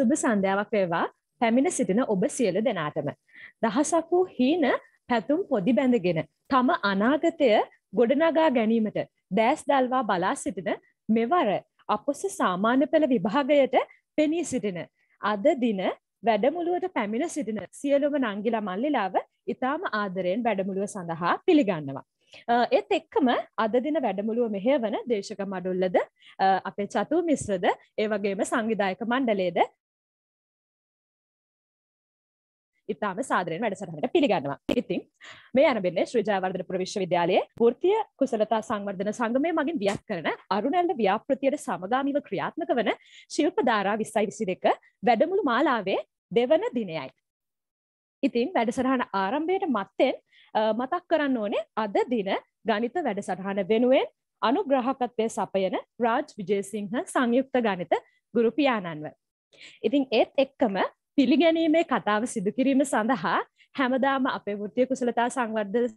සුබ සන්ධ්‍යාවක් වේවා පැමිණ සිටින ඔබ සියලු දෙනාටම. දහසක් වූ හීන පැතුම් පොදි බැඳගෙන තම අනාගතය ගොඩනගා ගැනීමට දෑස් දල්වා බලා සිටින මෙවර අපොස සාමාන්‍ය පෙළ විභාගයට පෙනී සිටින අද දින වැඩමුළුවට පැමිණ සිටින සියලුම නංගිලා මල්ලිලාව ඉතාම ආදරයෙන් වැඩමුළුව සඳහා පිළිගන්නවා. ඒත් එක්කම අද දින වැඩමුළුව මෙහෙවන දේශක මඩුල්ලද අපේ චතු මිශ්‍රද ඒ වගේම සංවිධායක මණ්ඩලයේද ඉතාම සාදරයෙන් වැඩසටහනට පිළිගන්නවා. ඉතින් මේ අරබෙන්නේ ශ්‍රී ජයවර්ධනපුර විශ්වවිද්‍යාලයේ වෘත්තීය කුසලතා සංවර්ධන සංගමය මගින් දියත් කරන අරුණැල්ල ව්‍යාපෘතියට සමගාමීව ක්‍රියාත්මක වන ශිල්ප ධාරා 2022 වැඩමුළු මාලාවේ දෙවන දිනයයි. ඉතින් වැඩසටහන ආරම්භයට මත්තෙන් මතක් කරන්න ඕනේ අද දින ගණිත වැඩසටහන වෙනුවෙන් අනුග්‍රහකත්වය සපයන රාජ් විජේසිංහ සංයුක්ත ගණිත ගුරු පියාණන්ව. ඉතින් ඒත් එක්කම පිළිගැනීමේ කතාව සිදු කිරීම සඳහා හැමදාම අපේ වෘත්තීය කුසලතා සංවර්ධන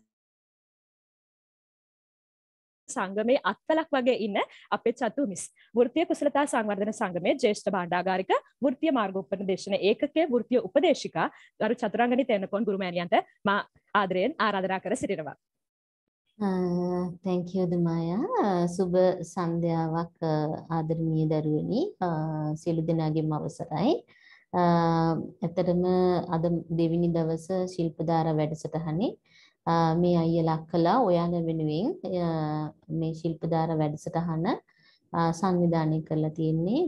සංගමේ අත්වලක් වගේ ඉන්න අපේ චතු මිස් වෘත්තීය කුසලතා සංවර්ධන සංගමේ ජ්‍යෙෂ්ඨ භාණ්ඩාගාරික වෘත්තීය මාර්ගෝපදේශන ඒකකයේ වෘත්තීය උපදේශිකා ගරු චතුරංගනි තෙන්නකෝන් ගුරු මෑණියන්ට මා ආදරයෙන් ආරාධනා කර සිටිනවා. thank you දුමායා සුබ සන්ධ්‍යාවක් ආදරණීය දරුවනි සියලු දෙනාගේම අවසරයි. ඇත්තටම අද දෙවෙනි දවස ශිල්පධාර වැඩසටහනේ. මේ අයියලා කළා ඔයාලා වෙනුවෙන් මේ ශිල්පධාර වැඩසටහන සංවිධානය කරලා තියෙන්නේ.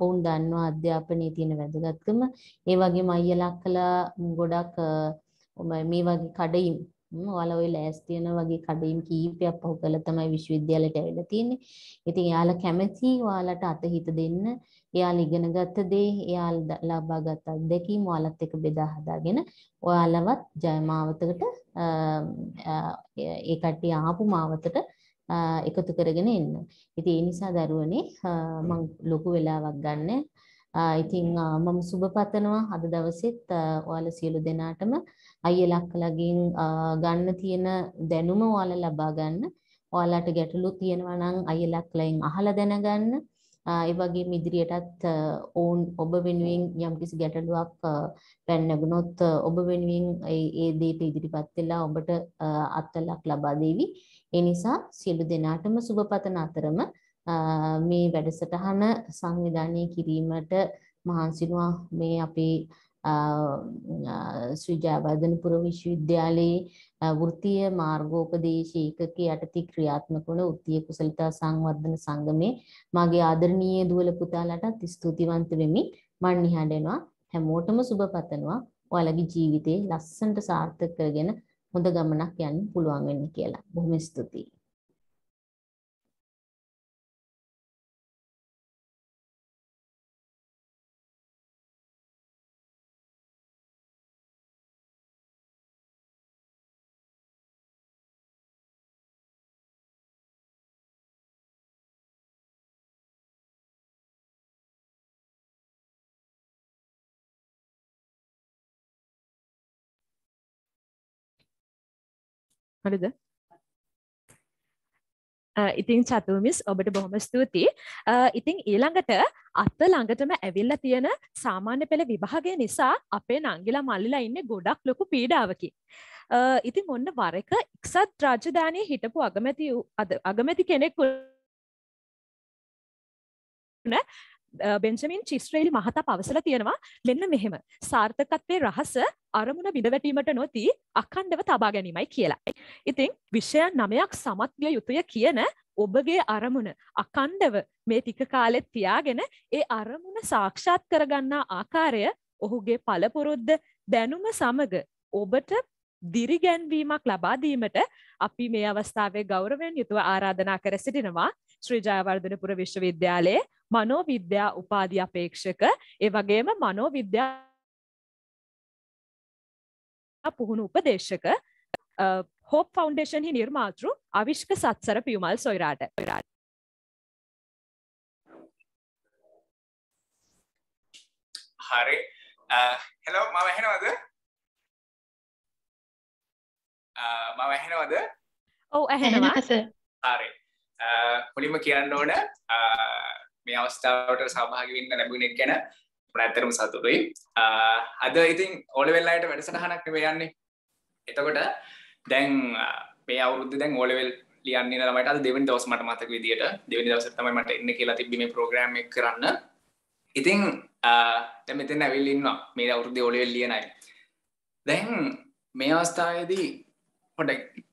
ඔවුන් දන්නවා අධ්‍යාපනයේ තියෙන වැදගත්කම. ඒ වගේම අයියලා කළා ගොඩක් මේ වගේ කඩයිම් ඔයාලා ওই ලෑස්ති වෙන වගේ කඩයිම් කීපයක් පහු කරලා තමයි විශ්වවිද්‍යාලයට ඇවිල්ලා තියෙන්නේ. ඉතින් එයාලා කැමැති ඔයාලට අතහිත දෙන්න. එයාලා ඉගෙන ගත්ත දේ, එයාලා ලබා ගත් අත්දැකීම් ඔයාලත් එක්ක බෙදා හදාගෙන ඔයාලවත් ජය මාවතකට ඒ කට්ටිය ආපු මාවතට එකතු කරගෙන එන්න. ඉතින් ඒ නිසා දරුවනේ මම ලොකු වෙලාවක් ගන්න. ඉතින් මම සුබ පතනවා අද දවසෙත් ඔයාලා සියලු දෙනාටම අයියලා අක්කලාගෙන් ගන්න තියෙන දැනුම ඔයාලා ලබා ගන්න. ඔයාලට ගැටලු තියෙනවා නම් අයියලා අක්කලාගෙන් අහලා දැනගන්න. ඒ වගේම ඉදිරියටත් ඕන් ඔබ වෙනුවෙන් යම්කිසි ගැටලුවක් පැන නැගුණොත් ඔබ වෙනුවෙන් ඒ දේට ඉදිරිපත් වෙලා ඔබට අත්ලක් ලබා දෙවි. ඒ නිසා සියලු දෙනාටම සුබ පතන අතරම මේ වැඩසටහන සංවිධානය කිරීමට මහන්සිනවා මේ අපේ ශ්‍රී ජයවර්ධනපුර විශ්වවිද්‍යාලයේ වෘත්තීය මාර්ගෝපදේශ ඒකකයේ යටතේ ක්‍රියාත්මක වන උත්තිය කුසලතා සංවර්ධන සංගමේ මගේ ආදරණීය දුවල පුතාලටත් ස්තුතිවන්ත වෙමි මන් නිහඬනවා හැමෝටම සුබ පතනවා ඔයාලගේ ජීවිතේ ලස්සනට සාර්ථක කරගෙන හොඳ ගමනක් යන්න පුළුවන් වෙන්න කියලා බොහොම ස්තුතියි හරිද? ඉතින් චතුමිස් ඔබට බොහොම ස්තුතියි. ඉතින් ඊළඟට අත ළඟටම ඇවිල්ලා තියෙන සාමාන්‍ය පෙළ විභාගය නිසා අපේ නංගිලා මල්ලිලා ඉන්නේ ගොඩක් ලොකු පීඩාවකින්. ඉතින් ඔන්න වර එක එක්සත් රාජධානයේ හිටපු අගමැති අගමැති කෙනෙක් බෙන්ජමින් චිස්ට්‍රේලි මහතා පවසල තියෙනවා. මෙන්න මෙහෙම. සාර්ථකත්වයේ රහස අරමුණ බිඳවැටීමට නොති අකණ්ඩව තබා ගැනීමයි කියලා. ඉතින් විෂයන් නමයක් සමත්විය යුතුය කියන ඔබගේ අරමුණ අකණ්ඩව මේ ටික කාලෙත් තියාගෙන ඒ අරමුණ සාක්ෂාත් කරගන්නා ආකාරය ඔහුගේ පළපුරුද්ද දැනුම සමග ඔබට දිරිගැන්වීමක් ලබාදීමට අපි මේ අවස්ථාවේ ගෞරවයෙන් යුතුව ආරාධනා කර සිටිනවා. ශ්‍රී ජයවර්ධනපුර විශ්වවිද්‍යාලයේ මනෝවිද්‍යා උපාධි අපේක්ෂක ඒ වගේම මනෝවිද්‍යා පුහුණු උපදේශක හෝප් ෆවන්ඩේෂන් හි නිර්මාතෘ අවිශ්ක සත්සර පියුමල් සොයිරාට. රාට හරි හෙලෝ මම ඇහෙනවද? මම ඇහෙනවද? ඔව් ඇහෙනවා. හරි. මුලින්ම කියන්න ඕන මේ අවස්ථාවට සහභාගී වෙන්න ලැබුණේ ගැන ඇත්තරම සතුටුයි අද ඉතින් ඕලවෙල්ලායට වැඩසටහනක් නෙවෙයි යන්නේ එතකොට දැන් මේ අවුරුද්ද දැන් ඕලෙවල් ලියන්නේ ළමයිට අද දෙවෙනි දවස් මට මතක විදියට දෙවෙනි දවසේ තමයි මට එන්න කියලා තිබ්බේ මේ ප්‍රෝග්‍රෑම් එක කරන්න. ඉතින් දැන් මෙතන ඇවිල්ලා ඉන්නවා මේ අවුරුද්දේ ඕලෙවල් ලියන අය. දැන් මේ අවස්ථාවේදී පොඩ්ඩක්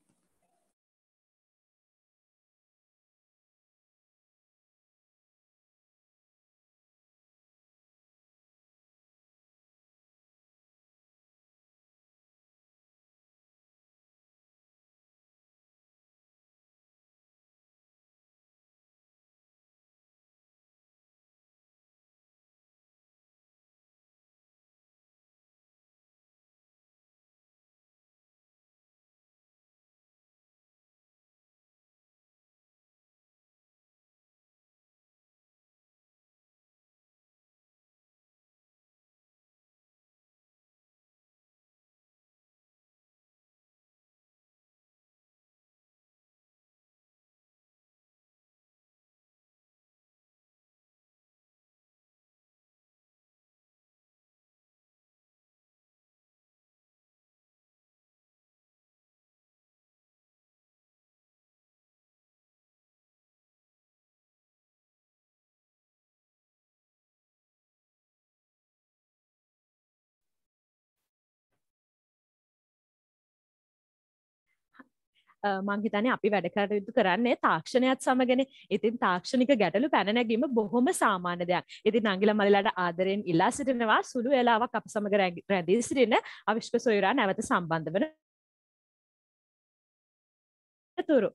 මං හිතන්නේ අපි වැඩ කටයුතු කරන්නේ තාක්ෂණයත් සමගනේ. ඉතින් තාක්ෂණික ගැටලු පැන නැගීම බොහොම සාමාන්‍ය දෙයක්. ඉතින් නංගිලා මල්ලිලාට ආදරෙන් ඉල්ලා සිටිනවා සුළු වේලාවක් අප සමග රැඳී සිටින අවිෂ්ක සොයුරා නැවත සම්බන්ධ වන තුරු.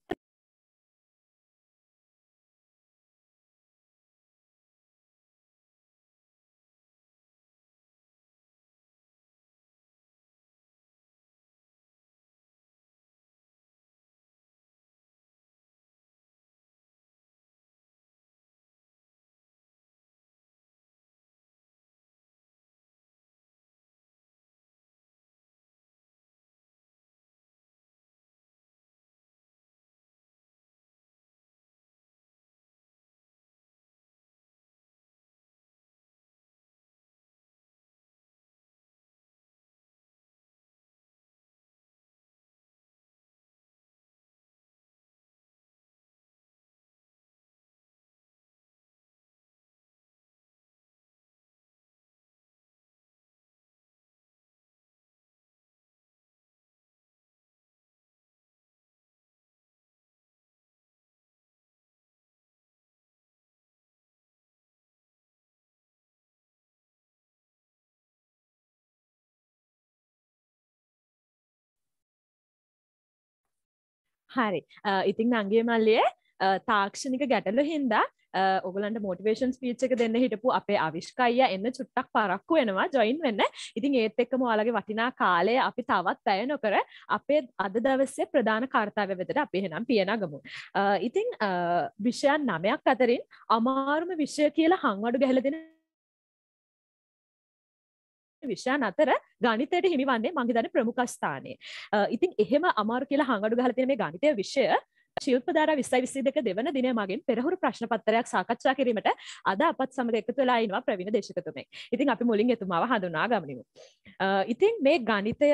හරි ඉතින් නංගේ මල්ලිය තාක්ෂණික ගැටලු හින්දා ඔගලන්ට මෝටිවේෂන් ස්පීච් එක දෙන්න හිටපු අපේ අවිශ්කයිය එන්න චුට්ටක් පරක්කු වෙනවා ජොයින් වෙන්න ඉතින් ඒත් එක්කම ඔයාලගේ වටිනා කාලය අපි තවත් ඇය නොකර අපේ අද දවස්සේ ප්‍රධාන කාර්තාවය වෙතට අපි එහෙනම් පියනගමු. ඉතින් විෂයන් නමයක් අතරින් අමාරුම විෂය කියලා හංවඩු ගැහල දෙන විෂයන් අතර ගණිතයට හිමිවන්නේ මංහිතන ප්‍රමුඛස්ථානය. ඉතින් එහෙම අමාරු කියලා හඟඩු ගහල තියෙන මේ ගණිතය විෂය ශිල්පදාර විස්සයි විසි දෙක දෙවන දින මගින් පෙරහුරු ප්‍රශ්න පත්තරයක් සාකච්ඡා කිරීමට අද අපත් සමග එකතු වෙලා ඉනවා ප්‍රවීණ දේශකතුමේ. ඉතින් අපි මුලින් එතුමාව හඳුනා ගමනිමු. ඉතින් මේ ගණිතය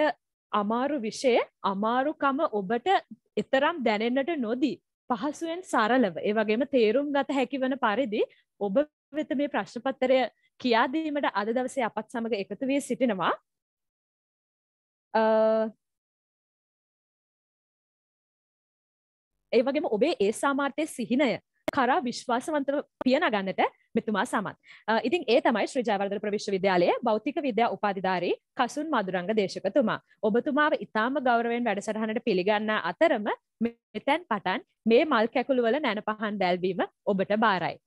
අමාරු විෂය අමාරුකම ඔබට එතරම් දැනෙන්නට නොදී පහසුවෙන් සරලව ඒ වගේම තේරුම් ගත හැකි වන පරිදි ඔබ වෙත මේ ප්‍රශ්නපත්තරය කියාදීමට අද දවසේ අපත් සමඟ එකතු වී සිටිනවා ඒ වගේම ඔබේ ඒ සාමාර්ථය සිහිනය කරා විශ්වාසවන්තව පියනගන්නට මෙතුමා සමත්. ඉතින් ඒ තමයි ශ්‍රී ජයවර්ධන ප්‍රවිශ්වවිද්‍යාලයේ භෞතික විද්‍යා උපාධිධාරී කසුන් මදුරංග දේශකතුමා. ඔබතුමාව ඉතාම ගෞරවයෙන් වැඩසටහනට පිළිගන්නා අතරම මෙතැන් පටන් මේ මල් කැකුළු වල නැන පහන් දැල්වීම ඔබට බාරයි.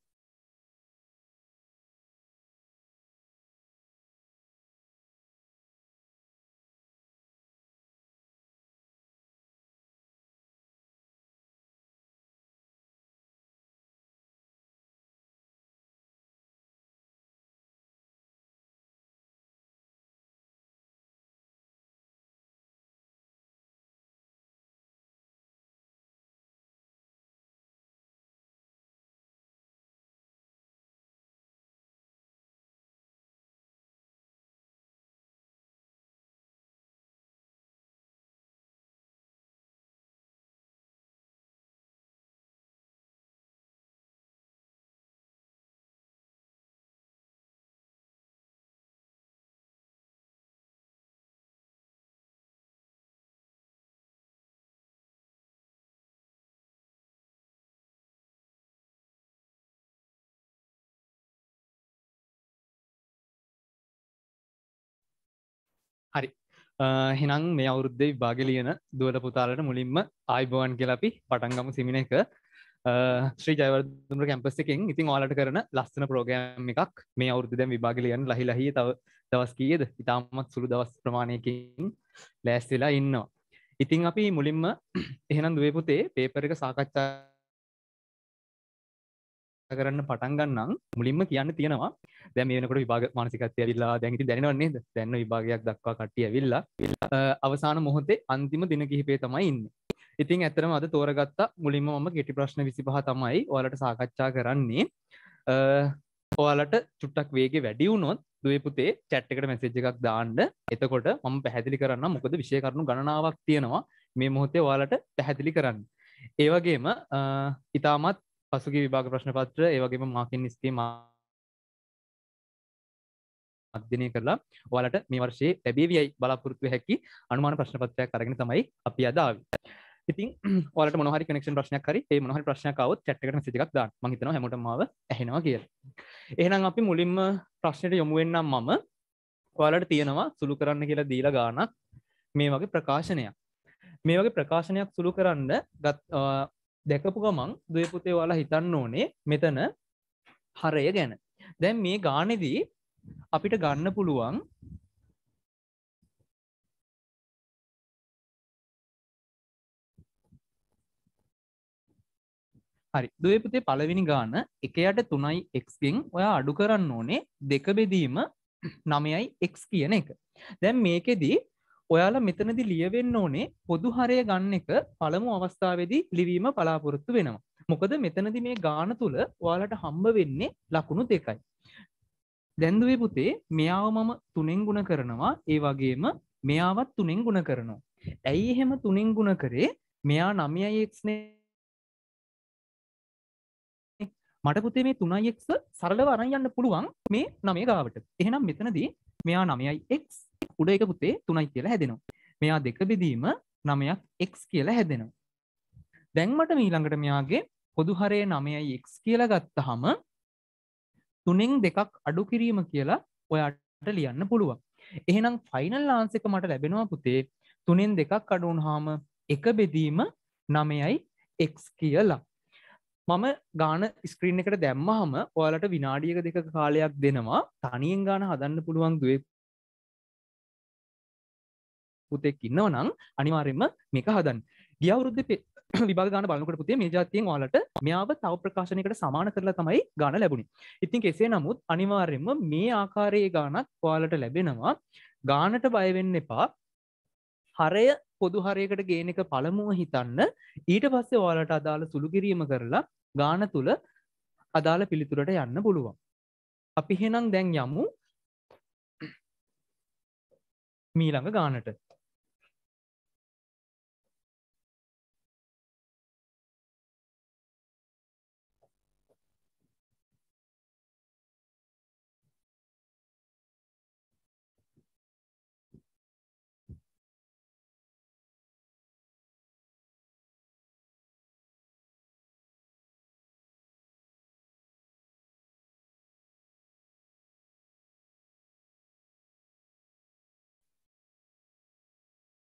හෙනම් මේ අවුරුද්ධ විභාග ලියන දුවල පුතාලට මුලින්ම ආයිබෝවන් කියලපි පටන්ගම සිමින එක. ශ්‍රී ජයවර්දුම කැම්පස් එකෙන් ඉතින් ඕලට කරන ලස්සන ප්‍රෝගෑම් එකක්. මේ අවුරුදු දැන් විභාගලියන් ලහි ලහි තව දවස් කියද? ඉතාමත් සුළු දවස් ප්‍රමාණයකින් ලෑස්තිලා ඉන්නවා. ඉතිං අපි මුලින්ම එහෙනම් දුවේ පුතේ පේපර එක සාකච්ඡා කරන්න පටන්ගන්නම් මුලින්ම කියන්න තියෙනවා දැ මේනකට විභාග මානසිකත්ය විල්ලා දැඟති දැනවන්නේ දැන්න විභාගයක් දක්වා කට්ටිය විල්ලා අවසාන මොහොතේ අන්තිම දින කිහිපේ තමයි ඉන්න. ඉතින් ඇතරම අද තෝරගත්ත. මුලින්ම මම ගෙටි ප්‍රශ්න විසිපහ තමයි ඔයාලට සාකච්ඡා කරන්නේ. ඔයාලට චුට්ටක් වේගේ වැඩියවුණොත් දුවේ පුතේ චැට් එකට මැසේජ් එකක් දාන්න. එතකොට මම පැහැදිලි කරන්න මොකද විෂය කරුණු ගණනාවක් තියෙනවා මේ මොහොතේ ඔයාලට පැහැදිලි කරන්න. ඒ වගේම ඉතාමත් පසුගේ විභාග ප්‍රශ්න පත්‍ර ඒවගේම මාකින් ස්කීම අධ්‍යනය කරලා ඔයාලට මේ වර්ෂයේ ලැබේවියයි බලාපොරොත්තු හැකි අනුමාන ප්‍රශ්න පත්‍රයක් අරගෙන තමයි අපි අද ආවේ. ඉතින් ඔයාලට මොන හරි කනෙක්ෂන් ප්‍රශ්නයක් හරි ඒ මොන හරි ප්‍රශ්නයක් ආවොත් chat එකට message එකක් දාන්න. මම හිතනවා හැමෝටම මාව ඇහෙනවා කියලා. එහෙනම් අපි මුලින්ම ප්‍රශ්නෙට යමු වෙන්නම් මම ඔයාලට තියෙනවා සුළු කරන්න කියලා දීලා ගානක් මේ වගේ ප්‍රකාශනයක්. මේ වගේ ප්‍රකාශනයක් සුළු කරන්න දැකපු ගමන් දුවේ පුතේ ඔයාලා හිතන්න ඕනේ මෙතන හරය ගැන. දැන් මේ ගානේදී අපිට ගන්න පුළුවන් හරි දුවේ පුතේ පළවෙනි ගාන එකයට තුනයි එක්ගෙන් ඔයා අඩු කරන්න ඕනේ දෙක බෙදීම නමයයි එක් කියන එක. දැන් මේකෙදී ඔයාලා මෙතනදි ලියවෙන්න ඕනේ පොදු හරය ගන්න එක පළමු අවස්ථාවේදී ලිවීම බලාපොරොත්තු වෙනවා. මොකද මෙතනදි මේ ගාන තුල ඔයාලට හම්බ වෙන්නේ ලකුණු දෙකයි. දැන්දුවේ පුතේ මෙයාව මම තුනෙන් ගුණ කරනවා ඒ වගේම මෙයාවත් තුනෙන් ගුණ කරනවා. ඇයි එහෙම තුනෙන් ගුණ කරේ මෙයා නමයයි එක්නේ මට පුතේ මේ තුනයි එක් සරලව අරන් යන්න පුළුවන් මේ නමය ගාවට. එහෙනම් මෙතනදී මෙයා නමයයි එක් උඩ එක පුතේ තුනයි කියලා හැදෙනවා. මෙයා දෙක බෙදීම නමයක් එක් කියලා හැදෙනවා. දැන් මට මීළඟට මෙයාගේ පොදු හරය නමයයි එක් කියලා ගත්තහම තුනෙන් දෙකක් අඩු කිරීම කියලා ඔයාට ලියන්න පුළුවන්. එහෙනම් ෆයිනල් ආන්සක මට ලැබෙනවා පුතේ තුනෙන් දෙකක් අඩුවුන්හාම එක බෙදීම නමයයි එක් කියලා. මම ගාන ස්ක්‍රීන් එකට දැම්මහම ඔයාලට විනාඩියක දෙක කාලයක් දෙනවා තනියෙන් ගාන හදන්න පුළුවන් දුවේ පුතෙක් ඉන්නව නම් අනිවාර්යෙන්ම මේක හදන්න ගියවුරුද්ධ විභාග ගාන බලනකොට පුතේ මේ ජාතියෙන් ඔයාලට මෙයාව තව ප්‍රකාශනයකට සමාන කරලා තමයි ගාන ලැබුණේ. ඉතින් කෙසේ නමුත් අනිවාර්යෙන්ම මේ ආකාරයේ ගානක් ඔයාලට ලැබෙනවා. ගානට බය වෙන්න එපා. හරය පොදු හරයකට ගේන එක පළමුව හිතන්න ඊට පස්සේ ඔයාලට අදාළ සුළු කිරීම කරලා ගාන තුල අදාළ පිළිතුරට යන්න පුළුවන්. අපි එහෙනම් දැන් යමු මීළඟ ගානට.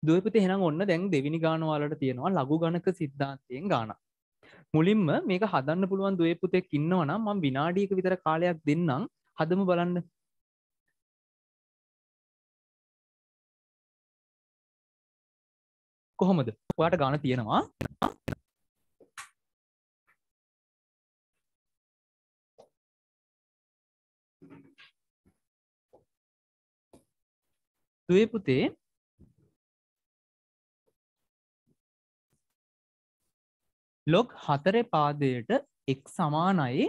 දුවපති එහෙනම් ඔන්න දැන් දෙවිනි ගානවාලට තියෙනවා ලඝු ගණක සිද්ධාන්තයෙන් ගාන. මුලින්ම මේක හදන්න පුළුවන් දුවේ පුතෙක් ඉන්නවා නම් මම විනාඩියක විතර කාලයක් දෙන්නම් හදමු බලන්න. කොහොමද? ඔයාට ගාන තියෙනවා. දුවේ ලොග් හතරේ පාදයට එක් සමානයි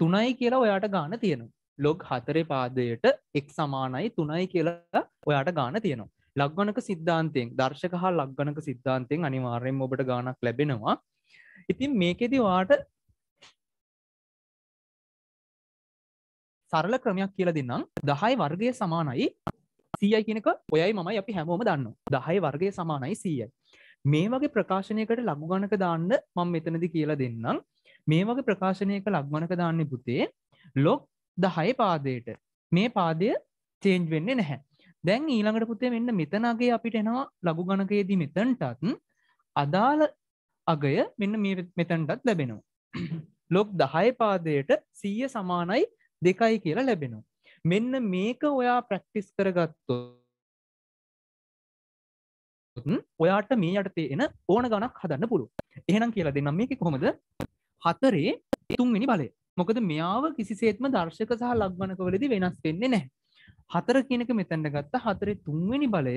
තුනයි කියලා ඔයාට ගාන තියෙනවා. ලොග් හතරේ පාදයට එක් සමානයි තුනයි කියලා ඔයාට ගාන තියෙනවා. ලක්ගනක සිද්ධාන්තයෙන් දර්ශක හා ලක්ගනක සිද්ධාන්තයෙන් අනිවාර්යෙන් ඔබට ගානක් ලැබෙනවා. ඉතින් මේකෙදි වාට සරල ක්‍රමයක් කියලා දෙන්නම් දහයි වර්ගය සමානයි සීයයි කියනක ඔයයි මමයි අපි හැමෝම දන්න දහයි වර්ගය සමානයි සීයයි මේ වගේ ප්‍රකාශනයකට ලඝු ගණක දාන්න මම මෙතනදි කියලා දෙන්නම් මේ වගේ ප්‍රකාශනයක ලක්ගණක දාන්න පුතේ ලොක් දහය පාදයට මේ පාදය චේන්ජ් වෙන්නේ නැහැ දැන් ඊළඟට පුතේ මෙන්න මෙතනගේ අපිට එනවා ලඝු ගණකයේදී මෙතනටත් අදාළ අගය මෙන්න මේ මෙතනටත් ලැබෙනවා. ලොග් 10 පාදයට 100 සමානයි 2යි කියලා ලැබෙනවා. මෙන්න මේක ඔයා ප්‍රැක්ටිස් කරගත්තොත් ඔයාට මේ යටතේ එන ඕන ගණක් හදන්න පුළුව එහෙනම් කියලා දෙන්නම් මේක කොහොමද? හතරේ තුන්වෙනි බලය. මොකද මෙයාව කිසිසේත්ම දර්ශක සහ ලක්ගනකවලදි වෙනස් වෙන්නේ නැහැ. හතර කියනක මෙතැන්ට ගත්ත. හතරේ තුන්වෙනි බලය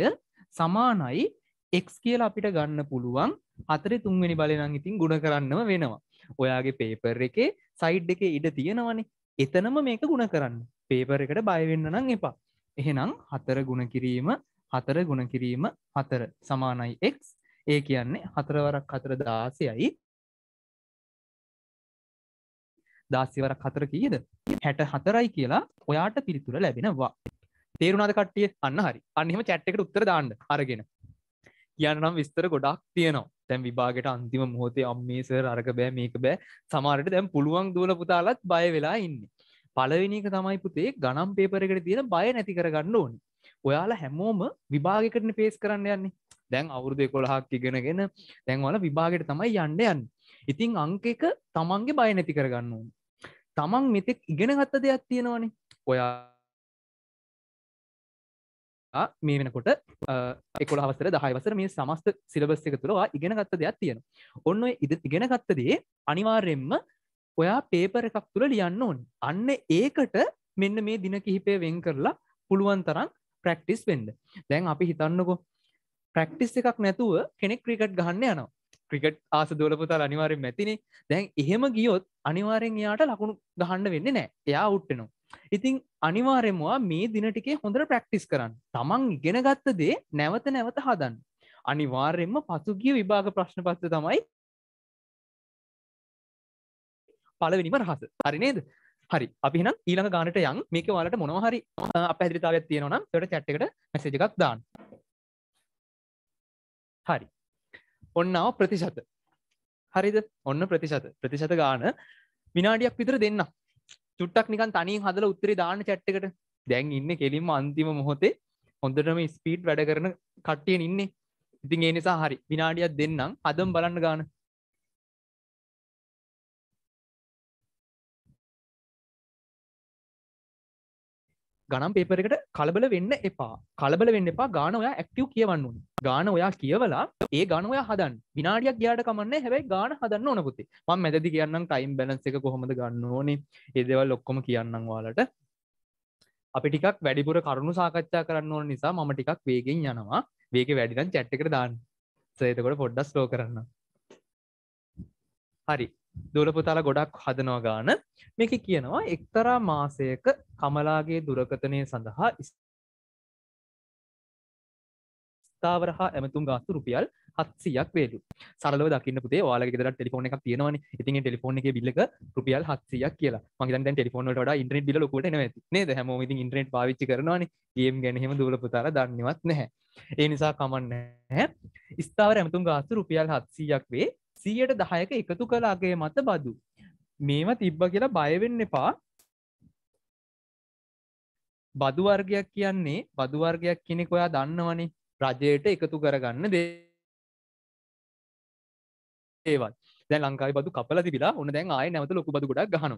සමානයි එක් කියල අපිට ගන්න පුළුවන්. හතරේ තුන්වෙනි බලනම් ඉතින් ගුණ කරන්නම වෙනවා. ඔයාගේ පේපර් එකේ සයිඩ් එක ඉඩ තියෙනවනේ. එතනම මේක ගුණ කරන්න. පේපර එකට බයවෙන්න නම් එපා. එහෙනම් හතර ගුණ කිරීම හතර ගුණ කිරීම හතර. සමානයි X. ඒ කියන්නේ හතරවරක් හතර දාසයයි. දාසිවරක් හතර කීද හැට හතරයි කියලා ඔයාට පිළිතුර ලැබෙනවා. තේරුණාද කට්ටිය? අන්න හරි. අන්නහෙම චැට්ටකට උත්තර දාන්න අරගෙන. කියන්න නම් විස්තර ගොඩක් තියෙනවා. තැන් විභාගට අන්තිම මොහොතේ අම්මේසර් අරක බෑ මේක බෑ. සමාරට දැම් පුළුවන් දුවල පුතාලත් බය වෙලා ඉන්න. පලවෙනික තමයි පුතේ ගනම් පේපරකට තියෙන බය නැති කරගන්න ඕනි. ඔයාලා හැමෝම විභාගකටන පේස් කරන්න යන්නේ. දැන් අවුරුදු කොළහක් ඉගෙනගෙන දැන්වල විභාගට තමයි යන්න යන්න. ඉතිං අංක එක තමන්ගේ බය නැති කරගන්න ඕන. තමන් මෙතෙක් ඉගෙන ගත්ත දෙයක් තියෙනවනේ. ඔයා මේ වෙනකොට එකොළ හවසර දහයවසර මේ සමස්ත සිලබස් එක තුළවා ඉගෙන ගත්ත දෙයක් තියෙන ඔන්න ඉද ඉගෙන ගත්තදේ අනිවාර්යෙන්ම ඔයා පේපර එකක් තුළ ලියන්න ඕන්. අන්න ඒකට මෙන්න මේ දින කිහිපය වෙන් කරලා පුළුවන් තරම් ප්‍රක්ටිස් වෙන්ඩ දැන් අපි හිතන්නකො ප්‍රක්ටිස් එකක් නැතුව කෙනෙක් ක්‍රිකට් ගහන්න යනවා. ක්‍රිකට් ආස දෝලපුතාල අනිවාරෙන් මැතිනේ. දැන් එහෙම ගියොත් අනිවාරෙන් යාට ලකුණු ගහන්න වෙන්න නෑ එයා උට්ටනවා ඉතින් අනිවාරෙන්වා මේ දිනටිකේ හොඳර ප්‍රක්ටිස් කරන්න. තමන් ඉගෙන ගත්ත දේ නැවත නැවත හදන්න. අනිවාර්යෙන්ම පසුගිය විභාග ප්‍රශ්න පත්ත තමයි පලවෙනිම රහස. හරි නේද? හරි. අපි නම් ඊළඟ ගානට යන්. මේක වලට මොනවහරි අප ඇදිරිතාවයක් තියෙනවනම් තොට චැට්කට මැසේජ එකක් දාන්න. හරි. ඔන්නාව ප්‍රතිශත. හරිද? ඔන්න ප්‍රතිශත. ප්‍රතිශත ගාන විනාඩියක් විතර දෙන්න. චුට්ටක් නිකන් තනින් හදල උත්තරේ දාන්න චැට්ටකට දැන් ඉන්න කෙලින්ම අන්තිම මොහොතේ. හොඳටම ස්පීට් වැඩ කරන කට්ටියෙන් ඉන්නේ. ඉතින් ඒ නිසා හරි. විනාඩියක් දෙන්නම්. අදම් බලන්න ගාන. ගනම් පේපරකට කලබල වෙන්න එපා. කලබල වෙන්න එපා. ගාන ඔයා ඇක්ටව් කියවන්න ඕන. ගාන ඔයා කියවලා ඒ ගන ඔයා හදන් විනාඩියක් ගයාට කමන්න හැබැයි ගාන හදන්න ඕනපුතේ මං මැදදි කියන්නම් ටයිම් බැලන්ස එක කොහොමද ගන්න ඕනේ? ඒදවල් ඔක්කොම කියන්නම් වාලට අපි ටිකක් වැඩිපුර කරුණු සාකච්ඡා කරන්න ඕන නිසා මම ටිකක් වේගෙන් යනවා. වේග වැඩිනම් චැට්ටකට දාන්න. සේතකොට පොඩ්ඩස් ලෝ කරන්න. හරි. දුලපුතාලා ගොඩක් හදනවා ගාන. මේක කියනවා එක්තරා මාසයක කමලාගේ දුරකතනය සඳහා ස්ථාවර හා ඇමතුම් ගාස්තු රුපියල් හත්සියක් වේලු. සරලව දකින්න පුතේ ඔයාලගේ ගෙදර ටෙලිෆෝන් එකක් තියෙනවනේ. ඉතින් ටෙලිෆෝන් එකේ බිල් එක රුපියල් 700ක් කියලා. මම හිතන්නේ දැන් ටෙලිෆෝන් වලට වඩා ඉන්ටර්නෙට් බිල ලොකුවට එනවා ඇති නේද? හැමෝම ඉතින් ඉන්ටර්නෙට් පාවිච්චි කරනවානේ. ගේම් ගැන එහෙම දුවල පුතාලා දන්නේවත් නැහැ. ඒ නිසා කමන්නේ නැහැ. ස්ථාවර ඇමතුම් ගාස්තු රුපියල් 700ක් වේ. සීයට දහයක එකතු කලාගේ මත බදු. මේම තිබ්බ කියලා බයවෙන්න එපා. බදු වර්ගයක් කියන්නේ බදු වර්ගයක් කෙනෙක් ඔයා දන්නවනේ. රජයට එකතු කරගන්න දේවල් දැන් ලංකායි බදු කපල තිබිලා ඔන්න දැන් ආය නැවත ලොකු බදු ගොඩක් ගහනු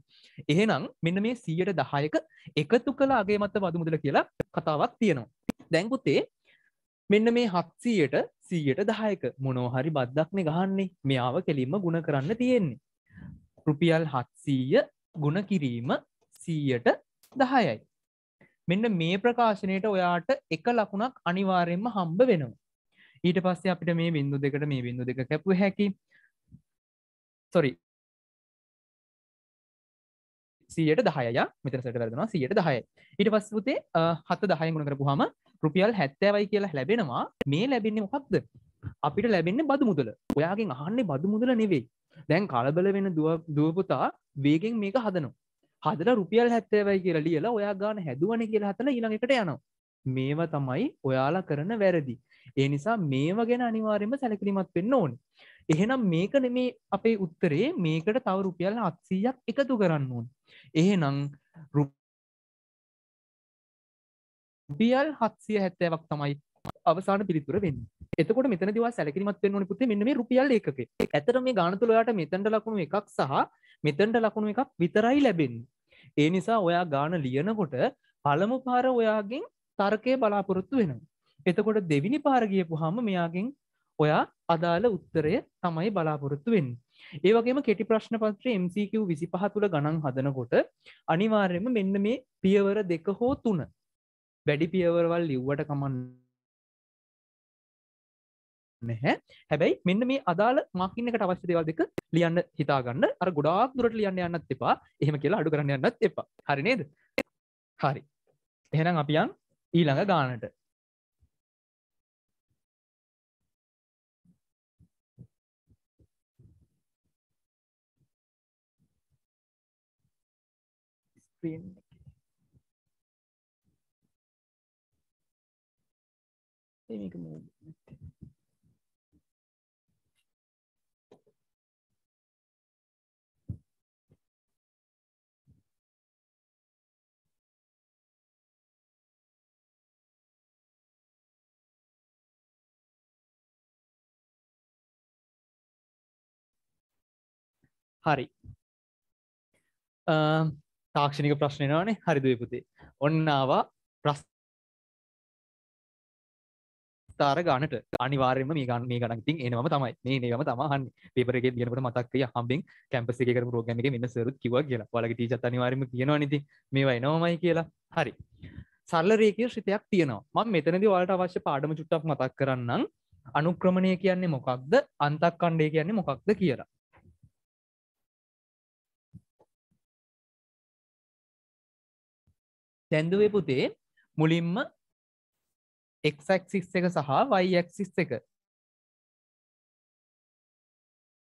එහෙනම් මෙන්න මේ සීයට දහයක එකතු කළ අගේ මත බදු මුදල කියලා කතාවක් තියෙනවා. දැන්පුත්තේ මෙන්න මේ හත්සීයට සීයට දහයක. මොනෝහරි බද්දක්නේ ගහන්නේ. මෙයාව කෙලින්ම ගුණ කරන්න තියෙන්නේ. රුපියල් හත්සීය ගුණ කිරීම සීයට දහයයි. මෙන්න මේ ප්‍රකාශනයට ඔයාට එක ලකුණක් අනිවාර්යෙන්ම හම්බ වෙනවා. ඊට පස්සේ අපිට මේ බින්දු දෙකට මේ බින්දු දෙක කැපු හැකි. සොරි සියට දහය මෙතර සට වැරදෙනවා සියට දහය ඊට පස්සපුතේ හත දහය ගුණ කරපු හම රුපියල් හැත්තෑවයි කියලා ලැබෙනවා. මේ ලැබෙන්නේ මොකක්ද අපිට ලැබෙන්නේ බදු මුදල. ඔයාගෙන් අහන්නේ බදු මුදල නෙවෙයි. දැන් කලබල වෙන දුවපුතා වේගෙන් මේක හදනවා. හදල රුපියල් හැත්තෑවයි කියලා ලියලා ඔයා ගාන හැදුවන කියලා හතල ඊළඟ එකට යනවා. මේව තමයි ඔයාලා කරන වැරදි. ඒ නිසා මේව ගැන අනිවාර්යයෙන්ම සැලකිලිමත් වෙන්න ඕනේ. එහෙනම් මේක නෙමේ අපේ උත්තරේ. මේකට තව රුපියල් 700ක් එකතු කරන්න ඕන. එහෙනම් රුපියල් හත්සිය හැත්තෑවක් තමයි අවසාන පිළිතුර වෙන්න. එතකොට මෙතන දවා සැලකිරිමත් වෙන්න ඕන පුතේ. මෙන්න මේ රුපියල් එකක. ඇතර මේ ගානතුල ඔයාට මෙතනට ලකුණු එකක් සහ මෙතනට ලකුණු එකක් විතරයි ලැබෙන්නේ. ඒ නිසා ඔයා ගාන ලියනකොට පළමු පාර ඔයාගෙන් තර්කය බලාපොරොත්තු වෙනවා. එතකොට දෙවිනි පාර ගියපුවාම මෙයාගෙන් ඔයා අදාළ උත්තරය තමයි බලාපොරොත්තු වෙන්නේ. ඒ වගේම කෙටි ප්‍රශ්න පත්‍රය MCQ 25 තුල ගණන් හදනකොට අනිවාර්යයෙන්ම මෙන්න මේ පියවර දෙක හෝ තුන. වැඩි පියවරවල් ලිව්වට කමන්න නැහැ. හැබැයි මෙන්න මේ අදාළ මාකින් එකට අවශ්‍ය දේවල් දෙක ලියන්න හිතාගන්න. අර ගොඩාක් දුරට ලියන්න යන්නත් එපා. එහෙම කියලා අඩු කරන්න යන්නත් එපා. හරි නේද? හරි. එහෙනම් අපි යන් ඊළඟ ගානට. ස්ක්‍රීන් මේක මූව් හරි තාක්ෂණික ප්‍රශ්නයනවානේ හරිදුව පුතේ ඔන්නවා ප්‍රස් තාර ගනට අනිවාර්යම මේ ගන්න මේ ගණන් ඉතින් එනවම තමයි මේ නේවම තමහන් පේපර් එකේ දිනකොට මතක් කරිය හම්බෙන් කැම්පස් එකේ කරපු ප්‍රෝග්‍රෑම් එකේ මෙන්න සර්ත් කිව්වා කියලා. ඔයාලගේ ටීචර්ත් අනිවාර්යයෙන්ම කියනවනේ ඉතින් මේවා එනවමයි කියලා. හරි. සරල රේඛීය ශ්‍රිතයක් තියෙනවා. මම මෙතනදී ඔයාලට අවශ්‍ය පාඩම චුට්ටක් මතක් කරන්නම්. අනුක්‍රමණය කියන්නේ මොකක්ද? අන්තක්කණ්ඩය කියන්නේ මොකක්ද කියලා. දැන්දුවේ පුතේ මුලින්ම එක්ක්සිස් එක සහ වයික්සිස් එක.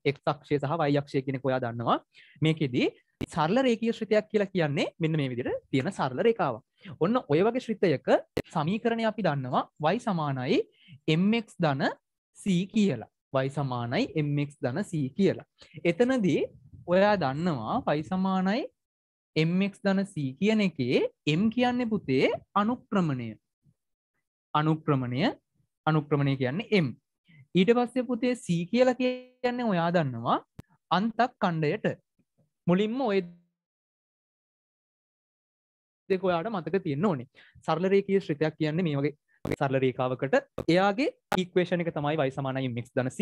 එක්ක්ෂය සහ වයක්ෂය කෙනෙ ඔයා දන්නවා. මේකෙදී සරල රේකිය ශ්‍රිතයක් කියලා කියන්නේ මෙන්න මේ විදිර තියෙන සරල රේකාව ඔන්න ඔය වගේ ශ්‍රිතයක සමීකරණය අපි දන්නවා වයි සමානයි එක් දන සී කියලා. වයි සමානයි එක් දන සී කියලා. එතනදී ඔයා දන්නවා පයි සමානයි එක් දන සී කියන එකේ එම් කියන්න පුතේ අනුක්‍රමණය. අනුක්‍රමණය අනුක්‍රමණය කියන්නේ එම් ඊට පස්සේ පුතේ සී කියලා කියන්නේ ඔයා දන්නවා අන්තක් කණ්ඩයට මුලින්ම ඔය දෙක ඔයාට මතක තියෙන්න ඕනේ. සරල රේඛීය ශ්‍රිතයක් කියන්නේ මේ වගේ සරල රේඛාවකට එයාගේ ඉක්වේෂන් එක තමයි y සමානයි mx ධන c.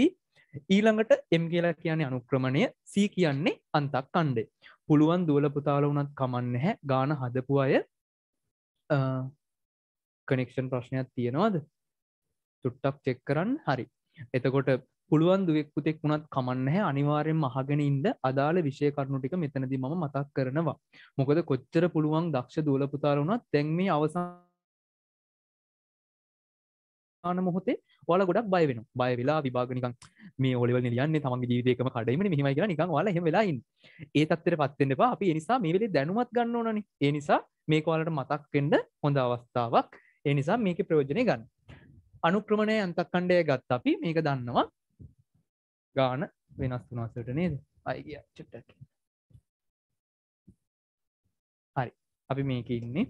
ඊළඟට m කියලා කියන්නේ අනුක්‍රමණය. C කියන්නේ අන්තක් කණ්ඩය පුළුවන් දුවල පුතාල වුණත් කමන්න නැහැ. ගාන හදපු අය කනෙක්ෂන් ප්‍රශ්නයක් තියෙනවාද? චුට්ටක් චෙක් කරන්න. හරි. එතකොට පුළුවන් දුවෙක් පුතෙක් වුණත් කමන්න අනිවාර්යෙන් මහගෙන ඉන්ඩ අදාළ විෂය කරුණු ටික මෙතනදි මම මතක් කරනවා. මොකද කොච්චර පුළුවන් දක්ෂ දූල පුතාර වුණත් තැන් මේ අවසාන මොහොතේ වල ගොඩක් බය වෙන බය වෙලා විභාගනිකන් මේ ඔලිවල් නියන්නේ තමන්ගේ ජීවිතේකම කඩයිම මෙහෙමයි කියලා නිකන් ඔයාලා එහෙම වෙලා ඉන්න. ඒ තත්ත්වෙට පත් වෙන්න එපා. අපි ඒ නිසා මේ වෙලේ දැනුමත් ගන්න ඕනනේ. ඒ නිසා මේක ඔයාලට මතක් වෙන්න හොඳ අවස්ථාවක්. ඒ නිසා මේකේ ප්‍රයෝජනය ගන්න. අනුක්‍රමණය අන්තක්කණ්ඩය ගත්ත අපි මේක දන්නවා ගාන වෙනස් වුනාසට නේද අයිගිය චුට්ටක් හරි අපි මේක ඉන්නේ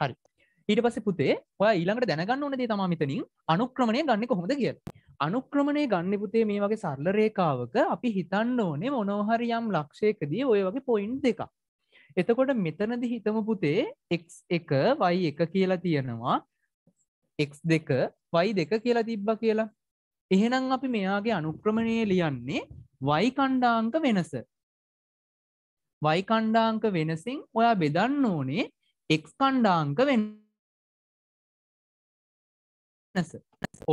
හරි ඊට පස්සේ පුතේ ඔයා ඊළඟට දැනගන්න ඕන දේ තමයි මෙතනින් අනුක්‍රමණය ගන්න කොහොමද කියලා. අනුක්‍රමණය ගන්න පුතේ මේ වගේ සරල රේඛාවක අපි හිතන්න ඕනේ මොනවා හරි යම් ලක්ෂයකදී ඔය වගේ පොයින්ට් දෙකක්. එතකොට මෙතනදී හිතමු පුතේ x1 y1 කියලා තියෙනවා x2 y2 කියලා තිබ්බා කියලා. එහෙනම් අපි මෙයාගේ අනුක්‍රමණය ලියන්නේ y කණ්ඩාංක වෙනස. y කණ්ඩාංක වෙනසින් ඔයා බෙදන්න ඕනේ x කණ්ඩාංක වෙනස.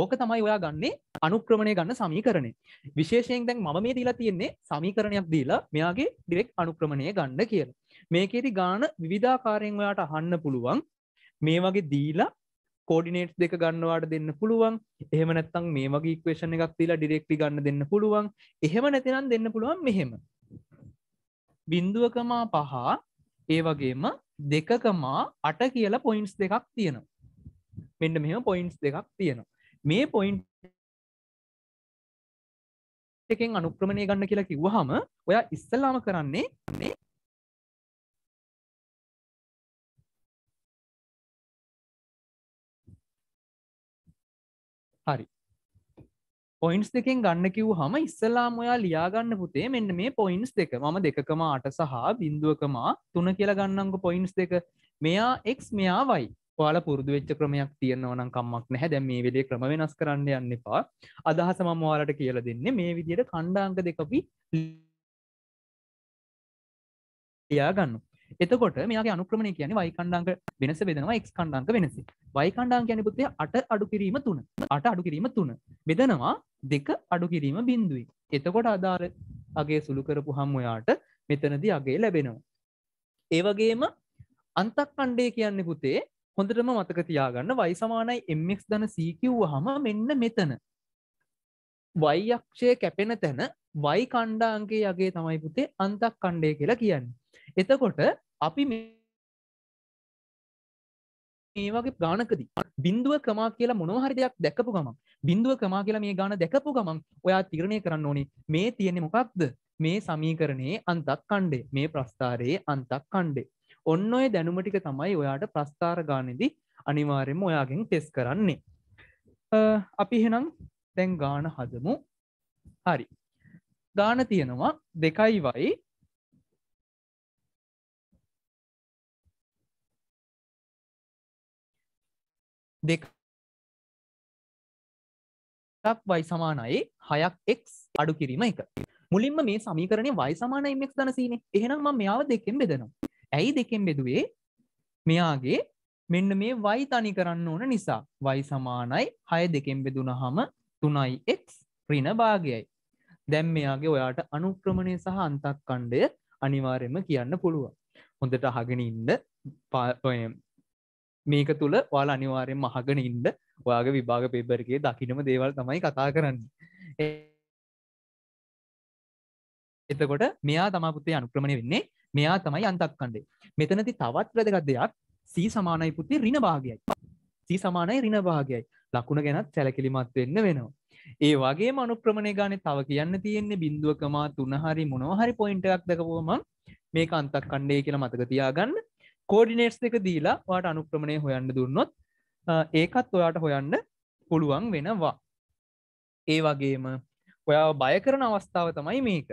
ඕක තමයි ඔයා ගන්නේ අනුක්‍රමණය ගන්න සමීකරණය. විශේෂයෙන් දැන් මම මේ දීලා තියෙන්නේ සමීකරණයක් දීලා මෙයාගේ ඩිරෙක්ට් අනුක්‍රමණය ගන්න කියලා. මේකේදි ගාන විවිධාකාරයෙන් ඔයාට අහන්න පුළුවන්. මේ වගේ දීලා කෝඩිනේට් දෙක ගන්නවාට දෙන්න පුළුවන්. එහෙම නැත්තම් මේ වගේ ඉක්වේෂන් එකක් දීලා ඩිරෙක්ට්ලි ගන්න දෙන්න පුළුවන්. එහෙම නැතිනම් දෙන්න පුළුවන් මෙහෙම. බිඳුවකමා පහ ඒ වගේම දෙකකමා අට කියලා පොයින්ට්ස් දෙකක් තියෙනවා. මෙන්න මෙහෙම පොයින්ට්ස් දෙකක් තියෙනවා. මේ පොයින්් එකෙන් අනුක්‍රමණය ගන්න කියලා කිව්වහම ඔයා ඉස්සල්ලාම කරන්නේ හරි. පොයින්ස් දෙකෙන් ගන්න කිව් හම ඉස්සලාම් ඔයා ලියාගන්න පුතේ මෙන්න මේ පොයින්ස් දෙක. මම දෙකම අට සහ බින්දුවකමා තුන කියලා ගන්නංග පොයින්ස් දෙක. මෙයා එක් මෙයා වයි ඔයාල පුරදු වෙච්ච ක්‍රමයක් තියෙනවනම් කම්මක් නැහැ. දැන් මේ වෙලේ ක්‍රම වෙනස් කරන්න යන්න එපා. අදහස මම ඔයාලට කියලා දෙන්නේ මේ විදිහට කණ්ඩාංක දෙකපි ලියාගන්න එතකොට මෙයාගේ අනුක්‍රමණය කියන්නේ වයි කණ්ඩාංක වෙනස බෙදනවා එක් කණ්ඩාංක වෙනස වයි කණ්ඩාංක කියන්නේ පුතේ අට අඩු කිරීම තුන. අට අඩු කිරීම තුන. බෙදනවා දෙක අඩු කිරීම බින්දුවයි එතකොට අදාර අගේ සුළු කරපු හම් ඔයාට මෙතනදී අගේ ලැබෙනවා. ඒ වගේම අන්තක් කණ්ඩේ කියන්නේ පුතේ හොඳටම මතක තියාගන්න වයි සමානයි එම්ක් දන සීකිව්ව හම මෙන්න මෙතන. වයියක්ෂය කැපෙන තැන වයි කණ්ඩාන්ගේ යගේ තමයි පුතේ අන්තක් කණ්ඩේ කියලා කියන්න. එතකොට අපි මේ වගේ ගානකදී බින්දුව ක්‍රමා කියලා මොනවහරි දෙයක් දැකපු ගමන් බින්දුව ක්‍රමා කියලා මේ ගාන දැකපු ගමන් ඔයා තීරණය කරන්න ඕනේ මේ තියෙන්නේ මොකක්ද? මේ සමීකරණයේ අන්තක් කණ්ඩේ මේ ප්‍රස්ථාරයේ අන්තක් කණ්ඩේ ඔන්න ඔය දැනුම ටික තමයි ඔයාට ප්‍රස්ථාර ගානෙදි අනිවාර්යෙන්ම ඔයාගෙන් ටෙස් කරන්නේ. අපි හෙනම් දැන් ගාන හදමු. හරි. ගාන තියෙනවා දෙකයි වයි දෙක වයි සමානයි හයක් එක් අඩු කිරීම එක. මුලින්ම මේ සමීකරණය වයි සමාන එක් දනසීනේ එහෙනම් ම මෙයාව දෙකෙන් බෙදනවා. ඇයි දෙකෙන් බෙදුවේ? මෙයාගේ මෙන්න මේ වයි තනි කරන්න ඕන නිසා. වයි සමානයි හය දෙකෙන් බෙදුනහම තුනයි එක් රින භාගයයි. දැම් මෙයාගේ ඔයාට අනුක්‍රමණය සහ අන්තක් කණ්ඩය අනිවාර්යම කියන්න පුළුවන්. හොඳට අහගෙන ඉන්න මේක තුළ වාල අනිවාරයෙන් මහගෙන ඉන්න ඔයාගේ විභාග පෙබරගේ දකිනම දේවල් තමයි කතා කරන්න. එතකොට මෙයා තමපුත්තේ අනුක්‍රමණය වෙන්නේ මෙයා තමයි අන්තක් කණ්ඩේ මෙතනති තවත් වැදගත් දෙයක් සී සමානයි පුත්තේ රින භාගයයි. සී සමානයි රින භාගයයි. ලකුණ ගැනත් සැලකිලිමත් වෙන්න වෙනවා. ඒ වගේ මනුක්‍රමණය ගාන තව කියන්න තියෙන්නේ බින්දුවකමා තුනහරි මොනවහරි පොයින්ට එකක් දකපුවම මේක අන්තක් කණ්ඩේ කියලා මතක තියාගන්න. කෝඩිනේට්ස් දෙක දීලා වාට අනුක්‍රමණය හොයන්න දුන්නොත් ඒකත් ඔයාට හොයන්න පුළුවන් වෙනවා. ඒ වගේම ඔයා බය කරන අවස්ථාව තමයි මේක.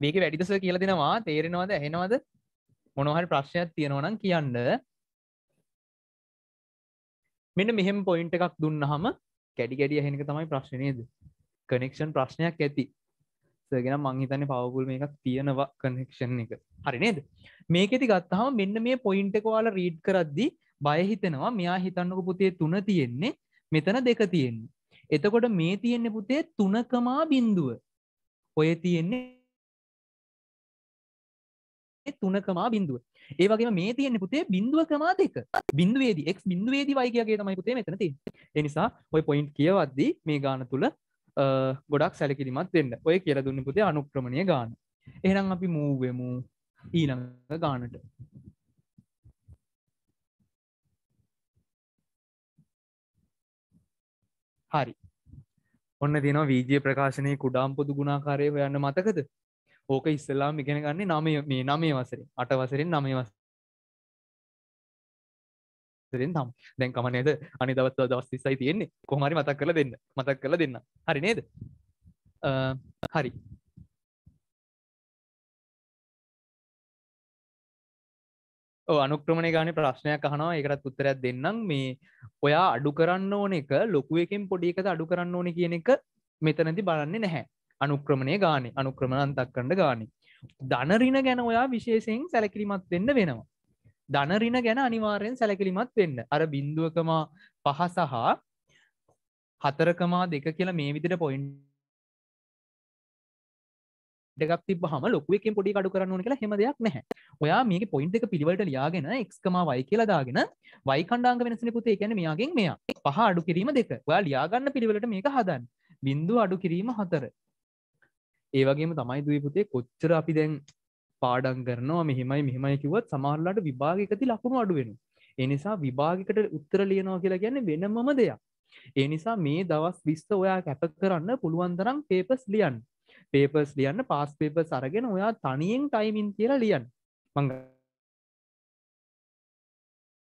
මේක වැඩිදස කියල දෙනවා තේරෙනවාද ඇහෙනවාද? මොනොහරි ප්‍රශ්නයක් තියෙනවනම් කියන්න. මෙන්න මෙහෙම පොයින්ට එකක් දුන්නහම කැඩි ගැඩිය හෙනක තමයි ප්‍රශ්නයද කනෙක්ෂන් ප්‍රශ්නයක් ඇති. සගෙන මංහිතන පවපුල් මේ එකක් තියෙනවා කනෙක්ෂන් එක. හරි නේද? මේකෙති ගත්තහම මෙන්න මේ පොයින්ට එකවාල රීඩ් කරද්දි බයහිතනවා මෙයා හිතන්නක පුතේ තුන තියෙන්නේ මෙතන දෙක තියෙන්නේ. එතකොට මේ තියෙන්නේ පුතේ තුනකමා බින්දුව ඔය තියෙන්නේ තුනකමා බින්දුව ඒ වගේ මේ තියෙන පුතේ බින්දුව ක්‍රමා දෙක බින්දුවේදී එක් බින්දුවේදී වයිකගේ තමයි පුතේ මෙතන තියෙන්නේ. ඒ නිසා ඔය පොයින්ට් කියවද්දී මේ ගාන තුල ගොඩක් සැලකිලිමත් වෙන්න. ඔය කියලා දුන්න පුතේ අනුක්‍රමණය ගාන. එහෙනම් අපි මූව් වෙමු ඊළඟ ගානට. හරි. ඔන්න තියෙනවා වීජය ප්‍රකාශනයේ කුඩාම් පොදු ගුණාකාරය හොයන්න මතකද? ඕක ඉස්සල්ලාම ඉගෙන ගන්නේ නමය මේ නමේ වසරේ. අට වසරෙන් නමේ වසරෙන් තම්. දැන් කමනේද අනි දවස් දවස් තිස්සයි තියෙන්නේ. කොහමරි මතක් කළ දෙන්න. මතක් කළ දෙන්න. හරි නේද? හරි. අනුක්‍රමණ ගාන ප්‍රශ්නයක් අහනවා. ඒකටත් උත්තරයක් දෙන්නම්. මේ ඔයා අඩු කරන්න ඕන එක ලොකු එකින් පොඩි එකද අඩු කරන්න ඕන කියන එක මෙතනති බලන්නේ නැහැ. අනුක්‍රමණය ගානේ අනුක්‍රමණන්තක් කණ්ඩ ගානේ. ධනරින ගැන ඔයා විශේෂයෙන් සැලකිලිමත් වෙන්න වෙනවා. ධනරින ගැන අනිවාර්යෙන් සැලකිලිමත් වෙන්න. අර බින්දුවකමා පහ සහ හතරකමා දෙක කියලා මේ විදිට පොයින්් දෙක් තිබ හම ලොකුවකින් පොඩි අඩු කරන්න කියලා හෙම දෙයක් නැහැ. ඔයා මේක පොයින්ට එක පිළිවට ලියාගෙන එක්කම වයි කියලා දාගෙන වයි කණ්ඩාංග වෙනසන පුතේ කියන මෙයාගෙන් මෙයා. පහ අඩු කිරීම දෙක. ඔයා ලියාගන්න පිළිවෙලට මේක හදන් බින්දු අඩු කිරීම හතර. ඒවගේම තමයි දුව පුතේ කොච්චර අපි දැන් පාඩන් කරනවා මෙහෙමයි මෙහෙමයි කිවත් සමහරලාට විභාගකති ලකුණු අඩුවෙන ඒ නිසා විභාගයකට උත්තර ලියනවා කියලා කියන්නේ වෙනමම දෙයක්. ඒ නිසා මේ දවස් 20 ඔයා කැප කරන්න පුළුවන් තරම් පේපර්ස් ලියන්න. පේපර්ස් ලියන්න පාස් පේපර්ස් අරගෙන ඔයා තනියෙන් ටයිමින් කියලා ලියන්න. මං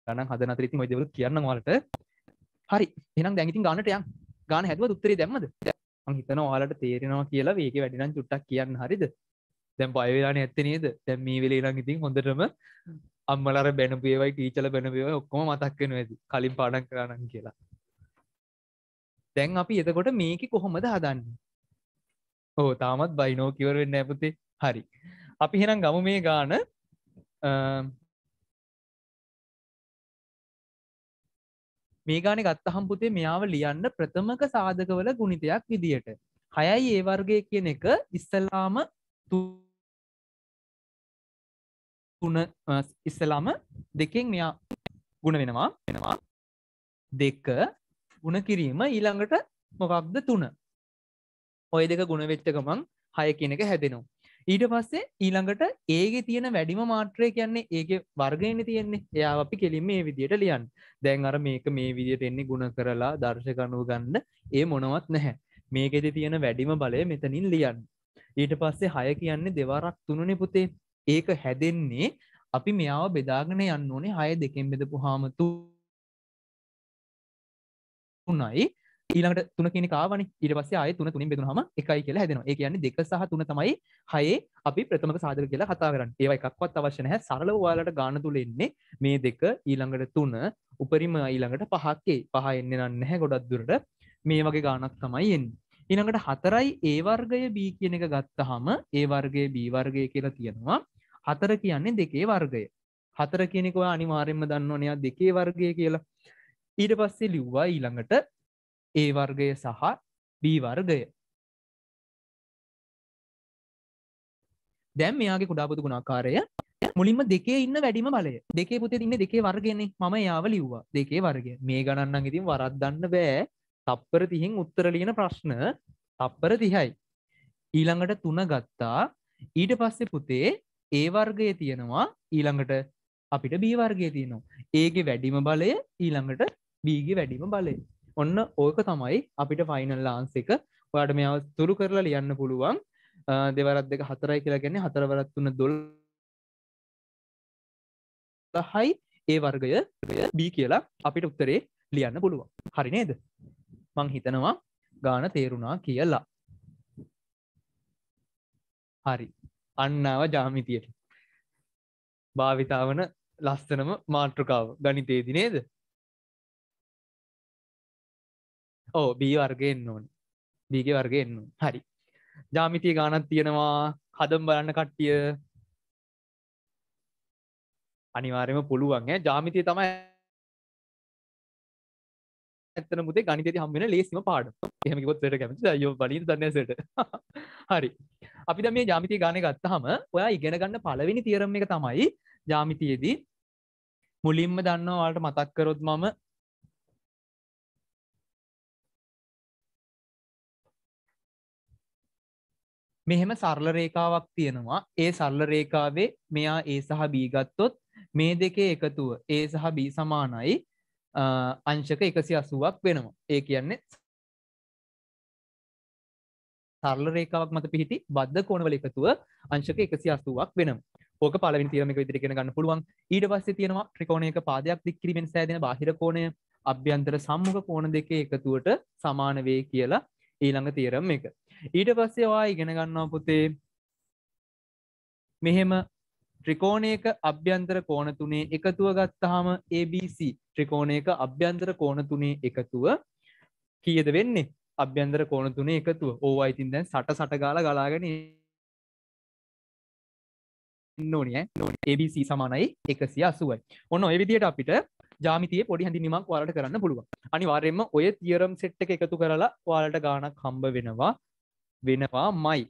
ගණන් හදන අතර ඉතින් ওই දේවල් කියන්න ඔයාලට. හරි. එහෙනම් දැන් ඉතින් ගානට යන්. ගාන හැදුවද උත්තරේ දැම්මද? මං හිතනවා ඔයාලට තේරෙනවා කියලා වේගේ වැඩි නම් චුට්ටක් කියන්න හරිද? දැන් බය වෙලානේ ඇත්තේ නේද? දැන් මේ වෙලේ නම් ඉතින් හොඳටම අම්මලාර බැනපු ඒවයි ටීචර්ලා බැනපු ඒවයි ඔක්කොම මතක් වෙනවා ඇති. කලින් පාඩම් කරා නම් කියලා. දැන් අපි එතකොට මේක කොහොමද හදන්නේ ඕ තාමත් බයිනෝ කිවර වෙන්න ඇපුතේ හරි අපි හෙනම් ගමු මේ ගාන මේ ගාන ගත්තහම් පුතේ මෙයාව ලියන්න ප්‍රථමක සාධකවල ගුණිතයක් විදියට හයයි ඒ වර්ගය කියන එක ඉස්සල්ලාම තුන ඉස්සලාම දෙකෙන් මෙයා ගුණ වෙනවා. වෙනවා දෙක ගුණ කිරීම ඊළඟට මොකක්ද තුන? ඔය දෙක ගුණ වෙච්ච ගමන් හය කියන එක හැදෙනවා. ඊට පස්සේ ඊළඟට ඒගේ තියෙන වැඩිම මාත්‍රය කියන්නේ ඒගේ වර්ගයන තියෙන්නේ. එයා අපි කෙලින් මේ විදියට ලියන් දැන් අර මේක මේ විදියට එන්නේ ගුණ කරලා දර්ශකනුව ගන්න. ඒ මොනවත් නැහැ. මේකෙදි තියෙන වැඩිම බලය මෙතනින් ලියන්න. ඊට පස්සේ හය කියන්නේ දෙවරක් තුනනේ පුතේ. ඒක හැදෙන්නේ අපි මෙයාව බෙදාගෙන යන්න ඕනේ හය දෙකෙන් බෙදපු හාමතු තුනයි ඊළඟට තුන කියන කාවනි ඊට පස්සේ ආයෙ තුන තුනින් බෙදුනහම එකයි කියලා හැදෙනවා. ඒ කියන්නේ දෙක සහ තුන තමයි හයේ අපි ප්‍රථමක සාධක කියලා කතා කරන්නේ. ඒවා එකක්වත් අවශ්‍ය නැහැ. සරලව ඔයාලට ගාන තුල එන්නේ මේ දෙක ඊළඟට තුන උපරිම ඊළඟට පහක් එයි. පහ එන්නේ නැහැ ගොඩක් දුරට. මේ වගේ ගානක් තමයි එන්නේ. ඊළඟට හතරයි ඒ වර්ගය B කියන එක ගත්තාම ඒ වර්ගය B වර්ගය කියලා තියෙනවා. හතර කියන්නේ දෙකේ වර්ගය. හතර කියන එක ඔයා අනිවාර්යෙන්ම දන්න ඕනේ දෙකේ වර්ගය කියලා. ඊට පස්සේ ලිව්වා ඊළඟට ඒ වර්ගය සහ B වර්ගය. දැන් මෙයාගේ කුඩාපොතු ගුණාකාරය මුලින්ම දෙකේ ඉන්න වැඩිම බලය. දෙකේ පුතේ ඉන්නේ දෙකේ වර්ගයනේ. මම යාව ලිව්වා. දෙකේ වර්ගය. මේ ගණන් නම් ඉතින් වරද්දන්න බෑ. තප්පර 30න් උත්තර ලියන ප්‍රශ්න තප්පර 30යි. ඊළඟට 3 ගත්තා. ඊට පස්සේ පුතේ ඒ වර්ගයේ තියෙනවා ඊළඟට අපිට B වර්ගයේ තියෙනවා. ඒගේ වැඩිම බලය ඊළඟට B ගේ වැඩිම බලය. ඔන්න ඕක තමයි අපිට ෆයිනල් ආන්ස් එක. ඔයාලට මේව තුරු කරලා ලියන්න පුළුවන්. දෙවරක් දෙක හතරයි කියලා කියන්නේ හතර වරක් තුන 12යි ඒ වර්ගය B කියලා අපිට උත්තරේ ලියන්න පුළුවන්. හරි නේද? මං හිතනවා ගාන තේරුණා කියලා. හරි. අන්නාව ජාමිතියට. භාවිතාවන ලස්සනම මාතෘකාව ගනිතේදි නේද? ඕ B වර්ගයෙන් ඕන. B ගේ වර්ගයෙන් ඕන. හරි. ජාමිතිය ගානක් තියෙනවා. හදම් බලන්න කට්ටිය. අනිවාර්යයෙන්ම පුළුවන් ඈ. ජාමිතිය තමයි ඇත්තන මුදේ ගනිතයේදී හම්බ වෙන ලේසිම පාඩම. එහෙම කිව්වොත් සර්ට කැමතිද? අයියෝ බලීද දන්නේ සර්ට. හරි. අපි දැන් මේ ජ්‍යාමිතිය ගානේ ගත්තාම ඔයා ඉගෙන ගන්න පළවෙනි තියරම් එක තමයි ජ්‍යාමිතියේදී මුලින්ම දන්නවා ඔයාලට මතක් කරොත් මම මෙහෙම සරල රේඛාවක් තියෙනවා. ඒ සරල රේඛාවේ මෙයා A සහ B ගත්තොත් මේ දෙකේ එකතුව A සහ B සමානයි අංශක 180ක් වෙනවා. ඒ කියන්නේ සරල රේඛාවක් මත පිහිටි බද්ධ කෝණවල එකතුව අංශක 180ක් වෙනවා. ඕක පළවෙනි තියරම එක විදිහට ඉගෙන ගන්න පුළුවන්. ඊට පස්සේ තියෙනවා ත්‍රිකෝණයක පාදයක් දික් කිරීමෙන් සෑදෙන බාහිර කෝණය අභ්‍යන්තර සම්මුඛ කෝණ දෙකේ එකතුවට සමාන වේ කියලා ඊළඟ තියරම් එක. ඊට පස්සේ ඔයා ඉගෙන ගන්නවා පුතේ මෙහෙම ත්‍රිකෝණයක අභ්‍යන්තර කෝණ තුනේ එකතුව ගත්තාම ABC ත්‍රිකෝණයක අභ්‍යන්තර කෝණ තුනේ එකතුව කීයද වෙන්නේ? අභ්‍යන්තර කෝණ තුනේ එකතුව. ඕවා ඉතින් දැන් සට සට ගාලා ගලාගෙන ඉන්න ඕනේ ඈ. ABC සමානයි 180යි. ඔන්න ඔය විදිහට අපිට ජාමිතියේ පොඩි හැඳින්වීමක් ඔයාලට කරන්න පුළුවන්. අනිවාර්යයෙන්ම ඔය තියරම් සෙට් එක එකතු කරලා ඔයාලට ගාණක් හම්බ වෙනවා. වෙනවාමයි.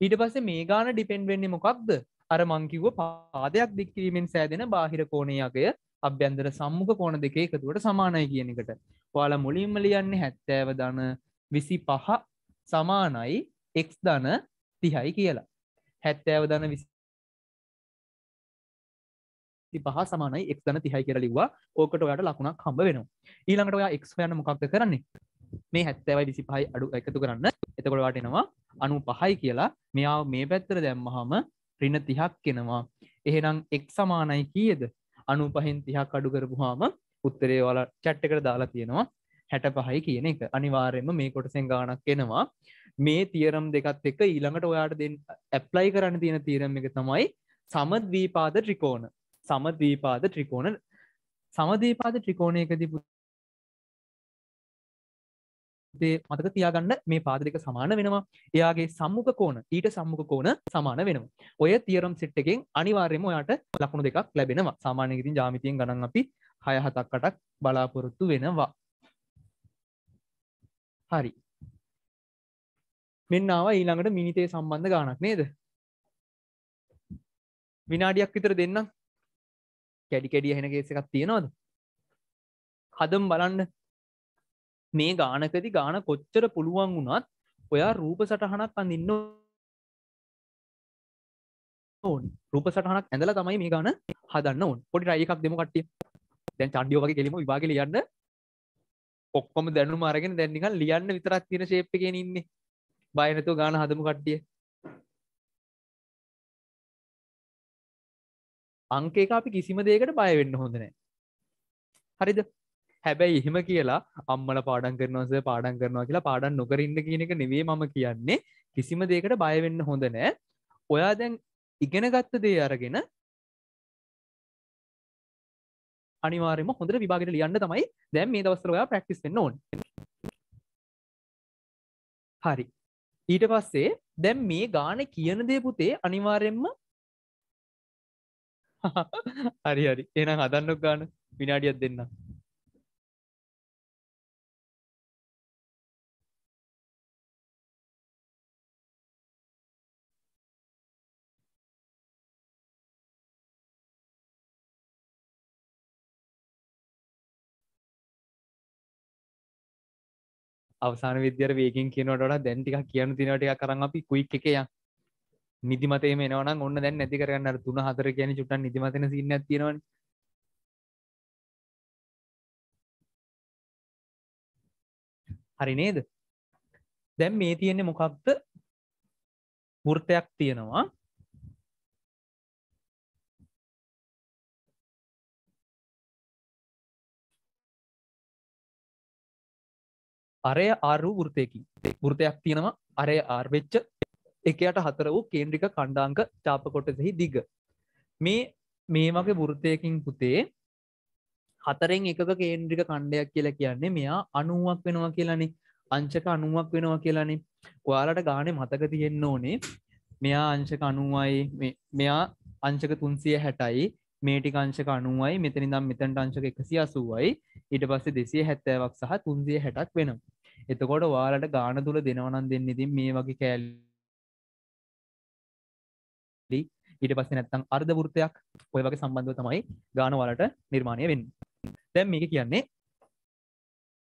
ඊට පස්සේ මේ ගාන ඩිපෙන්ඩ් වෙන්නේ මොකක්ද? අර මං කිව්ව පාදයක් දික් කිරීමෙන් සෑදෙන බාහිර කෝණයේ අගය අභ්‍යන්තර සම්මුඛ කෝණ දෙකේ එකතුවට සමානයි කියන එකට. ඔයාලා මුලින්ම ලියන්නේ 70 ධන 25 සමානයි x ධන 30යි කියලා. 70 ධන පහ සමානයි එක් ධන තිහයි කියලා ලිව්වා ඕකට ඔයාට ලකුණක් හම්බ වෙනවා ඊළඟට ඔයා එක් හොයන්න මොකක්ද කරන්නේ මේ හැත්තෑවයි විසි පහයි අඩු එකතු කරන්න. එතකොට වාට එනවා අනු පහයි කියලා. මෙයා මේ පැත්තර දැම්මහම රින තිහක් කෙනවා. එහෙනම් එක් සමානයි කියද? අනු පහෙන් තිහක් අඩු කරපුහාම උත්තරේ වල චැට්ටකට දාලා තියෙනවා. හැට පහයි කියන එක. අනිවාර්යෙන්ම මේ කොටසෙන් ගානක් එනවා. මේ තියරම් දෙකත් එක ඊළඟට ඔයාට දෙන්න ඇප්ලයි කරන්න තියෙන තීරම් එක තමයි සමද්වීපාද ත්‍රිකෝණ. සමද්වීපාද ත්‍රිකෝණ. සමදීපාද ත්‍රිකෝණයකදී දේ මතක තියාගන්න මේ පාද දෙක සමාන වෙනවා. එයාගේ සම්මුඛ කෝණ ඊට සම්මුඛ කෝණ සමාන වෙනවා. ඔය තියරම් සෙට් එකෙන් අනිවාර්යයෙන්ම ඔයාට ලකුණු දෙකක් ලැබෙනවා. සාමාන්‍යයෙන් ඉතින් ජ්‍යාමිතියෙන් ගණන් අපි 6 7ක් 8ක් බලාපොරොත්තු වෙනවා. හරි. මෙන්න ආවා ඊළඟට මිනිතේ සම්බන්ධ ගානක් නේද? විනාඩියක් විතර දෙන්නම්. කැඩි කැඩි ඇහෙන කේස් එකක් තියෙනවද? හදම් බලන්න. මේ ගානකති ගාන කොච්චර පුළුවන් වුණත් ඔයා රූප සටහනක් අඳන්න ඕන්. රූප සටහනක් ඇඳලා තමයි මේ ගාන හදන්න ඕන්. පොඩි රයි එකක් දෙමු කට්ටිය. දැන් චන්ඩියෝ වගේ කෙලිම විභාගෙ ලියන්න. ඔක්කොම දැනුම අරගෙන දැන් නිකන් ලියන්න විතරක් තියෙන ෂේප් එකේ ඉන්නේ. බය නැතුව ගාන හදමු කට්ටිය. අංක එක අපි කිසිම දෙයකට බය වෙන්න හොඳ නැහැ හරිද? හැබැයි එහෙම කියලා අම්මල පාඩම් කරනවස පාඩම් කරනවා කියලා පාඩම් නොකර ඉන්න කියන එක නෙවෙයි මම කියන්නේ. කිසිම දෙයකට බය වෙන්න හොඳ නැහැ ඔයා දැන් ඉගෙන ගත්ත දේ අරගෙන අනිවාර්යයෙන්ම හොඳට විභාගෙට ලියන්න තමයි දැන් මේ දවස්වල ඔයා ප්‍රැක්ටිස් වෙන්න ඕනේ. හරි. ඊට පස්සේ දැන් මේ ගාන කියන දේ පුතේ අනිවාර්යෙන්ම හරි හරි. එහෙනම් හදන්නක් ගාන විනාඩියක් දෙන්න අවසාන විද්‍යාර වේගෙන් කියනවට වඩා දැන් ටිකක් කියන්න තියෙනවා ටිකක් අරන් අපි ක්වික් එකේ යන්. නිදිමතේම එනවා නම් ඔන්න දැන් නැති කරගන්න අර 3 4 කියන්නේ චුට්ටක් නිදිමතෙන සීන් එකක් තියෙනවනේ. හරි නේද? දැන් මේ තියෙන්නේ මොකක්ද? වෘත්තයක් තියෙනවා. අරය ආරු වෘතයකින් වෘතයක් තියෙනවා අරය ආර්වෙච්ච එකයට හතර වූ කේන්ද්‍රික කණ්ඩාංක චාප කොටසෙහි දිග. මේ මේ වගේ වෘතයකින් පුතේ හතරෙන් එකක කේන්ද්‍රික කණ්ඩයක් කියලා කියන්නේ මෙයා අනුවක් වෙනවා කියලානේ. අංශක අනුවක් වෙනවා කියලානේ. ඔයාලට ගානේ මතක තියෙන්න ඕනේ මෙයා අංශක අනුවයි මෙයා අංශක තුන්සිය හැටයි මේටි අංශක අනුවයි මෙතනිදම් මෙතැන්ට අංශක එකසි අසුවයි. ඊට පස්සේ දෙසිය හැත්තෑවක් සහ තුන්සිය හැටක් වෙනවා. එතකොට වාලට ගාන තුළ දෙනවනන් දෙන්න ඉතින් මේ වගේ කෑල්ලි ඊට පස්සේ නැත්තම් අර්ධ වෘත්තයක් ඔය වගේ සම්බන්ධව තමයි ගාන වලට නිර්මාණය වෙන්නේ. දැන් මේක කියන්නේ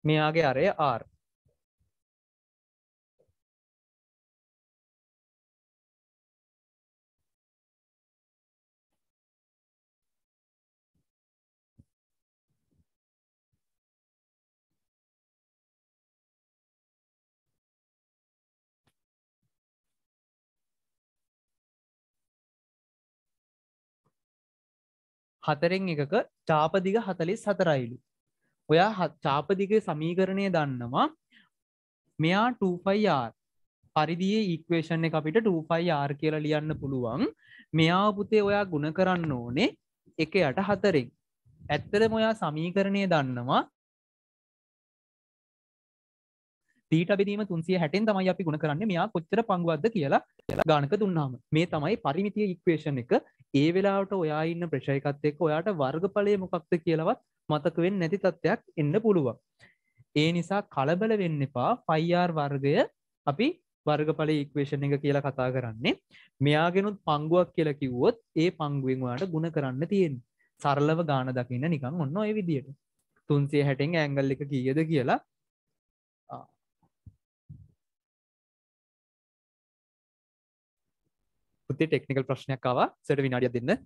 මෙයාගේ අරය R. හතරෙන් එකක චාපදිග හතලිස් හතරයිලු. ඔයා චාපදිග සමීකරණය දන්නවා මෙයා 2පයිR පරිදියේ ඉක්වේෂන් එක අපිට 2පයිR කියලා ලියන්න පුළුවන්. මෙයා පුතේ ඔයා ගුණ කරන්න ඕනේ එක යට හතරෙන්. ඇත්තට මොයා සමීකරණය දන්නවා තීට බෙදීම තුන්සිය හැටෙන් තමයි අපි ගුණ කරන්න මෙයා කොච්චර පංගුවක්ද කියලා ගානක දුන්නාම මේ තමයි පරිමිතිය ඉක්වේෂන් එක ඒ වෙලාවට ඔයා ඉන්න ප්‍රශයකත් එක්ක ඔයාට වර්ගඵලය මොකක්ද කියලවත් මතක වෙන්නේ නැති තත්ත්වයක් එන්න පුළුවන්. ඒ නිසා කලබල වෙන්න එපා ෆයිර් වර්ගය අපි වර්ගඵල ඉක්වේෂන් එක කියලා කතා කරන්නේ මෙයාගෙනුත් පංගුවක් කියලා කිව්වොත් ඒ පංගුවෙන් ඔයාට ගුණ කරන්න තියෙන්නේ. සරලව ගාන දකින්න නිකන් ඔන්න ඔය විදියට. 360න් ඇන්ගල් එක කීයද කියලා පුතේ ටෙක්නිකල් ප්‍රශ්නයක් ආවා. සට විනාඩියක් දෙන්න.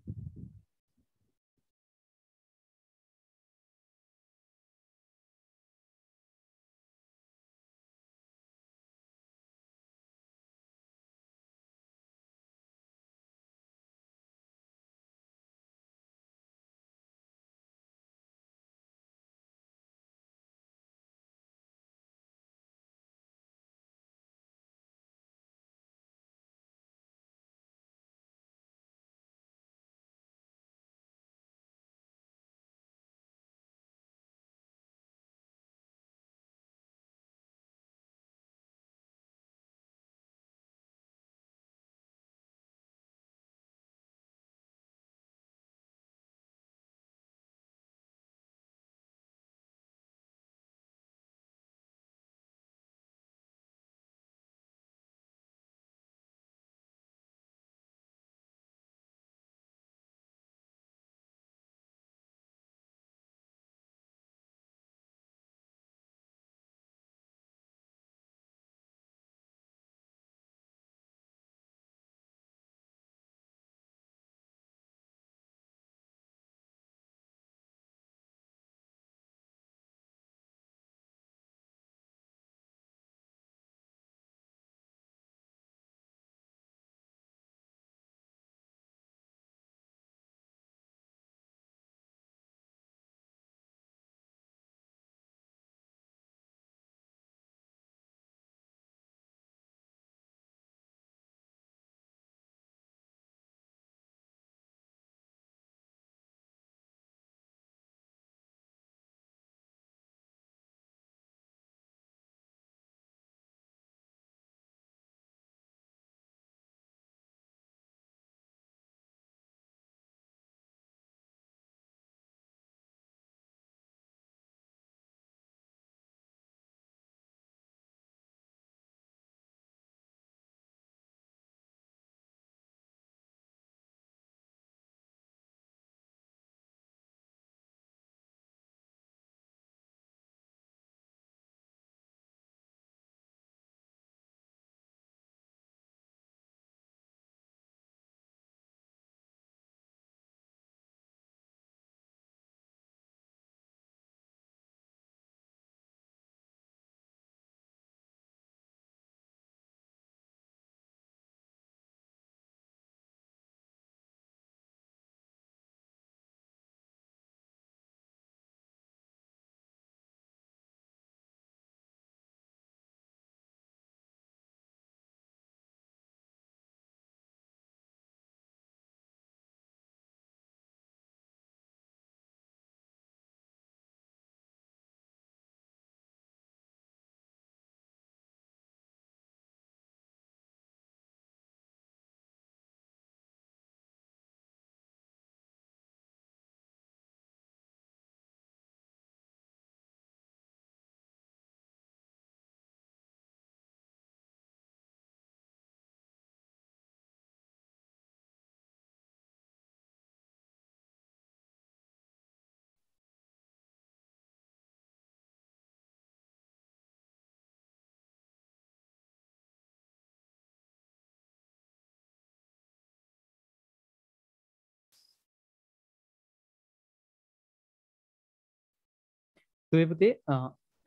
තුවේ පුතේ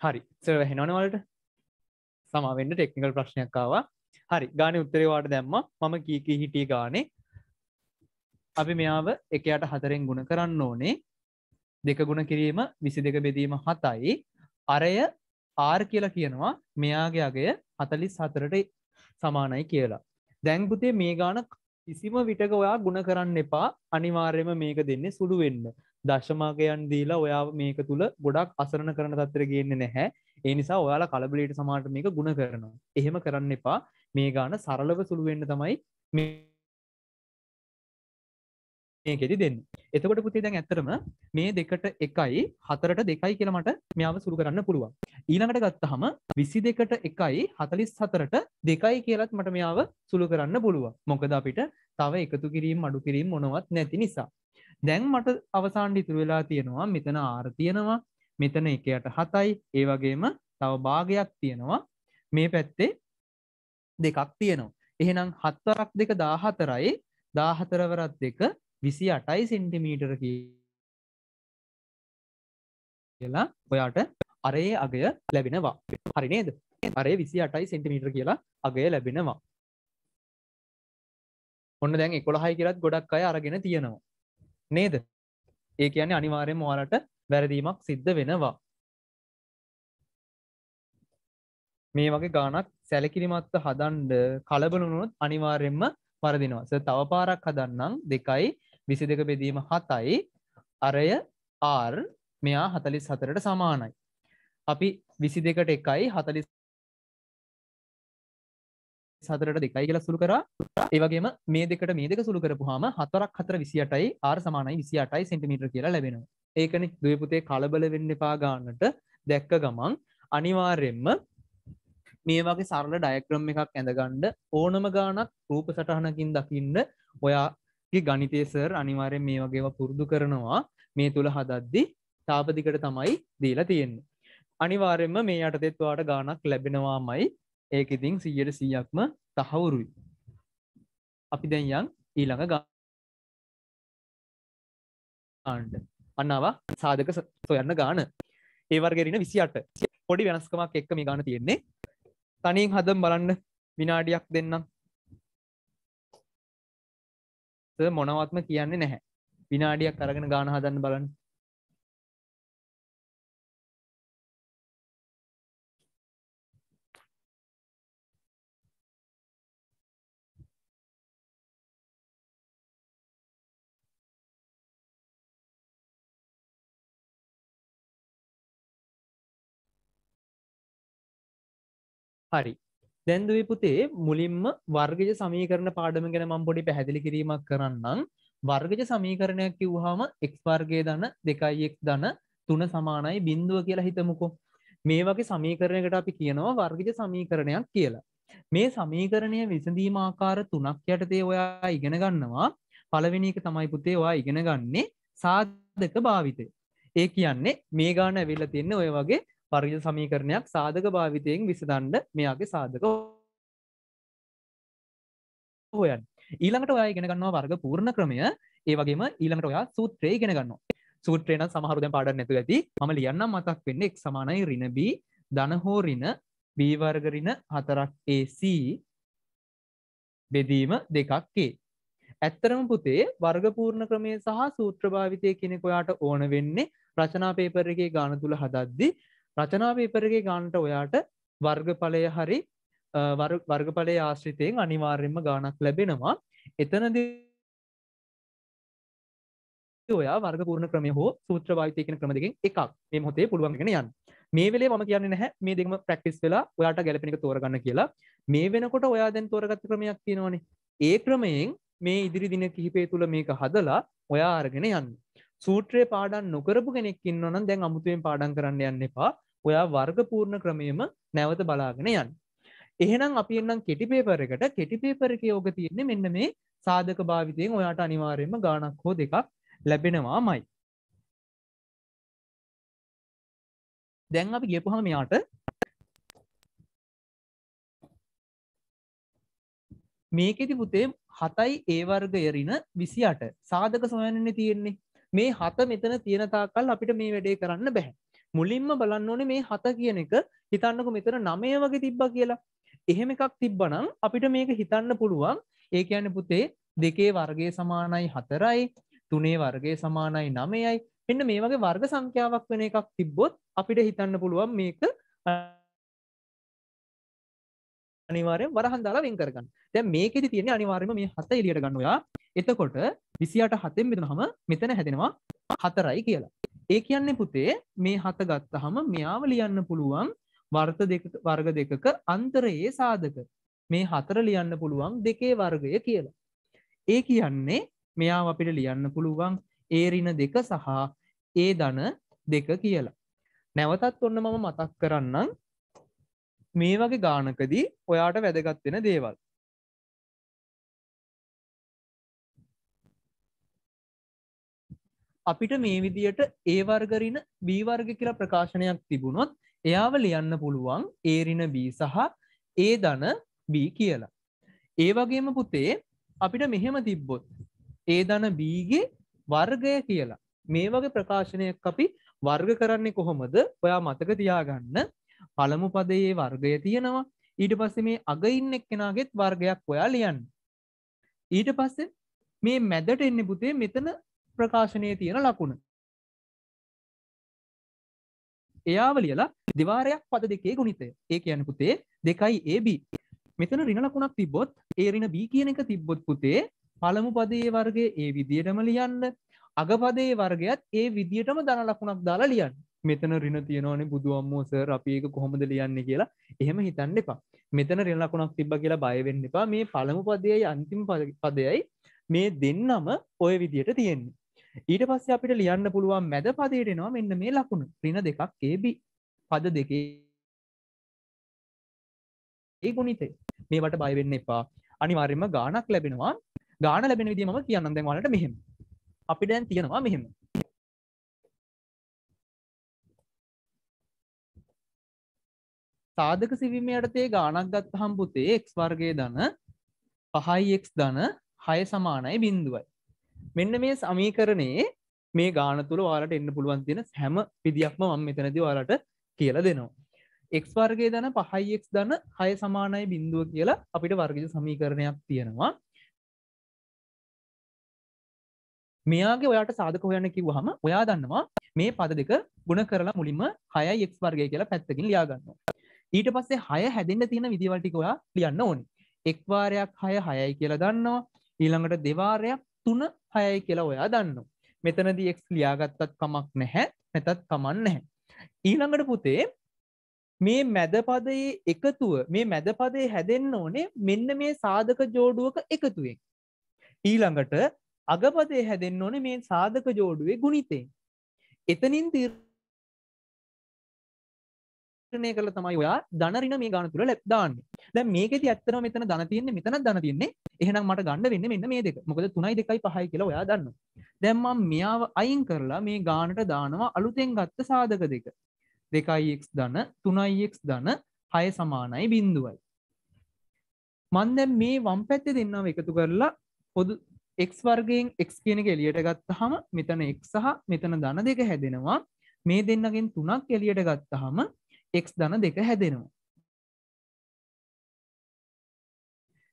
හරි. සර් වැහෙනවනේ වලට සමාවෙන්න ටෙක්නිකල් ප්‍රශ්නයක් ආවා. හරි. ගානේ උත්තරේ වාට දැම්මා. මම කී කී හිටියේ ගානේ? අපි මෙයාව එකයට හතරෙන් ගුණ කරන්න ඕනේ. දෙක ගුණ කිරීම විසි දෙක බෙදීම හතයි. අරය ආර් කියලා කියනවා. මෙයාගේ අගය හතලිස් හතරට සමානයි කියලා. දැංපුතේ මේ ගාන කිසිම විටක ඔයා ගුණ කරන්න එපා. අනිවාර්යම මේක දෙන්නේ සුළු වෙන්න. දශමාකයන් දීලා ඔයා මේක තුළ ගොඩක් අසරණ කරන තත්තර ගන්න නැහැ. ඒ නිසා ඔයාලා කලබලට සමාට මේක ගුණ කරනවා. එහෙම කරන්න එපා. මේ ගාන සරලව සුළුවෙන්න තමයි මේකෙදි දෙන්න. එතකොට පුතේ දැන් ඇත්තරම මේ දෙකට එකයි හතරට දෙකයි කියලා මට මෙයාව සුළු කරන්න පුළුවන්. ඊළඟට ගත්තහම විසි දෙකට එකයි හතලිස් හතරට දෙකයි කියලත් මට මෙයාව සුළු කරන්න පුළුවන්. මොකද අපිට තව එකතු කිරීම අඩු කිරීම මොනවත් නැති නිසා. දැන් මට අවසාන්ඩ ඉතුරු වෙලා තියෙනවා මෙතන ආර තියෙනවා මෙතන එකයට හතයි ඒ වගේම තව භාගයක් තියෙනවා. මේ පැත්තේ දෙකක් තියෙනවා. එහෙනම් හත්වරක් දෙක දාහතරයි දාහතරවරත් දෙක විසි අටයි සෙන්ටිමීටර කියලා ඔයාට අරේ අගය ලැබෙනවා. හරි නේද? අරේ විසි අටයි සෙන්ටිමීටර කියලා අගය ලැබෙනවා. ඔන්න දැන් එකොළහයි කියලත් ගොඩක් අය අරගෙන තියෙනවා. නේද? ඒ කියන්නේ අනිවාර්යෙන් ඔයාලට වැරදීමක් සිද්ධ වෙනවා. මේ වගේ ගානක් සැලකිලිමත්ව හදන්ඩ කලබලුණොත් අනිවාර්යෙන්ම වරදිනවා. තව පාරක් හදන්නම්. දෙකයි විසි දෙක බෙදීම හතයි. අරය ආර් මෙයා හතලිස් හතරට සමානයි. අපි විසි දෙකට එකයි හතලිස් සතරට දෙකයි කියලා සුළු කරා. ඒවගේම මේ දෙකට මේ දෙක සුළු කරපුහම හතරක් හතර විසියටයි ආර් සමානයි විසියටයි සෙන්ටිමීටර් කියලා ලැබෙනවා. ඒකන දයපුතේ කලබල වෙන්න එපා ගන්නට දැක්ක ගමන් අනිවාර්යෙන්ම මේ වගේ සරල ඩයක්‍රම් එකක් ඇඳගණ්ඩ ඕනම ගානක් රූප සටහනකින් දකින්න ඔයාගේ ගනිතේසර් අනිවාරයෙන් මේ වගේව පුරුදු කරනවා. මේ තුළ හදද්දි තාපදිකට තමයි දීලා තියෙන්නේ. අනිවාරෙන්ම මේ යටතෙත්වාට ගානක් ලැබෙනවාමයි ඒක ඉතින් සීයට සීයක්ම තහවුරුයි. අපි දැන්යන් ඊළඟ ගාන්ඩ අන්නවා සාධක සොයන්න ගාන. ඒවර්ගෙරෙන විසි අට පොඩි වෙනස්කමක් එක්ක මේ ගාන තියෙන්නේ. තනින් හදම් බලන්න විනාඩියක් දෙන්නම්. මොනවත්ම කියන්නේ නැහැ. විනාඩියක් අරගෙන ගාන හදන්න බලන්න. හරි. දැන්දුවේ පුතේ මුලින්ම වර්ගජ සමීකරණ පාඩම ගැන මම පොඩි පැහැදිලි කිරීමක් කරන්නම්. වර්ගජ සමීකරණයක් කිව්වහම x වර්ගය ධන 2x ධන 3 සමානයි බිඳුව කියලා හිතමුකෝ. මේ වගේ සමීකරණයකට අපි කියනවා වර්ගජ සමීකරණයක් කියලා. මේ සමීකරණය විසඳීම ආකාර තුනක් යටතේ ඔයා ඉගෙන ගන්නවා. පළවෙනි එක තමයි පුතේ ඔයා ඉගෙන ගන්නේ සාධක භාවිතය. ඒ කියන්නේ මේ ගාන ඇවිල්ලා තියෙන්නේ ඔය වගේ පරිජ සමීකරණයක් සාධක භාවිතයෙන් විසඳන්ඩ මෙයාගේ සාධක හොයන් ඊළඟට ඔයා ඉගෙන ගන්නවා වර්ග පූර්ණ ක්‍රමය. ඒ වගේම ඊළඟට ඔයා සූත්‍රය ඉගෙන ගන්නවා. සූත්‍රයන සමහරුද පාඩ නැතු ඇති. ම ලියන්න මතක් වෙන්න එක් සමානයි. රිනබී දනහෝරින බීවර්ගරින හතරක් AC බෙදීම දෙකක්කේ ඇත්තරම පුතේ වර්ගපූර්ණ ක්‍රමය සහ සූත්‍රභාවිතය කෙනෙක ඔයාට ඕන වෙන්නේ රචනා පේපර එකේ ගාන තුළ හදද්දි රචනා පේපරගේ ගානට ඔයාට වර්ගඵලය හරි වර්ගඵලය ආශ්‍රිතයෙන් අනිවාර්යෙන්ම ගානක් ලැබෙනවා. එතනද ඔයා වර්ගපූර්ණ ක්‍රමය හෝ සූත්‍ර භාවිතය කියන ක්‍රම දෙකෙන් එකක් මේ මොහොතේ පුළුවන්ගෙන යන්න. මේ වෙලේ මම කියන්නේ නැහැ. මේ දෙකම ප්‍රැක්ටිස් වෙලා ඔයාට ගැලපෙන එක තෝරගන්න කියලා. මේ වෙනකොට ඔයා දැන් තෝරගත්ත ක්‍රමයක් තියෙනවනේ. ඒ ක්‍රමයෙන් මේ ඉදිරි දින කිහිපය තුළ මේක හදලා ඔයා අරගෙන යන්න. සූත්‍රයේ පාඩම් නොකරපු කෙනෙක් ඉන්නවනම් දැන් අමුතුවෙන් පාඩම් කරන්න යන්න එපා. ඔයා වර්ග පූර්ණ ක්‍රමයම නැවත බලාගෙන යන්න. එහෙනම් අපි එන්නම් කෙටි පේපර් එකට. කෙටි පේපර් එකේ යෝග තියෙන්නේ මෙන්න මේ සාධක භාවිතයෙන් ඔයාට අනිවාර්යයෙන්ම ගාණක් හෝ දෙකක් ලැබෙනවාමයි. දැන් අපි ගියපුහම මෙයාට මේකෙති පුතේ හතයි ඒ වර්ගය රින විසි අට සාධක සොයන්නේ තියෙන්නේ. මේ හත මෙතන තියෙන තාකල් අපිට මේ වැඩේ කරන්න බැහැ මුලින්ම බලන්න ඕනේ මේ හත කියන එක හිතන්නකො මෙතන නමය වගේ තිබ්බා කියලා එහෙම එකක් තිබ්බනම් අපිට මේක හිතන්න පුළුවන් ඒ කියන්නේ පුතේ දෙකේ වර්ගය සමානයි හතරයි තුනේ වර්ගය සමානයි නමයයි මෙන්න මේ වගේ වර්ග සංඛ්‍යාවක් වෙන එකක් තිබ්බොත් අපිට හිතන්න පුළුවන් මේක අනිවාර්යෙන් වරහන් දාලා වෙන් කරගන්න. දැන් මේකෙදි තියෙන්නේ අනිවාර්යයෙන්ම මේ 7 එළියට ගන්න ඔයා. එතකොට 28 7ෙන් බෙදුනහම මෙතන හැදෙනවා 4යි කියලා. ඒ කියන්නේ පුතේ මේ 7 ගත්තාම මෙයාව ලියන්න පුළුවන් වර්ග දෙක වර්ග දෙකක අන්තරයේ සාධක. මේ 4 ලියන්න පුළුවන් දෙකේ වර්ගය කියලා. ඒ කියන්නේ මෙයාව අපිට ලියන්න පුළුවන් ඒ ඍණ දෙක සහ ඒ ධන දෙක කියලා. නැවතත් ඔන්න මම මතක් කරන්නම් මේ වගේ ගානකදී ඔයාට වැදගත් වෙන දේවල්. අපිට මේ විදියට ඒ වර්ග ඍණ B වර්ග කියලා ප්‍රකාශනයක් තිබුණොත් එයාව ලියන්න පුළුවන් ඒ ඍණ B සහ ඒ ධන B කියලා. ඒ වගේම පුතේ අපිට මෙහෙම තිබ්බොත් ඒ ධන B ගේ වර්ගය කියලා. මේ වගේ ප්‍රකාශනයක් අපි වර්ග කරන්නේ කොහොමද? ඔයා මතක තියාගන්න. පළමු පදයේ වර්ගය තියෙනවා. ඊට පස්සේ මේ අග ඉන්න එක්කෙනාගෙත් වර්ගයක් ඔයා ලියන්න. ඊට පස්සේ මේ මැදට එන්නේ පුතේ මෙතන ප්‍රකාශනයේ තියෙන ලකුණ. එයාව ලියලා දෙවාරයක් පද දෙකේ ගුණිතය. ඒ කියන්නේ පුතේ දෙකයි AB මෙතන ඍණ ලකුණක් තිබ්බොත් ඒ ඍණ B කියන එක තිබ්බොත් පුතේ පළමු පදයේ වර්ගය ඒ විදියටම ලියන්න. අගපදයේ වර්ගයත් ඒ විදියටම ධන ලකුණක් දාලා ලියන්න. මෙතන ඍණ තියෙනවනේ බුදු අම්මෝ සර් අපි ඒක කොහොමද ලියන්නේ කියලා. එහෙම හිතන්න එපා. මෙතන ඍණ ලකුණක් තිබ්බා කියලා බය වෙන්න එපා. මේ පළමු පදයයි අන්තිම පදයයි මේ දෙන්නම ඔය විදියට තියෙන්නේ. ඊට පස්සේ අපිට ලියන්න පුළුවන් මැද පදයට එනවා මෙන්න මේ ලකුණ. ඍණ දෙකක් AB පද දෙකේ ඒ ගුණිතේ මේවට බය වෙන්න එපා. අනිවාර්යයෙන්ම ගාණක් ලැබෙනවා. ගාණ ලැබෙන විදිහ මම කියන්නම්. දැන් ඔයාලට මෙහෙම. අපි දැන් තියනවා මෙහෙම. සාධක සිවීම යටතේ ගාණක් ගත්තහම් පුතේ x වර්ගයේ ධන 5x ධන 6 සමානයි බිඳුවයි. මෙන්න මේ සමීකරණයේ මේ ගාන තුල ඔයාලට එන්න පුළුවන් තියෙන හැම විදියක්ම මම මෙතනදී ඔයාලට කියලා දෙනවා x වර්ගයේ ධන 5x ධන 6 සමානයි බිඳුව කියලා අපිට වර්ගජ සමීකරණයක් තියෙනවා මෙයාගේ ඔයාට සාධක හොයන්න කිව්වහම ඔයා දන්නවා මේ පද දෙක ගුණ කරලා මුලින්ම 6x වර්ගය කියලා පැත්තකින් ලියා ගන්නවා. ඊට පස්සේ 6 හැදෙන්න තියෙන විදිවල් ටික ඔයා ලියන්න ඕනේ. එක් වාරයක් 6 6යි කියලා දන්නවා. ඊළඟට දෙවාරයක් 3 6යි කියලා ඔයා දන්නවා. මෙතනදී x ලියාගත්තත් කමක් නැහැ. නැතත් කමක් නැහැ. ඊළඟට පුතේ මේ මැද පදයේ එකතුව මේ මැද පදේ හැදෙන්න ඕනේ මෙන්න මේ සාධක ජෝඩුවක එකතුවෙන්. ඊළඟට අගපදේ හැදෙන්න ඕනේ මේ සාධක ජෝඩුවේ ගුණිතෙන්. එතනින් තීරණය කළ තමයි ඔයා ධන ඍණ මේ ගාන තුල දාන්නේ. දැන් මේකෙදි ඇත්තටම මෙතන ධන තියෙන්නේ මෙතනත් ධන තියෙන්නේ. එහෙනම් මට ගන්න වෙන්නේ මෙන්න මේ දෙක. මොකද 3යි 2යි 5යි කියලා ඔයා දන්නවා. දැන් මම මෙයාව අයින් කරලා මේ ගානට දානවා අලුතෙන් ගත්ත සාධක දෙක. 2x ධන 3x ධන 6 සමානයි බිඳුවයි. මන් දැන් මේ වම් පැත්තේ දෙන්නව එකතු කරලා පොදු x වර්ගයෙන් x කියන එක එළියට ගත්තාම මෙතන x සහ මෙතන ධන දෙක හැදෙනවා. මේ දෙන්නගෙන් තුනක් එළියට ගත්තාම x ධන දෙක හැදෙනවා.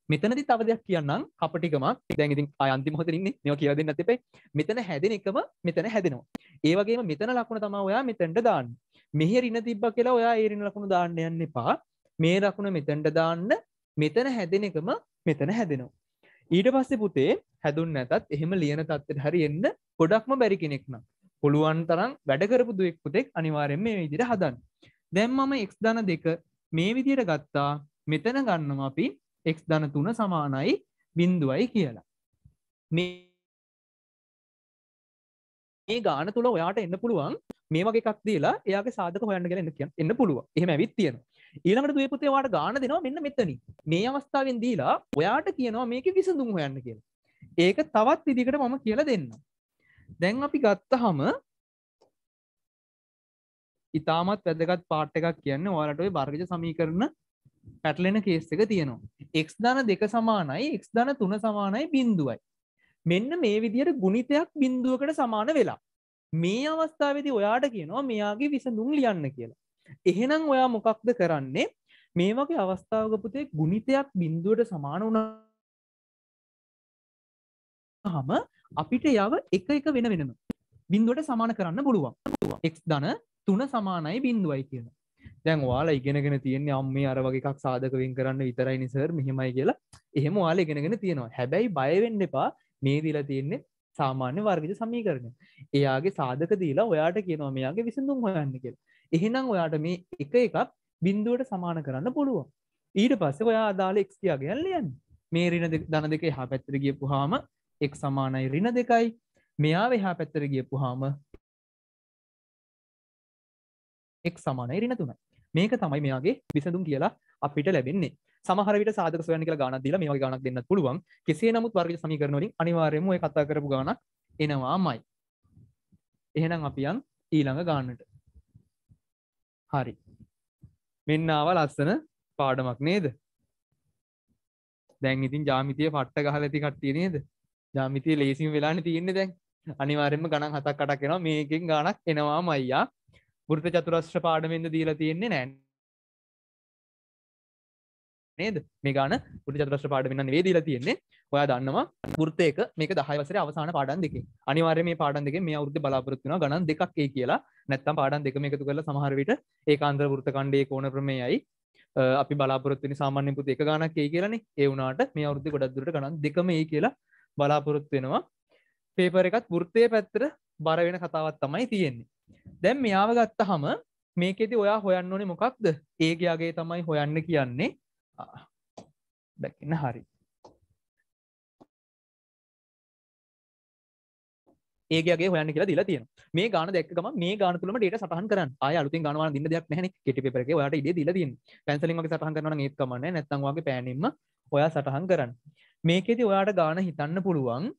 මෙතනදි තව දෙයක් කියන්නම්. කපටිකමක් දැන් ඉතින් ආය අන්තිම මොහොතේ ඉන්නේ. මේවා කියලා දෙන්නත් එපේ මෙතන හැදෙන එකම මෙතන හැදෙනවා. ඒ වගේම මෙතන ලකුණ තමයි ඔයා මෙතනට දාන්නේ. මෙහි රින තිබ්බා කියලා ඔයා ඒ රින ලකුණ දාන්න යන්න එපා. මේ ලකුණ මෙතනට දාන්න මෙතන හැදෙන එකම මෙතන හැදෙනවා. ඊට පස්සේ පුතේ හැදුන් නැතත් එහෙම ලියන තත්ත්වයට හරි එන්න ගොඩක්ම බැරි කෙනෙක් නම්. පුළුවන් තරම් වැඩ කරපු දුවෙක් පුතෙක් අනිවාර්යෙන් මේ විදිහට හදන්න. දැන් මම x ධන දෙක මේ විදිහට ගත්තා. මෙතන ගන්නවා අපි x ධන 3 සමානයි බිඳුවයි කියලා. මේ මේ ගාන තුල ඔයාට එන්න පුළුවන් මේ වගේ එකක් දීලා එයාගේ සාධක හොයන්න කියලා එන්න කියන්න එන්න පුළුවන්. එහෙම ඇවිත් තියෙනවා. ඊළඟට දුවේ පුතේ ඔයාට ගාන දෙනවා මෙන්න මෙතනින්. මේ අවස්ථාවෙන් දීලා ඔයාට කියනවා මේකේ විසඳුම් හොයන්න කියලා. ඒක තවත් විදිහකට මම කියලා දෙන්නම්. දැන් අපි ගත්තහම ඉතාමත් වැදගත් පාට් එකක් කියන්නේ ඔයාලට ওই වර්ගජ සමීකරණ පැටලෙන කේස් එක තියෙනවා. x ධන දෙක සමානයි x ධන 3 සමානයි බිඳුවයි. මෙන්න මේ විදිහට ගුණිතයක් බිඳුවකට සමාන වෙලා. මේ අවස්ථාවේදී ඔයාට කියනවා මෙයාගේ විසඳුම් ලියන්න කියලා. එහෙනම් ඔයා මොකක්ද කරන්නේ මේ වගේ අවස්ථාවක පුතේ ගුණිතයක් බිඳුවට සමාන වුණාම අපිට යව එක එක වෙන වෙනම බිඳුවට සමාන කරන්න පුළුවන්. x ධන 3 සමානයි බිඳුවයි කියලා. දැන් ඔයාලා ඉගෙනගෙන තියෙන්නේ අම්මේ අර වගේ එකක් සාධක වෙන් කරන්න විතරයිනේ සර් මෙහෙමයි කියලා. එහෙම ඔයාලා ඉගෙනගෙන තියෙනවා. හැබැයි බය වෙන්න එපා. මේ දීලා තියෙන්නේ සාමාන්‍ය වර්ගජ සමීකරණය. එයාගේ සාධක දීලා ඔයාට කියනවා මෙයාගේ විසඳුම් හොයන්න කියලා. එහෙනම් ඔයාට මේ එක එකක් බිඳුවට සමාන කරන්න පුළුවන්. ඊට පස්සේ ඔයා අදාළ x තියාගෙන ලියන්න. මේ ඍණ ධන දෙක එහා පැත්තට ගියපුවාම x සමානයි ඍණ දෙකයි. මෙයා එහා පැත්තට ගියපුවාම x සමානයි ඍණ තුනයි. මේක තමයි මෙයාගේ විසඳුම් කියලා අපිට ලැබෙන්නේ. සමහර විට සාධක සොයන්න කියලා ගාණක් දීලා මේ වගේ ගාණක් දෙන්නත් පුළුවන්. කෙසේ නමුත් වර්ග සමීකරණ වලින් අනිවාර්යයෙන්ම ඔය කතා කරපු ගාණක් එනවාමයි. එහෙනම් අපි යන් ඊළඟ ගානට. හරි. මෙන්න ආව ලස්සන පාඩමක් නේද? දැන් ඉතින් ජාමිතිය පට්ට ගහලා ඇති කට්ටිය නේද? ජාමිතිය ලේසිම වෙලානේ තියෙන්නේ දැන්. අනිවාර්යයෙන්ම ගණන් හතක් අටක් එනවා මේකෙන් ගාණක් එනවාම අයියා. වෘත්ත චතුරස්‍ර පාඩමෙන්ද දීලා තියෙන්නේ නෑ. නේද මේ ගාන වෘත්ත චතුරස්‍ර පාඩමෙන් නෙවෙයි දීලා තියෙන්නේ. ඔයා දන්නවා වෘත්ත එක මේක 10 වසරේ අවසාන පාඩම් දෙකෙන්. අනිවාර්යයෙන් මේ පාඩම් දෙකෙන් මේ අවුරුද්දේ බලාපොරොත්තු වෙනවා ගණන් දෙකක් එයි කියලා. නැත්තම් පාඩම් දෙකම එකතු කරලා සමහර විට ඒකාන්තර වෘත්ත ඛණ්ඩයේ කෝණ ප්‍රමේයයි අපි බලාපොරොත්තු වෙන සාමාන්‍ය පුත එක ගානක් එයි කියලානේ. ඒ වුණාට මේ අවුරුද්දේ ගොඩක් දුරට ගණන් දෙකම එයි කියලා බලාපොරොත්තු වෙනවා. පේපර් එකත් වෘත්තයේ පැත්තට බර වෙන කතාවක් තමයි තියෙන්නේ. දැන් මෙයාව ගත්තහම මේකෙදි ඔයා හොයන්න ඕනේ මොකක්ද? ඒගයාගේ තමයි හොයන්න කියන්නේ. දැක්කන්න හරි. ඒගේ හොයන්න කියලා දීලා තියෙනවා. මේ ගාන දැක්ක ගමන් මේ ගාන තුලම data සටහන් කරන්න. ආය අලුතෙන් ගාන වල දින්න දෙයක් නැහැනේ. කෙටි පේපර් එකේ ඔයාලට ඉඩේ දීලා තියෙන්නේ. පැන්සලින් වගේ සටහන් කරනවා නම් ඒත් කමන්නේ. නැත්නම් ඔයාගේ පෑනින්ම ඔයා සටහන් කරන්න. මේකෙදි ඔයාට ගාන හිතන්න පුළුවන්.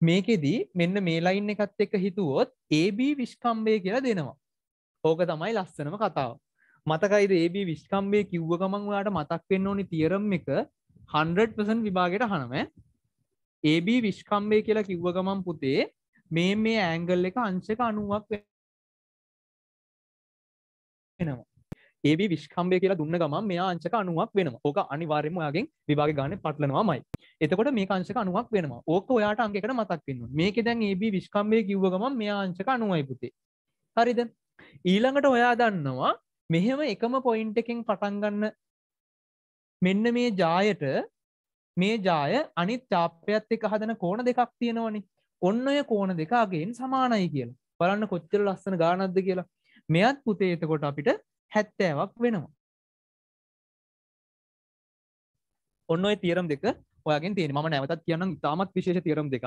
මේකෙදි මෙන්න මේ ලයින් එකත් එක්ක හිතුවොත් AB විස්කම්බය කියලා දෙනවා. ඕක තමයි ලස්සනම කතාව. මතකයිද AB විස්කම්බය කිව්ව ගමන් ඔයාට මතක් වෙන්න ඕනි තියරම් එක 100% විභාගයට අහනම AB විස්කම්බය කියලා කිව්ව ගමන් පුතේ මේ මේ ඇංගල් එක අංශක 90ක් වෙනවා. AB විස්කම්බය කියලා දුන්න ගමන් මෙයා අංශක 90ක් වෙනවා. ඕක අනිවාර්යයෙන්ම ඔයාගෙන් විභාගේ ගානේ පටලනවාමයි. එතකොට මේක අංශක 90ක් වෙනවා. ඕක ඔයාට අංකයකට මතක් වෙන්න ඕනේ. මේකේ දැන් AB විස්කම්බය කිව්ව ගමන් මෙයා අංශක 90යි පුතේ. හරිද? ඊළඟට ඔයා දන්නවා මෙහෙම එකම පොයින්ට් එකෙන් පටන් ගන්න මෙන්න මේ ජායට මේ ජාය අනිත් චාප්පයත් එක්ක හදන කෝණ දෙකක් තියෙනවනේ. ඔන්න ඔය කෝණ දෙක අගෙන් සමානයි කියලා. බලන්න කොච්චර ලස්සන ගානක්ද කියලා. මෙයත් පුතේ එතකොට අපිට 70ක් වෙනවා. ඔන්න ඔය තියරම් දෙක ඔයාගෙන් තියෙන මම නැවතත් කියන්නම් ඉතාමත් විශේෂ තියරම් දෙකක්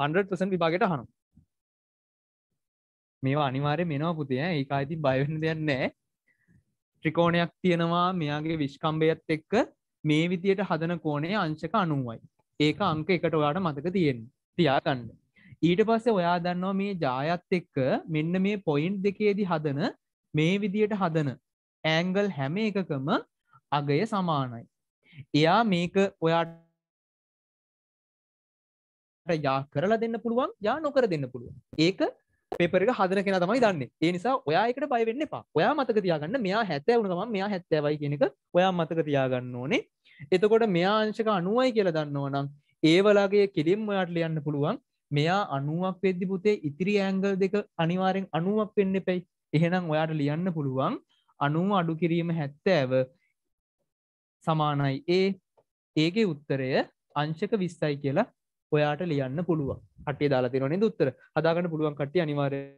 100% විභාගයට අහනවා. මේවා අනිවාර්යෙන් මෙනවා පුතේ ඈ ඒක ආයිති බය වෙන්න දෙයක් නැහැ. ත්‍රිකෝණයක් තියෙනවා මෙයාගේ විස්කම්බයත් එක්ක මේ විදියට හදන කෝණය අංශක 90යි. ඒක අංක එකට ඔයාට මතක තියෙන්න. තියාගන්න. ඊට පස්සේ ඔයා දන්නවා මේ ජායත් එක්ක මෙන්න මේ පොයින්ට් දෙකේදී හදන මේ විදියට හදන ඇංගල් හැම එකකම අගය සමානයි. එයා මේක ඔයාට යා කරලා දෙන්න පුළුවන් යා නොකර දෙන්න පුළුවන්. ඒක පේපර් එක හදන කෙනා තමයි දන්නේ. ඒ නිසා ඔයා ඒකට බය වෙන්න එපා. ඔයා මතක තියාගන්න මෙයා 70 වුණ ගමන් මෙයා 70යි කියන එක ඔයා මතක තියාගන්න ඕනේ. එතකොට මෙයා අංශක 90යි කියලා දන්නවනම් ඒ වලගේ කෙලින්ම ඔයාට ලියන්න පුළුවන්. මෙයා 90ක් වෙද්දි පුතේ ඉතිරි ඇංගල් දෙක අනිවාර්යෙන් 90ක් වෙන්න එපයි. එහෙනම් ඔයාට ලියන්න පුළුවන් 90 අඩු කිරීම 70 සමානයි ඒ ඒකේ උත්තරය අංශක 20යි කියලා ඔයාට ලියන්න පුළුවන්. කට්ටිය දාලා තියෙනවා නේද උත්තර? හදාගන්න පුළුවන් කට්ටිය අනිවාර්යයෙන්ම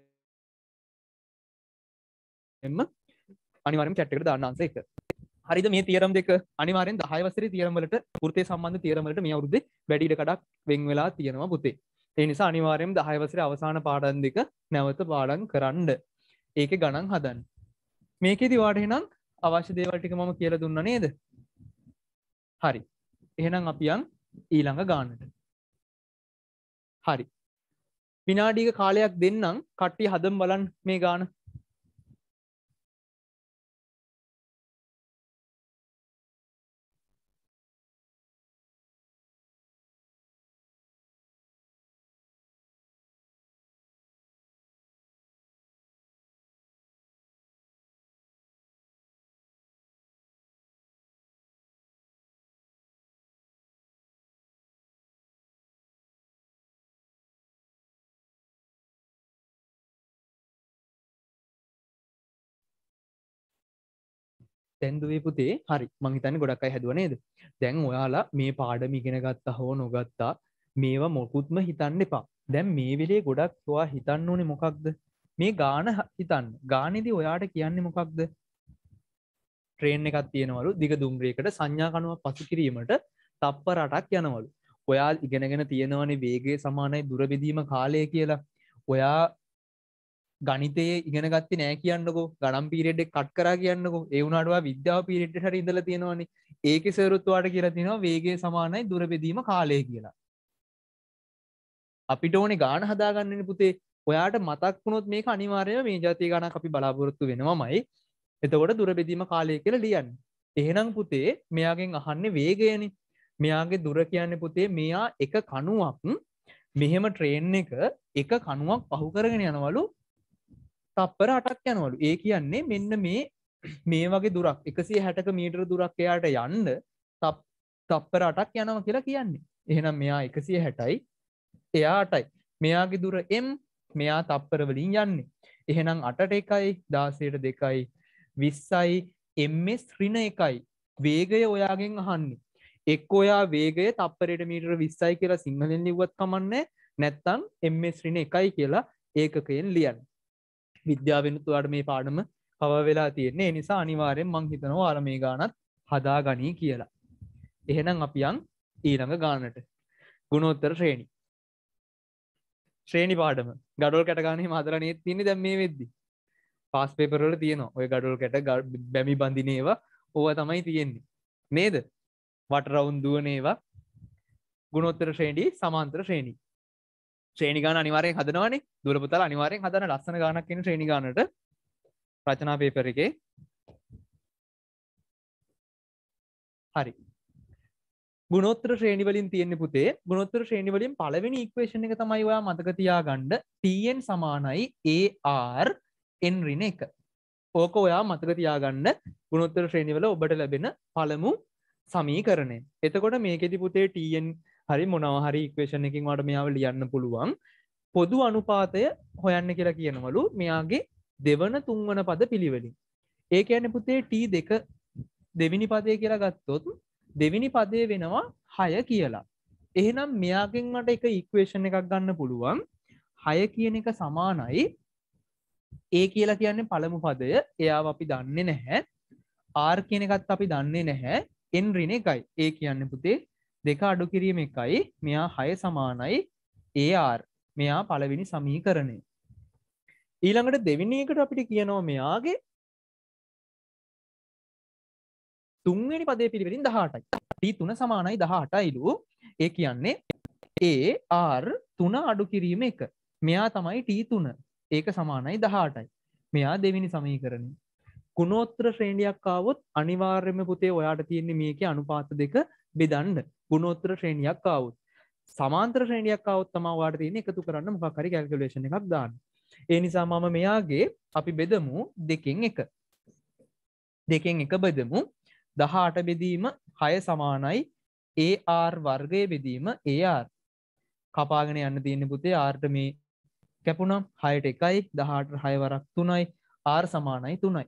අනිවාර්යයෙන්ම chat එකට දාන්න answer එක. හරිද මේ තියරම් දෙක අනිවාර්යෙන් 10 වසරේ තියරම් වලට වෘත්තය සම්බන්ධ තියරම් වලට මේ අවුරුද්දේ වැඩි ඉඩ කඩක් වෙන් වෙලා තියෙනවා පුතේ. ඒ නිසා අනිවාර්යයෙන්ම 10 වසරේ අවසාන පාඩම් දෙක නැවත පාඩම් කරන්න. ඒකේ ගණන් හදන්න. මේකෙදි වාට එහෙනම් අවශ්‍ය දේවල් ටික මම කියලා දුන්නා නේද? හරි. එහෙනම් අපි යන් ඊළඟ ගානට. හරි. විනාඩියක කාලයක් දෙන්නම් කට්ටිය හදම් බලන්න මේ ගාන. තැන්දුවේ පුතේ හරි. මංහිතන්න ගොඩක් අයි හැදුව නේද? දැන් ඔයාලා මේ පාඩම ඉගෙන ගත්තා හෝ නොගත්තා මේවා මොකුත්ම හිතන්න එපා. දැන් මේ වෙලේ ගොඩක් ඔයා හිතන්න ඕනේ මොකක්ද? මේ ගාන හ- හිතන්න. ගානෙදි ඔයාට කියන්නේ මොකක්ද? ට්‍රේන් එකක් තියෙනවලු. දිග දුම්රේකට සංඥාකනුවක් පසු කිරීමට තප්ප රටක් යනවලු. ඔයා ඉගෙනගෙන තියෙනවනේ වේගේ සමානයි දුරබෙදීම කාලය කියලා. ඔයා ගනිතයේ ඉගෙන ගත්ත නෑ කියන්නකෝ. ගනම් පිරෙඩ් කට් කර කියන්නකෝ. ඒවුණටවා විද්‍යාව පිරිට් හරි ඉඳල තියෙනවානේ. ඒක සරුත්වාට කියලා තිනවා වේගේ සමානයි දුරබෙදීම කාලය කියලා. අපිට ඕනේ ගාන හදාගන්නන පුතේ. ඔයාට මතක් වුණොත් මේ අනිවාර්යම මේ ජාතිය ගාන අපි බලාපොරොත්තු වෙනවාමයි. එතකොට දුරබෙදීම කාලය කියල ලියන්න. එහෙනම් පුතේ මෙයාගෙන් අහන්නේ වේගයනි. මෙයාගේ දුර කියන්න පුතේ මෙයා එක කනුවක් මෙහෙම ට්‍රේන් එක එක කනුවක් පහු කරගෙන යනවලු තප්පර අටක් යනවලු. ඒ කියන්නේ මෙන්න මේ මේ වගේ දුරක් එකසිය හැටක මීටර දුරක් එයාට යන්න තප්පර අටක් යනව කියලා කියන්නේ. එහෙනම් මෙයා එකසිය හැටයි එයාටයි. මෙයාගේ දුර එම් මෙයා තප්පරවලින් යන්නේ. එහෙනම් අටට එකයි දාසයට දෙකයි විස්සයි එම්ස් රින එකයි. වේගය ඔයාගෙන් අහන්නේ. එක් ඔයා වේගය තප්පරයට මීටර විස්සයි කියලා සිංහලෙන් ලිවත් කමන්න නැත්තං එම්ස් රින එකයි කියලා ඒකකයෙන් ලියන් විද්‍යාවෙනුතුවාට මේ පාඩම පව වෙලා තියෙන්නේ. නිසා අනිවාරයෙන් මං හිතනවා අර මේ ගානත් හදා ගනී කියලා. එහෙනම් අපියන් ඊළඟ ගානට. ගුණෝත්තර ශ්‍රේණි. ශ්‍රේණි පාඩම. ගඩොල් කැටගානේ මදරනේ තින්නේ දැම් මේ වෙද්දි. පාස් පේපරල තියෙනවා. ඔය ගඩොල් කැට බැමි බඳිනේවා ඕව තමයි තියෙන්නේ. නේද? වටරවුන් දුවනේවා ගුණොත්තර ශ්‍රේණී සමාන්තර ශ්‍රේණී. ශ්‍රේණිගාන අනිවාරයෙන් හදනවනේ. දුරපුතල අනිවාරයෙන් හදන ලස්සන ගානක් කියන ශ්‍රේණිගානට රචනා පේපර එකේ. හරි. ගුණොත්‍ර ශ්‍රේණිවලින් තියෙන්නේ පුතේ ගුණොත්‍ර ශ්‍රේණිවලින් පළවෙනි ඉක්වේෂන් එක තමයි ඔයා මතක තියාගන්න. Tn සමානයි ar n ඍණ එක. ඕක ඔයා මතක තියාගන්න. ගුණොත්තර ශ්‍රේණිවල ඔබට ලැබෙන පළමු සමීකරණය. එතකොට මේකෙදි පුතේ tn හරි මොනවා හරි ඉක්වේෂන් එකකින් වට මෙයාව ලියන්න පුළුවන්. පොදු අනුපාතය හොයන්න කියලා කියනවලු මෙයාගේ දෙවන තුන්වන පද පිළිවෙලින්. ඒ කියන්නේ පුතේ t දෙක දෙවිනි පදය කියලා ගත්තොත් දෙවිනි පදය වෙනවා හය කියලා. එහෙනම් මෙයාගෙන් මට එක ඉක්වේෂන් එකක් ගන්න පුළුවන් හය කියන එක සමානයි ඒ කියලා කියන්නේ පළමු පදය එයා අපි දන්නේ නැහැ ආර් කියන එකත් අපි දන්නේ නැහැ එන් රින එකයි ඒ කියන්න පුතේ දෙක අඩු කිරීම එකයි. මෙයා හය සමානයි. ඒර් මෙයා පළවෙනි සමීකරණය. ඊළඟට දෙවිනි එකට අපිට කියනවා මෙයාගේ තුන්වෙනි පදේ පිළිවෙලින් දහටයි ටී තුන සමානයි දහටයිලු ඒ කියන්නේ ඒ ආර් තුන අඩු කිරීම එක. මෙයා තමයි ටී තුන. ඒක සමානයි දහටයි මෙයා දෙවිනි සමීකරණය. ගුණෝත්‍ර ශ්‍රේණියක් ආවොත් අනිවාර්යම පුතේ ඔයාට තියෙන්නේ මේක අනුපාත දෙක. බෙදන්න. ගුණෝත්‍ර ශ්‍රේණියක් ආවුත්. සමාන්ත්‍ර ශ්‍රේණියක් අවුත් තමා වාට තියෙන එකතු කරන්න මොකක් හරි කැල්කුලේෂන් එකක් දාන්න. ඒ නිසා මම මෙයාගේ අපි බෙදමු දෙකෙන් එක. දෙකෙන් එක බෙදමු. දහට බෙදීම හය සමානයි. ඒර් වර්ගය බෙදීම ඒර් කපාගෙන යන්න තියෙන පුතේ ආර්ට මේ කැපුනම් හයට එකයි. දහට හයවරක් තුනයි. ආර් සමානයි තුනයි.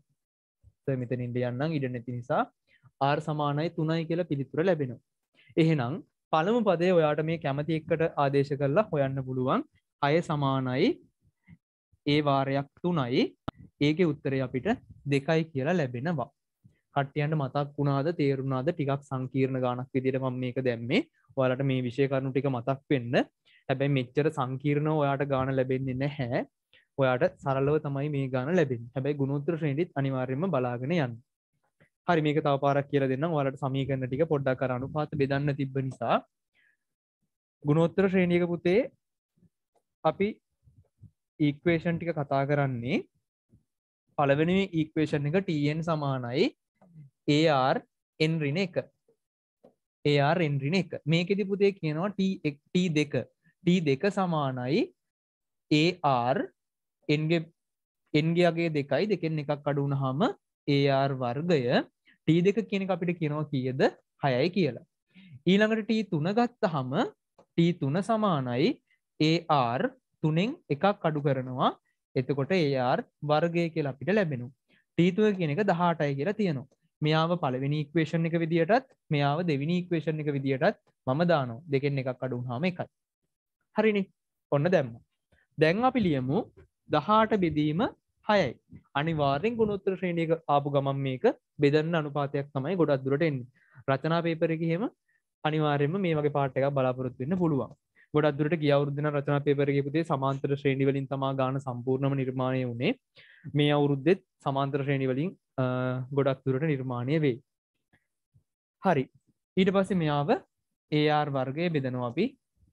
මෙතනින්ට යන්නම්. ඉඩ නැති නිසා. ආර් සමානයි තුනයි කියලා පිළිතුර ලැබෙනවා. එහෙනම් පළමු පදේ ඔයාට මේ කැමති එක්කට ආදේශ කරලා හොයන්න පුළුවන්. අය සමානයි ඒ වාරයක් තුනයි ඒක උත්තරය අපිට දෙකයි කියලා ලැබෙනවා. කට්ටියන්ට මතක් වුණාද තේරුණාද ටිකක් සංකීර්ණ ගානක් විදිට ම මේක දැම්මේ. ඔයාලට මේ විෂය කරුණු ටික මතක් වෙන්න. හැබැයි මෙච්චර සංකීර්ණ ඔයාට ගාන ලැබෙන්නේ නැහැ. ඔයාට සරලව තමයි මේ ගාන ලැබෙන් හැබැයි ගුණුත්‍ර ශ්‍රේණිත් අනිවාර්යම බලාගෙන යන්න. හරි මේක තව පාරක් කියල දෙන්න වලට සමීකරන ටික පොඩ්ඩක් කරනු පාත බෙදන්න තිබ නිසා. ගුණෝත්තර ශ්‍රේණියක පුතේ අපි ඊක්වේෂන් ටික කතා කරන්නේ. පළවෙනි ඊක්වේෂන් එක TN සමානයි. AR එන්රින එක. AR එන්රින එක. මේකෙදි පුතේ කියනවා T දෙක. T දෙක සමානයි. AR එන්ගේ එන්ගේගේ දෙකයි. දෙකෙන් එකක් අඩුවන හම AR වර්ගය T දෙක කියන අපිට කියනවා කියද? හයයි කියලා. ඊළඟට T තුන ගත්ත හම T තුන සමානයි. AR තුනෙන් එකක් අඩු කරනවා. එතකොට AR වර්ගය කියලා අපිට ලැබෙනු ටීතුව කියන එක දහටයි කියලා තියෙනවා. මෙයාව පළවෙනි ඉක්වේෂන් එක විදියටත් මෙයාව දෙවිනි ඉක්වේෂන් එක විදියටත් මම දානවා. දෙකෙන් එකක් අඩුහාම එකයි. හරිනි. ඔන්න දැම්ම. දැන් අපි ලියමු දහාට බෙදීම හයයි. අනිවාර්යෙන් ගුණොත්තර ශ්‍රේණියක ආපු ගමන් මේක බෙදන්න අනුපාතයක් තමයි ගොඩක් දුරට එන්නේ. රචනා පේපර එක එහෙම අනිවාර්යෙන්ම මේ වගේ පාට එකක් බලාපොරොත්තු වෙන්න පුළුවන්. ගොඩක් දුරට ගිය අවුරුද්දේ නම් රචනා පේපර් එකේ පුතේ සමාන්තර ශ්‍රේණි වලින් තමා ගාන සම්පූර්ණම නිර්මාණය වුණේ. මේ අවුරුද්දෙත් සමාන්තර ශ්‍රේණි වලින් අ, ගොඩක් දුරට නිර්මාණය වෙයි. හරි. ඊට පස්සේ මෙයාව AR වර්ගය බෙදනවා අපි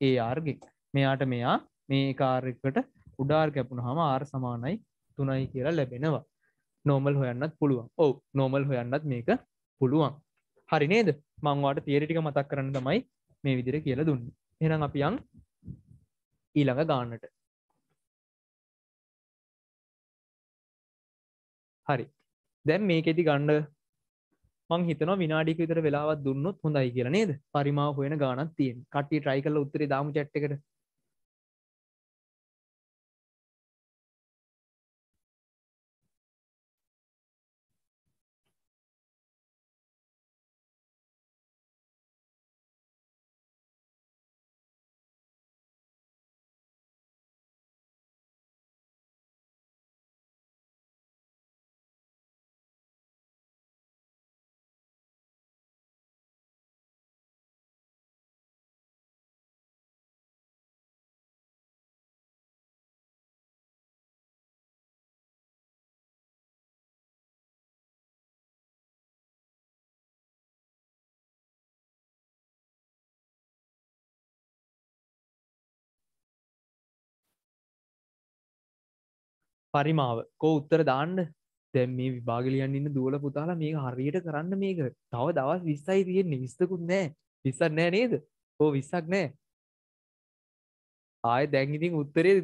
AR ගෙන් මෙයාට මෙයා මේ කාර් එකට උඩාර් කැපුණාම R සමානයි. 3යි කියලා ලැබෙනවා. නෝමල් හොයන්නත් පුළුවන්. ඔව් නෝමල් හොයන්නත් මේක පුළුවන්. හරි නේද? මං ඔයාලට තියරි ටික මතක් කරන්න තමයි මේ විදිහට කියලා දුන්නේ. එහෙනම් අපි යන් ඊළඟ ගානට. හරි. දැන් මේකෙදි ගන්න මං හිතනවා විනාඩියක විතර වෙලාවක් දුන්නොත් හොඳයි කියලා නේද? පරිමාව හොයන ගානක් තියෙන කට්ටිය try කරලා උත්තරේ දාමු chat පරිමාව. කෝ උත්තර දාන්න? දැන් මේ විභාග ලියන්න ඉන්න දුවල පුතාලා මේක හරියට කරන්න මේක. තව දවස් 20යි තියෙන්නේ. 20කුත් නෑ. 20ක් නෑ නේද? ඕ 20ක් නෑ. ආයෙ දැන් ඉතින් උත්තරේ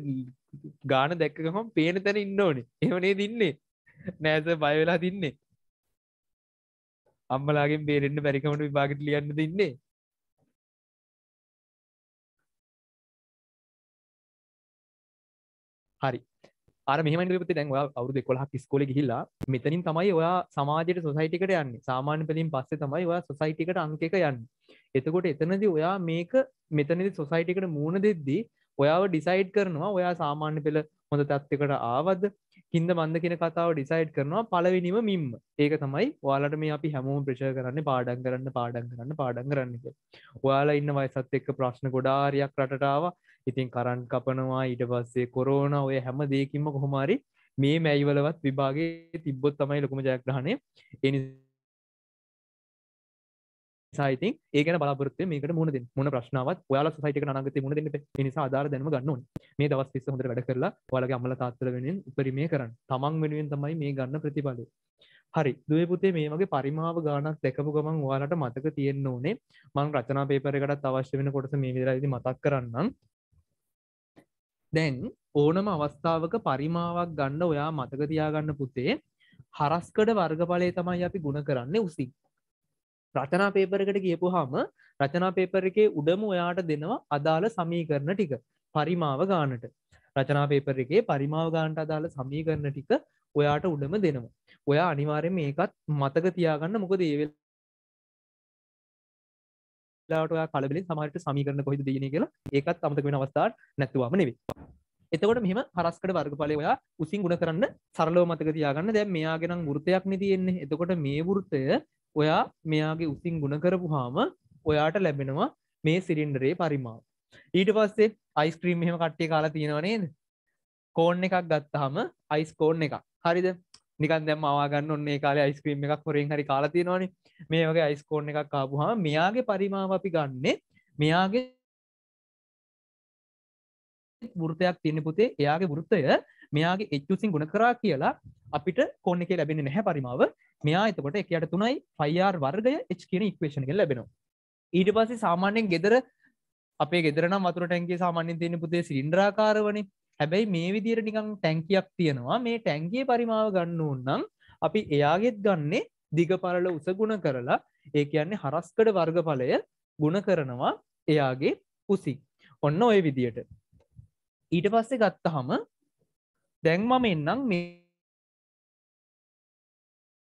ගාන දැක්ක ගමන් පේන තැන ඉන්න ඕනේ. එහෙම නේද ඉන්නේ? නෑස බය වෙලා තින්නේ. අම්මලාගෙන් බේරෙන්න බැරිකමට විභාගෙට ලියන්නද ඉන්නේ? හරි. අර මෙහෙම නිරපති දැන් ඔයා අවුරුදු 11ක් ඉස්කෝලේ ගිහිල්ලා මෙතනින් තමයි ඔයා සමාජයට සොසයිටි එකට යන්නේ. සාමාන්‍ය පෙළින් පස්සේ තමයි ඔයා සොසයිටි එකට අංක එක යන්නේ. එතකොට එතනදී ඔයා මේක මෙතනදී සොසයිටි එකට මූණ දෙද්දී ඔයාව ඩිසයිඩ් කරනවා ඔයා සාමාන්‍ය පෙළ හොඳ තත්ත්වයකට ආවද කින්ද මන්ද කියන කතාව ඩිසයිඩ් කරනවා පළවෙනිම මිම්ම. ඒක තමයි ඔයාලට මේ අපි හැමෝම ප්‍රෙෂර් කරන්නේ පාඩම් කරන්න පාඩම් කරන්න පාඩම් කරන්න කියලා. ඔයාලා ඉන්න වයසත් එක්ක ප්‍රශ්න ගොඩාරියක් රටට ආවා. ඉතින් කරන්ට් කපනවා. ඊට පස්සේ කොරෝනා ඔය හැම දෙයකින්ම කොහොම හරි මේ මැයිවලවත් විභාගේ තිබ්බොත් තමයි ලොකුම ජයග්‍රහණය. ඒ නිසා ඉතින් ඒ ගැන බලාපොරොත්තු වෙන්න මේකට මුහුණ දෙන්න. මොන ප්‍රශ්නාවක් ඔයාලා සොසයිටි එකට අනාගතේ මුහුණ දෙන්න එපා ඒ නිසා අදාළ දැනුම ගන්න ඕනේ. මේ දවස් 20 හොඳට වැඩ කරලා ඔයාලගේ අම්මලා තාත්තලා වෙනුවෙන් උපරිමය කරන්න. තමන් වෙනුවෙන් තමයි මේ ගන්න ප්‍රතිඵලය. හරි. දුවේ පුතේ මේ වගේ පරිමාව ගානක් දැකපු ගමන් ඔයාලට මතක තියෙන්න ඕනේ. මම රචනා පේපර් එකටත් අවශ්‍ය වෙන කොටස මේ විදිහට මතක් කරන්නම්. දැන් ඕනම අවස්ථාවක පරිමාවක් ගන්න ඔයා මතක තියාගන්න පුතේ හරස්කඩ වර්ගඵලය තමයි අපි ගුණ කරන්නේ උසින්. රචනා පේපර් එකට ගියපුවාම රචනා පේපර් එකේ උඩම ඔයාට දෙනවා අදාළ සමීකරණ ටික පරිමාව ගානට රචනා පේපර් එකේ පරිමාව ගානට අදාළ සමීකරණ ටික ඔයාට උඩම දෙනවා. ඔයා අනිවාර්යෙන් මේකත් මතක තියාගන්න මොකද ඒ වෙලාවට ඔයා කලබලෙන් සමහරට සමීකරණ කොහෙද දෙන්නේ කියලා ඒකත් අමතක වෙන අවස්ථාවක් නැතුවම නෙවෙයි. එතකොට මෙහෙම හරස්කඩ වර්ගඵලය ඔයා උසින් ගුණ කරන්න සරලව මතක තියාගන්න. දැන් මෙයාගේ නම් වෘතයක් නේ තියෙන්නේ එතකොට මේ වෘතය ඔයා මෙයාගේ උසින් ගුණ කරපුවාම ඔයාට ලැබෙනවා මේ සිලින්ඩරේ පරිමාව. ඊට පස්සේ අයිස්ක්‍රීම් මෙහෙම කට්ටිය කාලා තියෙනවා නේද? කෝන් එකක් ගත්තාම අයිස් කෝන් එකක්. හරිද? නිකන් දැන් මවා ගන්න ඔන්න ඒ කාලේ අයිස්ක්‍රීම් එකක් හොරෙන් හරි කාලා තියෙනවනේ. මේ වගේ අයිස් කෝන් එකක් ආපුවාම මෙයාගේ පරිමාව අපි ගන්නෙ මෙයාගේ වෘතයක් තියෙන පුතේ එයාගේ වෘතය මෙයාගේ එච්චුසින් ගුණ කරා කියලා අපිට කොන්න එක ලැබෙන්නේ නැහැ පරිමාව. මෙයා එතකොට එකයට තුනයි ෆයිර් වර්ගය එච් කියන ඉක්වේෂන් එක ලැබෙනවා. ඊට පස්සේ සාමාන්‍යයෙන් ගෙදර අපේ ගෙදර නම් වතුර ටැංකිය සාමාන්‍යයෙන් තියෙන පුතේ සිලින්ඩරාකාරවනේ. හැබැයි මේ විදිහට නිකන් ටැංකියක් තියෙනවා. මේ ටැංකියේ පරිමාව ගන්න ඕන නම් අපි එයාගෙත් ගන්නේ දිග පරල උස ගුණ කරලා ඒ කියන්නේ හරස්කඩ වර්ගඵලය ගුණ කරනවා එයාගේ උසින් ඔන්න ඔය විදියට ඊට පස්සේ ගත්තහම දැන් මම එන්නම් මේ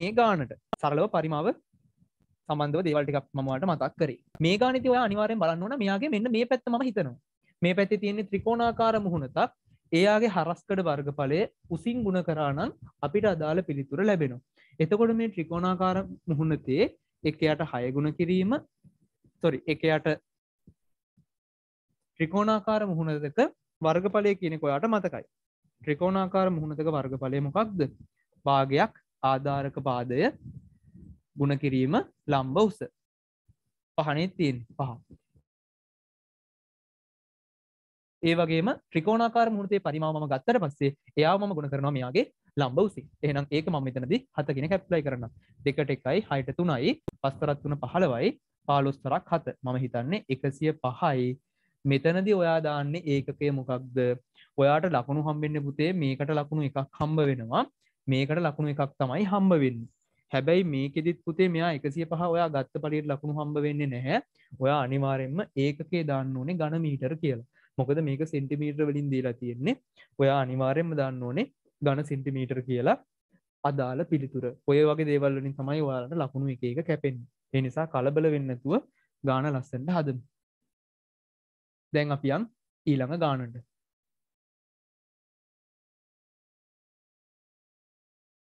මේ ගානට සරලව පරිමාව සම්බන්ධව දේවල් ටිකක් මම ඔයාලට මතක් කරේ. මේ ගානිතය ඔයා අනිවාර්යෙන් බලන්න ඕන මෙයාගේ මෙන්න මේ පැත්ත මම හිතනවා. මේ පැත්තේ තියෙන්නේ ත්‍රිකෝණාකාර මුහුණතක්. එයාගේ හරස්කඩ වර්ගඵලය උසින් ගුණ කරා නම් අපිට අදාළ පිළිතුර ලැබෙනවා. එතකොට මේ ත්‍රිකෝණාකාර මුහුණතේ එකයට 6 ගුණ කිරීම sorry එකයට ත්‍රිකෝණාකාර මුහුණතක වර්ගඵලය කියන එක ඔයාට මතකයි. ත්‍රිකෝණාකාර මුහුණතක වර්ගඵලය මොකක්ද? භාගයක් ආධාරක පාදය ගුණ කිරීම ලම්බ උස. පහනේ තියෙන්නේ පහ. ඒ වගේම ත්‍රිකෝණාකාර මුහුණතේ පරිමාව මම ගත්තට පස්සේ එයාව මම ගුණ කරනවා මෙයාගේ ලම්බ උසින්. එහෙනම් ඒක මම මෙතනදී 7 කෙනෙක් ඇප්ලයි කරනවා. 2ට 1යි 6ට 3යි 5 තරක් 3 15යි 15 තරක් 7. මම හිතන්නේ 105යි. මෙතනදී ඔයා දාන්නේ ඒකකය මොකක්ද? ඔයාට ලකුණු හම්බෙන්නේ පුතේ මේකට ලකුණු එකක් හම්බ වෙනවා. මේකට ලකුණු එකක් තමයි හම්බ වෙන්නේ. හැබැයි මේකෙදිත් පුතේ මෙයා 105 ඔයා ගත්ත පළියට ලකුණු හම්බ වෙන්නේ නැහැ. ඔයා අනිවාර්යෙන්ම ඒකකේ දාන්න ඕනේ ඝන මීටර කියලා. මොකද මේක සෙන්ටිමීටර වලින් දීලා තියෙන්නේ. ඔයා අනිවාර්යෙන්ම දාන්න ඕනේ ඝන සෙන්ටිමීටර කියලා අදාළ පිළිතුර. ඔය වගේ දේවල් වලින් තමයි ඔයාලට ලකුණු එක එක කැපෙන්නේ. ඒ නිසා කලබල වෙන්නේ නැතුව ගාන ලස්සනට හදමු. දැන් අපි යන් ඊළඟ ගානට.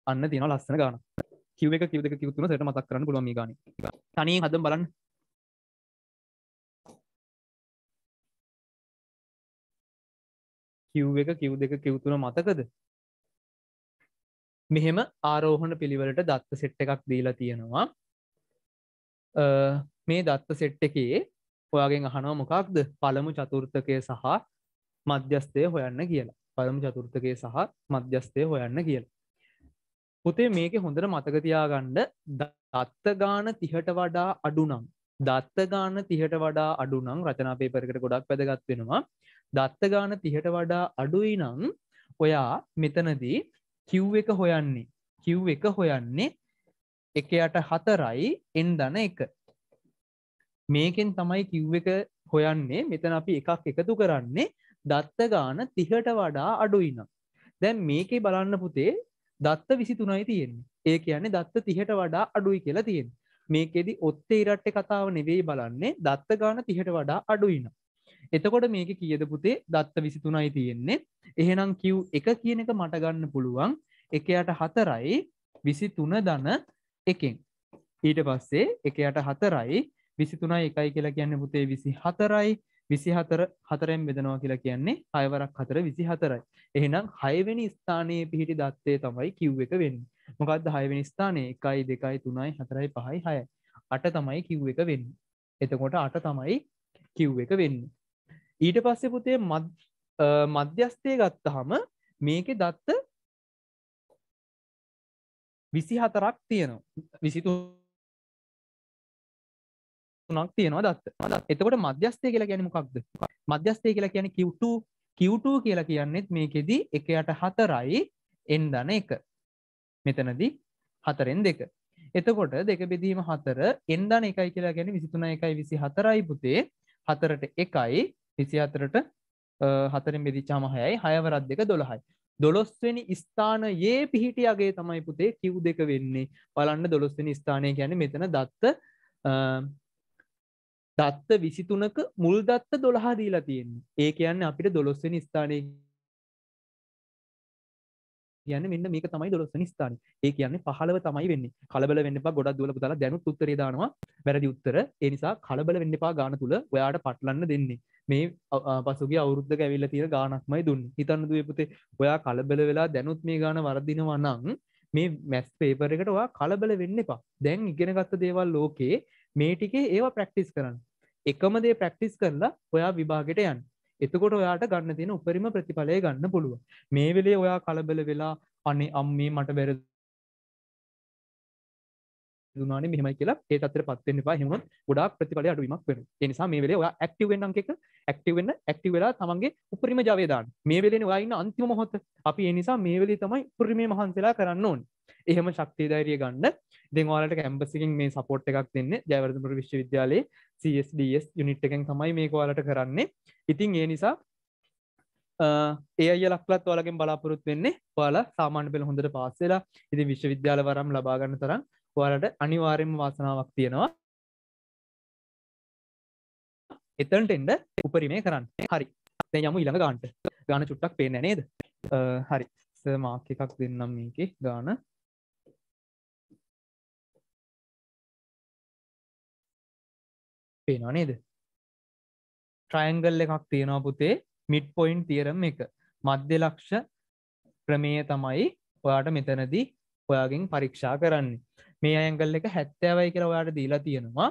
අන්න තියෙනවා ලස්සන ගාන. කිව් එක කිව් දෙක කිව් තුන සෙට මතක් කරන්න පුළුවන් මේ ගානේ. තනියෙන් හදමු බලන්න. කිව් එක කිව් දෙක කිව් තුන මතකද? මෙහෙම ආරෝහණ පිළිවෙලට දත්ත සෙට් එකක් දීලා තියෙනවා. මේ දත්ත සෙට් එකේ ඔයාගෙන් අහනවා මොකක්ද පළමු චතුර්ථකය සහ මධ්‍යස්ථය හොයන්න කියලා. පළමු චතුර්ථකය සහ මධ්‍යස්ථය හොයන්න කියලා. පුතේ මේක හොඳට මතක තියාගන්න දත්ත ගාන 30ට වඩා අඩු නම් දත්ත ගාන 30ට වඩා අඩු නම් රචනා පේපර් එකට ගොඩක් වැදගත් වෙනවා. දත්ත ගාන 30ට වඩා අඩුයි නම් ඔයා මෙතනදී Q එක හොයන්නේ Q එක හොයන්නේ එකයට හතරයි n ධන එක. මේකෙන් තමයි Q එක හොයන්නේ මෙතන අපි එකක් එකතු කරන්නේ දත්ත ගාන 30ට වඩා අඩුයි නම්. දැන් මේකේ බලන්න පුතේ දත්ත 23යි තියෙන්නේ. ඒ කියන්නේ දත්ත 30ට වඩා අඩුයි කියලා තියෙන්නේ. මේකෙදි ඔත්තේ ඉරට්ටේ කතාව නෙවෙයි බලන්නේ දත්ත ගාන 30ට වඩා අඩුයි නම්. එතකොට මේක කීයද පුතේ දත්ත 23යි තියෙන්නේ. එහෙනම් Q1 කියන එක මට ගන්න පුළුවන් එකයට 4යි 23 ධන එකෙන්. ඊට පස්සේ එකයට 4යි 23යි එකයි කියලා කියන්නේ පුතේ 24යි 24 හතරෙන් බෙදනවා කියලා කියන්නේ 6 වරක් 4 24යි. එහෙනම් 6 වෙනි ස්ථානයේ පිහිටි දත්තය තමයි Q එක වෙන්නේ. මොකද්ද 6 වෙනි ස්ථානයේ 1යි 2යි 3යි 4යි 5යි 6යි. 8 තමයි Q එක වෙන්නේ. එතකොට 8 තමයි Q එක වෙන්නේ. ඊට පස්සේ පුතේ මධ්‍යස්ථය ගත්තාම මේකේ දත්ත 24ක් තියෙනවා. 23 තුනක් තියෙනවා දත්ත. එතකොට මධ්‍යස්ථය කියලා කියන්නේ මොකක්ද? මධ්‍යස්ථය කියලා කියන්නේ Q2 Q2 කියලා කියන්නෙත් මේකෙදි එකයට හතරයි n ධන එක. මෙතනදී හතරෙන් දෙක. එතකොට දෙක බෙදීම හතර n ධන එකයි කියලා කියන්නේ 23 එකයි 24යි පුතේ. හතරට එකයි 24ට හතරෙන් බෙදිච්චාම 6යි 6 වරක් දෙක 12යි 12 වෙනි ස්ථානයේ පිහිටියගේ තමයි පුතේ Q2 වෙන්නේ. බලන්න 12 වෙනි ස්ථානය කියන්නේ මෙතන දත්ත දත්ත විසිතුනක මුල් දත්ත දොළහා දීලා තියෙන්නේ. ඒ කියන්න අපිට දොළොස්වෙනි ස්ථානය කියන්න මෙන්න මේක තමයි දොළොස්වනි ස්ථාන ඒ කියන්නේ පහළව තමයි වෙන්නේ. කලබල වෙන්න එපා ගොඩක් දුවලා පුතාලා දැනුත් උත්තරේ දානවා. වැරදි උත්තර. ඒ නිසා කලබල වෙන්න එපා ගාන තුල ඔයාට පටලන්න දෙන්නේ. මේ පසුගිය අවුරුද්දක ඇවිල්ලා තියෙන ගානක්මයි දුන්නේ. හිතන්න දුවේ පුතේ ඔයා කලබල වෙලා දැනුත් මේ ගාන වරදිනවා නම් මේ මැස් පේපර් එකට ඔයා කලබල වෙන්න එපා. දැන් ඉගෙන ගත්ත දේවල් ලෝකේ මේ ටිකේ ඒවා ප්‍රැක්ටිස් කරන්න. එකම දේ ප්‍රැක්ටිස් කරලා ඔයා විභාගයට යන්න. එතකොට ඔයාට ගන්න තියෙන උපරිම ප්‍රතිඵලය ගන්න පුළුවන්. මේ වෙලේ ඔයා කලබල වෙලා අනේ අම්මේ මට බැර දුනානේ මෙහෙමයි කියලා ඒ තත්ත්වෙට පත් වෙන්න එපා. එහෙම වුණොත් ගොඩාක් ප්‍රතිඵලය අඩුවීමක් වෙනවා. ඒ නිසා මේ වෙලේ ඔයා ඇක්ටිව් වෙන්න අංක එක ඇක්ටිව් වෙන්න ඇක්ටිව් වෙලා තමන්ගේ උපරිම ජවය දාන්න. මේ වෙලේනේ ඔයා ඉන්න අන්තිම මොහොත. අපි ඒ නිසා මේ වෙලේ තමයි උපරිමේ මහන්සිලා කරන්න ඕනේ. එහෙම ශක්තිය ධෛර්යය ගන්න. ඉතින් ඔයාලට කැම්පස් එකකින් මේ සපෝට් එකක් දෙන්නේ. ජයවර්ධනපුර විශ්වවිද්‍යාලයේ CSDS යුනිට් එකෙන් තමයි මේක ඔයාලට කරන්නේ. ඉතින් ඒ නිසා ඒ අය ලක්ලත් ඔයාලගෙන් බලාපොරොත්තු වෙන්නේ ඔයාලා සාමාන්‍ය පෙළ හොඳට පාස් වෙලා ඉතින් විශ්වවිද්‍යාල වරම් ලබා ගන්න තරම් ඔයාලට අනිවාර්යෙන්ම වාසනාවක් තියෙනවා. එතනට එන්න උපරිමය කරන්න. හරි. දැන් යමු ඊළඟ ගානට. ගාන චුට්ටක් පේන්නේ නේද? අ, හරි. සර් මාක් එකක් දෙන්නම් මේකේ. ගාන. පේනවා නේද? ට්‍රයන්ගල් එකක් තියෙනවා පුතේ මිඩ් පොයින්් තියරම් එක. මධ්‍ය ලක්ෂ ක්‍රමය තමයි ඔයාට මෙතනදී ඔයාගෙන් පරීක්ෂා කරන්නේ. මේ අයංගල් එක හැත්තෑවයි කියලා ඔයාට දීලා තියෙනවා.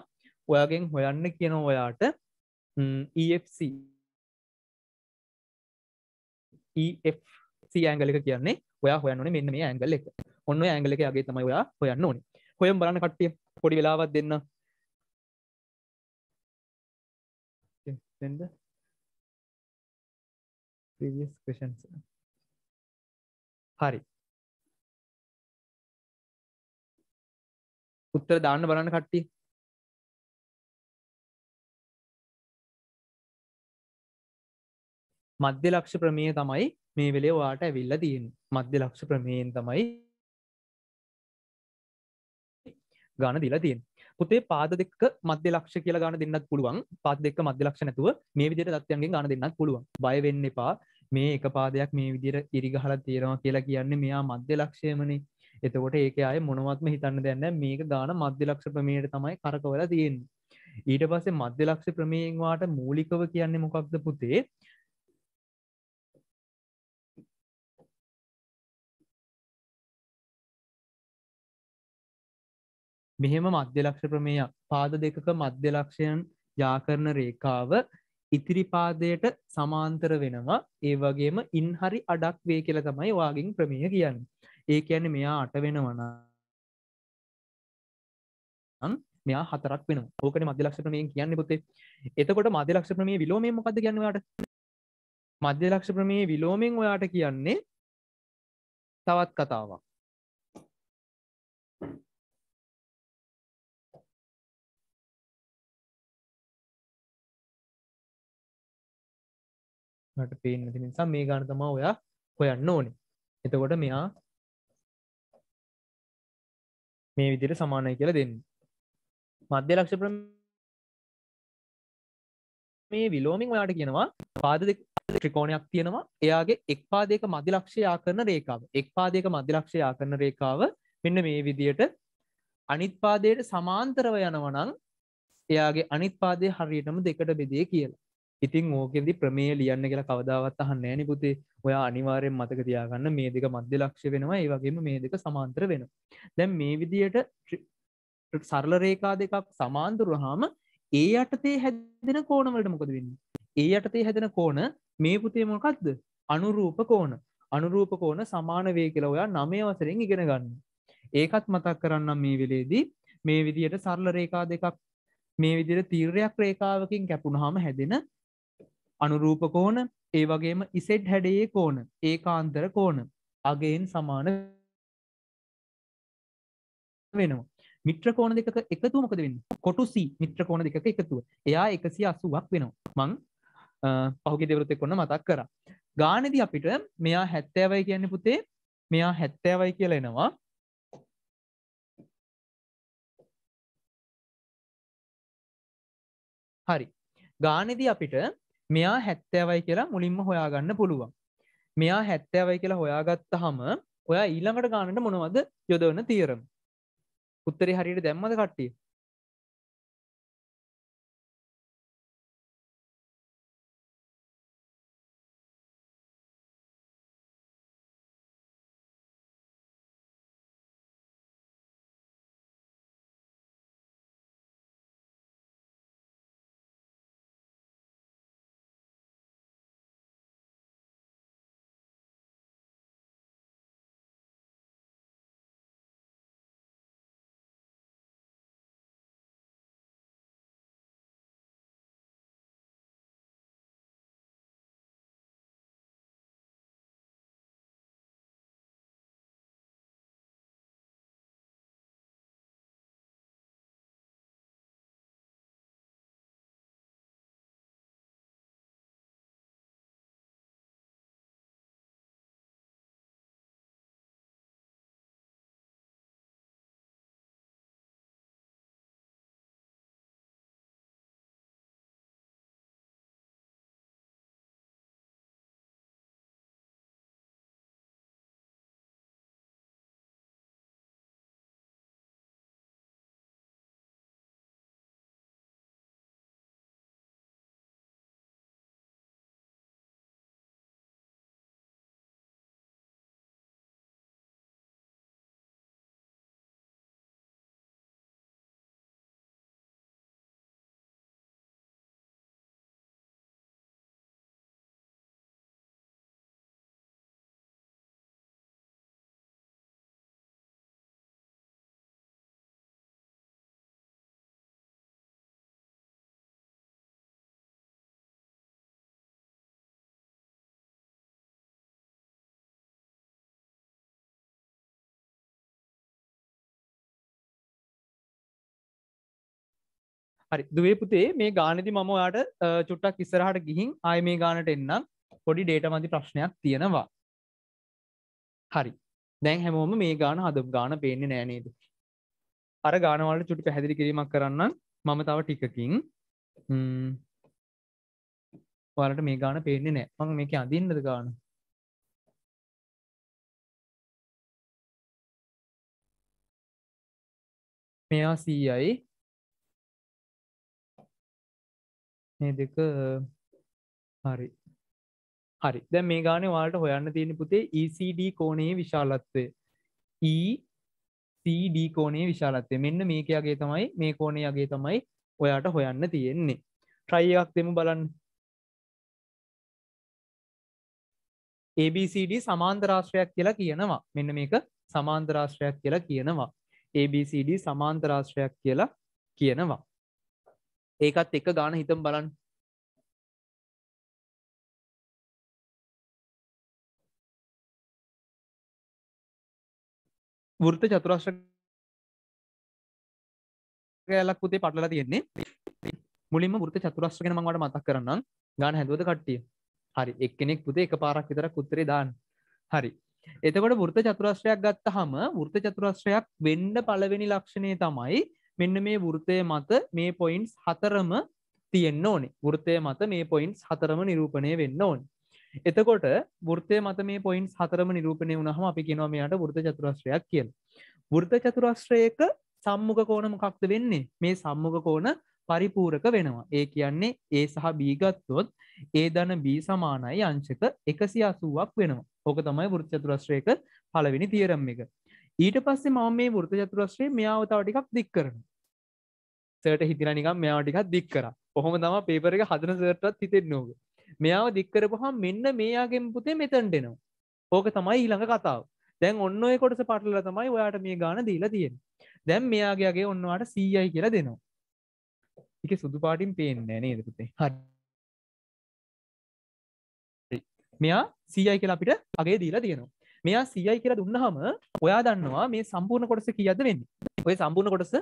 ඔයාගෙන් හොයන්න කියන ඔයාට ම්, EFC EFC ඇංගල එක කියන්නේ ඔයා හොයන්න ඕනේ මෙන්න මේ ඇංගල් එක. ඔන්න ඔය ඇංගල එක යගේ තමයි ඔයා හොයන්න ඕනේ. හොයම් බලන්න කට්ටිය පොඩි වෙලාවක් දෙන්න. Send the previous questions. හරි. උත්තර දාන්න බලන්න කට්ටිය. මධ්‍ය ලක්ෂ ප්‍රමේය තමයි මේ වෙලේ ඔයාට ඇවිල්ලා තියෙන්නේ. මධ්‍ය ලක්ෂ ප්‍රමේයෙන් තමයි ගාන දීලා තියෙන්නේ. පුතේ පාද දෙක මධ්‍ය ලක්ෂ කියලා ගාන දෙන්නත් පුළුවන්. පාද දෙක මධ්‍ය ලක්ෂ නැතුව මේ විදිහට தත්ත්වයන්ගෙන් ගාන දෙන්නත් පුළුවන්. බය වෙන්න එපා. මේ එක පාදයක් මේ විදිහට ඉරි ගහලා තියෙනවා කියලා කියන්නේ මෙයා මධ්‍ය ලක්ෂයමනේ. එතකොට ඒක ආයේ මොනවත්ම හිතන්න දෙයක් නැහැ. මේක ගාන මධ්‍ය ලක්ෂ ප්‍රමේයට තමයි කරකවලා තියෙන්නේ. ඊට පස්සේ මධ්‍ය ලක්ෂ ප්‍රමේයෙන් වාට මූලිකව කියන්නේ මොකක්ද පුතේ? මෙහෙම මධ්‍ය ලක්ෂ ප්‍රමේයක් පාද දෙකක මධ්‍ය ලක්ෂයන් යා කරන රේඛාව ඉතිරි පාදයට සමාන්තර වෙනවා ඒ වගේම ඉන් හරි අඩක් වේ කියලා තමයි ඔයාගෙන් ප්‍රමේය කියන්නේ. ඒ කියන්නේ මෙයා අට වෙනවා නම් මෙයා හතරක් වෙනවා. ඕකනේ මධ්‍ය ලක්ෂ ප්‍රමේයෙන් කියන්නේ පුතේ. එතකොට මධ්‍ය ලක්ෂ ප්‍රමේය විලෝමයෙන් මොකද්ද කියන්නේ ඔයාට? මධ්‍ය ලක්ෂ ප්‍රමේය විලෝමයෙන් ඔයාට කියන්නේ තවත් කතාවක්. මට පේන්නේ නැති නිසා මේ ගාන තමයි ඔයා හොයන්න ඕනේ. එතකොට මෙයා මේ විදිහට සමානයි කියලා දෙන්නේ. මධ්‍ය ලක්ෂ මේ විලෝමින් ඔයාට කියනවා පාද දෙක ත්‍රිකෝණයක් තියෙනවා එයාගේ එක් පාදයක මධ්‍ය ලක්ෂය ආකරන රේඛාව. එක් පාදයක මධ්‍ය ලක්ෂය ආකරන රේඛාව මෙන්න මේ විදිහට අනිත් පාදයට සමාන්තරව යනවා නම් එයාගේ අනිත් පාදය හරියටම දෙකට බෙදේ කියලා. ඉතින් ඕකෙදි ප්‍රමේය ලියන්න කියලා කවදාවත් අහන්නේ නැහැ නේ පුතේ. ඔයා අනිවාර්යෙන් මතක තියාගන්න මේ දෙක මධ්‍ය ලක්ෂ්‍ය වෙනවා ඒ වගේම මේ දෙක සමාන්තර වෙනවා. දැන් මේ විදියට සරල රේඛා දෙකක් සමාන්තර වුනහම ඒ යටතේ හැදෙන කෝණ වලට මොකද වෙන්නේ? ඒ යටතේ හැදෙන කෝණ මේ පුතේ මොකක්ද? අනුරූප කෝණ. අනුරූප කෝණ සමාන වේ කියලා ඔයා 9 වසරෙන් ඉගෙන ගන්න. ඒකත් මතක් කරන්නම් මේ වෙලේදී මේ විදියට සරල රේඛා දෙකක් මේ විදිහට තීරයක් රේඛාවකින් කැපුණාම හැදෙන අනුරූප කෝණ ඒ වගේම ඉසෙඩ් හැඩයේ කෝණ ඒකාන්තර කෝණ අගයෙන් සමාන වෙනවා. මිත්‍ර කෝණ දෙකක එකතුව මොකද වෙන්නේ? කොටු C මිත්‍ර කෝණ දෙකක එකතුව. එයා 180ක් වෙනවා. මං පහුගිය දෙවරුත් එක්ක ඔන්න මතක් කරා. ගානේදී අපිට මෙයා 70යි කියන්නේ පුතේ මෙයා 70යි කියලා එනවා. හරි. ගානේදී අපිට මෙයා හැත්තෑවයි කියලා මුලින්ම හොයාගන්න පුළුවන්. මෙයා හැත්තෑවයි කියලා හොයාගත්තහම ඔයා ඊළඟට ගානට මොනවද යොදවන තීරම උත්තරේ හරියට දැම්මද කට්ටිය? හරි. දුවේ පුතේ මේ ගානති මම ඔයාට අ, චුට්ටක් ඉස්සරහට ගිහින් ආය මේ ගානට එන්නම්. පොඩි ඩේට මති ප්‍රශ්නයක් තියෙනවා. හරි. දැන් හැමෝම මේ ගාන හද ගාන පේන්නේ නෑනේද අර ගානවලට චුටි පැහැදිලි කිරීමක් කරන්න මම තව ටිකකින්. ම්ම්, ඔයාලට මේ ගාන පේන්නේ නෑ. මං මේක අඳින්නද ගාන? මෙයා සීයයි මේ දෙක හරි. හරි. දැන් මේ ගානේ ඔයාලට හොයන්න තියෙන පුතේ ECD කෝණයේ විශාලත්වය. ECD කෝණයේ විශාලත්වය. මෙන්න මේකයාගේ තමයි මේ කෝණයගේ තමයි ඔයාට හොයන්න තියෙන්නේ. ට්‍රයි එකක් දෙමු බලන්න. ABCD සමාන්තරාශ්‍රයක් කියලා කියනවා. මෙන්න මේක සමාන්තරාශ්‍රයක් කියලා කියනවා. ABCD සමාන්තරාශ්‍රයක් කියලා කියනවා. ඒකත් එක ගාන හිතම් බලන්න. වෘත චතුරශ්‍ර කෑලක් පුතේ පටලලා තියෙන්නේ. මුලින්ම වෘත චතුරස්්‍ර ගැන මට මතක් කරන්න ගාන හැදුවද කට්ටිය? හරි. එක්කෙනෙක් පුතේ එක පාරක් විතරක් උත්තරේ දාන්න. හරි. එතකොට වෘත චතුරස්්‍රයක් ගත්ත හම වෘත චතුරස්්‍රයක් වෙන්ඩ පලවෙනි ලක්ෂණය තමයි මෙන්න මේ වෘතය මත මේ පොයින්ස් හතරම තියෙන්න්න ඕනේ. වෘතය මත මේ පොයින්ස් හතරම නිරූපණය වෙන්න ඕන්. එතකොට වෘතය මත මේ පොයින්ස් හතරම නිරූපණය වුණහම අපි කෙනවා මෙයාට වෘත චතුරස්්‍රයක් කියල්. වෘත චතුරස්්‍රයක සම්මුඛ කෝණ මොකක්ද වෙන්නේ? මේ සම්මුඛ කෝණ පරිපූරක වෙනවා. ඒ කියන්නේ ඒ සහ බීගත්තොත් ඒ දන බී සමානයි අංශක එකසි අසුවක් වෙනවා. ඕක තමයි වෘත චතුරස්්‍රයක පලවෙනි තියරම් එක. ඊට පස්සේ මම මේ වෘත චතුරස්්‍රයේ මෙයාව තව ටිකක් දික් කරන සට හිතින නිකම් මෙයාව ටිකක් දික් කර. ඔහොම තම පේපර එක හදන සටත් හිතෙන් නෝක මෙයාව දික්කරපුහම මෙන්න මේයාගෙන් පුතේ මෙතන්ටෙනවා ඕක තමයි ඊළඟ කතාව. දැන් ඔන්න ඔය කොටස පටල තමයි ඔයාට මේ ගාන දීලා තියෙන දැම් මෙයාගේගේ ඔන්නවාට සීයයි කියලා දෙනවා. එක සුදු පාටින් පේන්නේ නේද පුතේ? හරි. මෙයා සීයයි කියලා අපිට අගේ දීලා තියෙනවා. මෙයා සීයයි කියලා දුන්නහම ඔයා දන්නවා මේ සම්පූර්ණ කොටස කියද වෙන්නේ. ඔය සම්පූර්ණ කොටස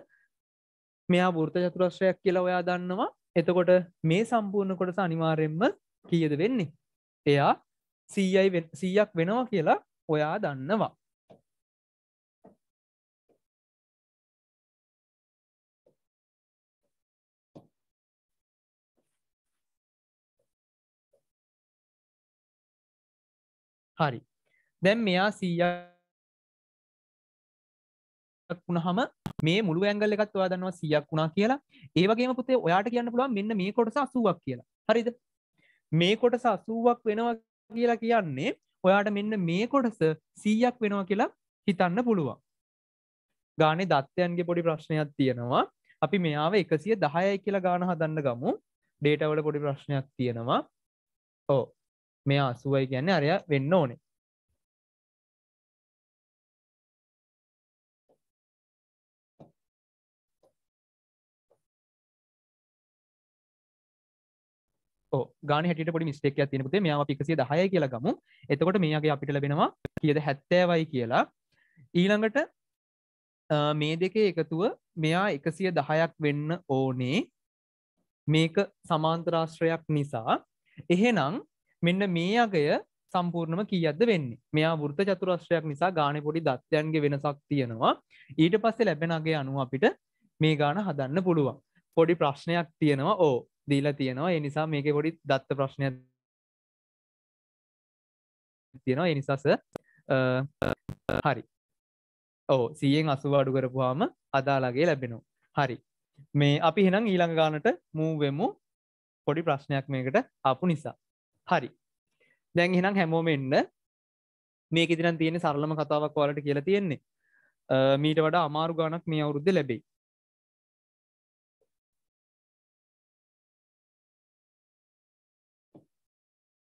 මෙයා වෘත චතුරස්්‍රයක් කියලා ඔයා දන්නවා. එතකොට මේ සම්පූර්ණ කොටස අනිවාර්යෙන්ම කියද වෙන්නේ? එයා සීයයි සීයක් වෙනවා කියලා ඔයා දන්නවා. හරි. දැන් මෙයා සීයක් වුණහම මේ මුළු ඇංගල් එකත් ඔයා දන්නවා සීයක් වුණා කියලා. ඒ වගේම පුතේ ඔයාට කියන්න පුළුවන් මෙන්න මේ කොටස 80ක් කියලා. හරිද? මේ කොටස 80ක් වෙනවා කියලා කියන්නේ ඔයාට මෙන්න මේ කොටස 100ක් වෙනවා කියලා හිතන්න පුළුවන්. ගානේ දත්තයන්ගේ පොඩි ප්‍රශ්නයක් තියෙනවා. අපි මෙයාව 110යි කියලා ගාන හදන්න ගමු. ඩේටා වල පොඩි ප්‍රශ්නයක් තියෙනවා. ඔව්. මෙයා 80යි කියන්නේ අරයා වෙන්න ඕනේ. ගාන හැට පොඩි මිස්ටේක් තින පුතේ මෙයාව පිකසිය දහය කියලා ගමු. එතකොට මේගේ අපිට ලැබෙනවා කියද? හැත්තෑවයි කියලා. ඊළඟට මේ දෙකේ එකතුව මෙයා එකසිය දහයක් වෙන්න ඕනේ. මේක සමාන්තරාශ්‍රයක් නිසා. එහෙනම් මෙන්න මේ අගය සම්පූර්ණම කියද්ද වෙන්නේ? මෙයා වෘත චතුරශ්‍රයක් නිසා ගාන පොඩි දත්යන්ගේ වෙනසක් තියෙනවා. ඊට පස්සේ ලැබෙනගේ අනුව අපිට මේ ගාන හදන්න පුළුවන්. පොඩි ප්‍රශ්නයක් තියෙනවා. ඕ දීලා තියෙනවා. ඒ නිසා මේක පොඩි දත්ත ප්‍රශ්නයක් තියෙනවා. ඒ නිසාස හරි. ඕ සියෙන් අසුව අඩු කරපුවාම අදාලාගේ ලැබෙනවා. හරි. මේ අපි හෙනම් ඊළඟ ගානට මූවෙමු පොඩි ප්‍රශ්නයක් මේකට අපපු නිසා. හරි. දැන් එහෙනම් හැමෝම එන්න. මේක ඉතින් තියෙන සරලම කතාවක් වලට කියලා තියෙන්නේ. මීට වඩා අමාරු ගානක් මේ අවුරුද්ද ලැබෙයි.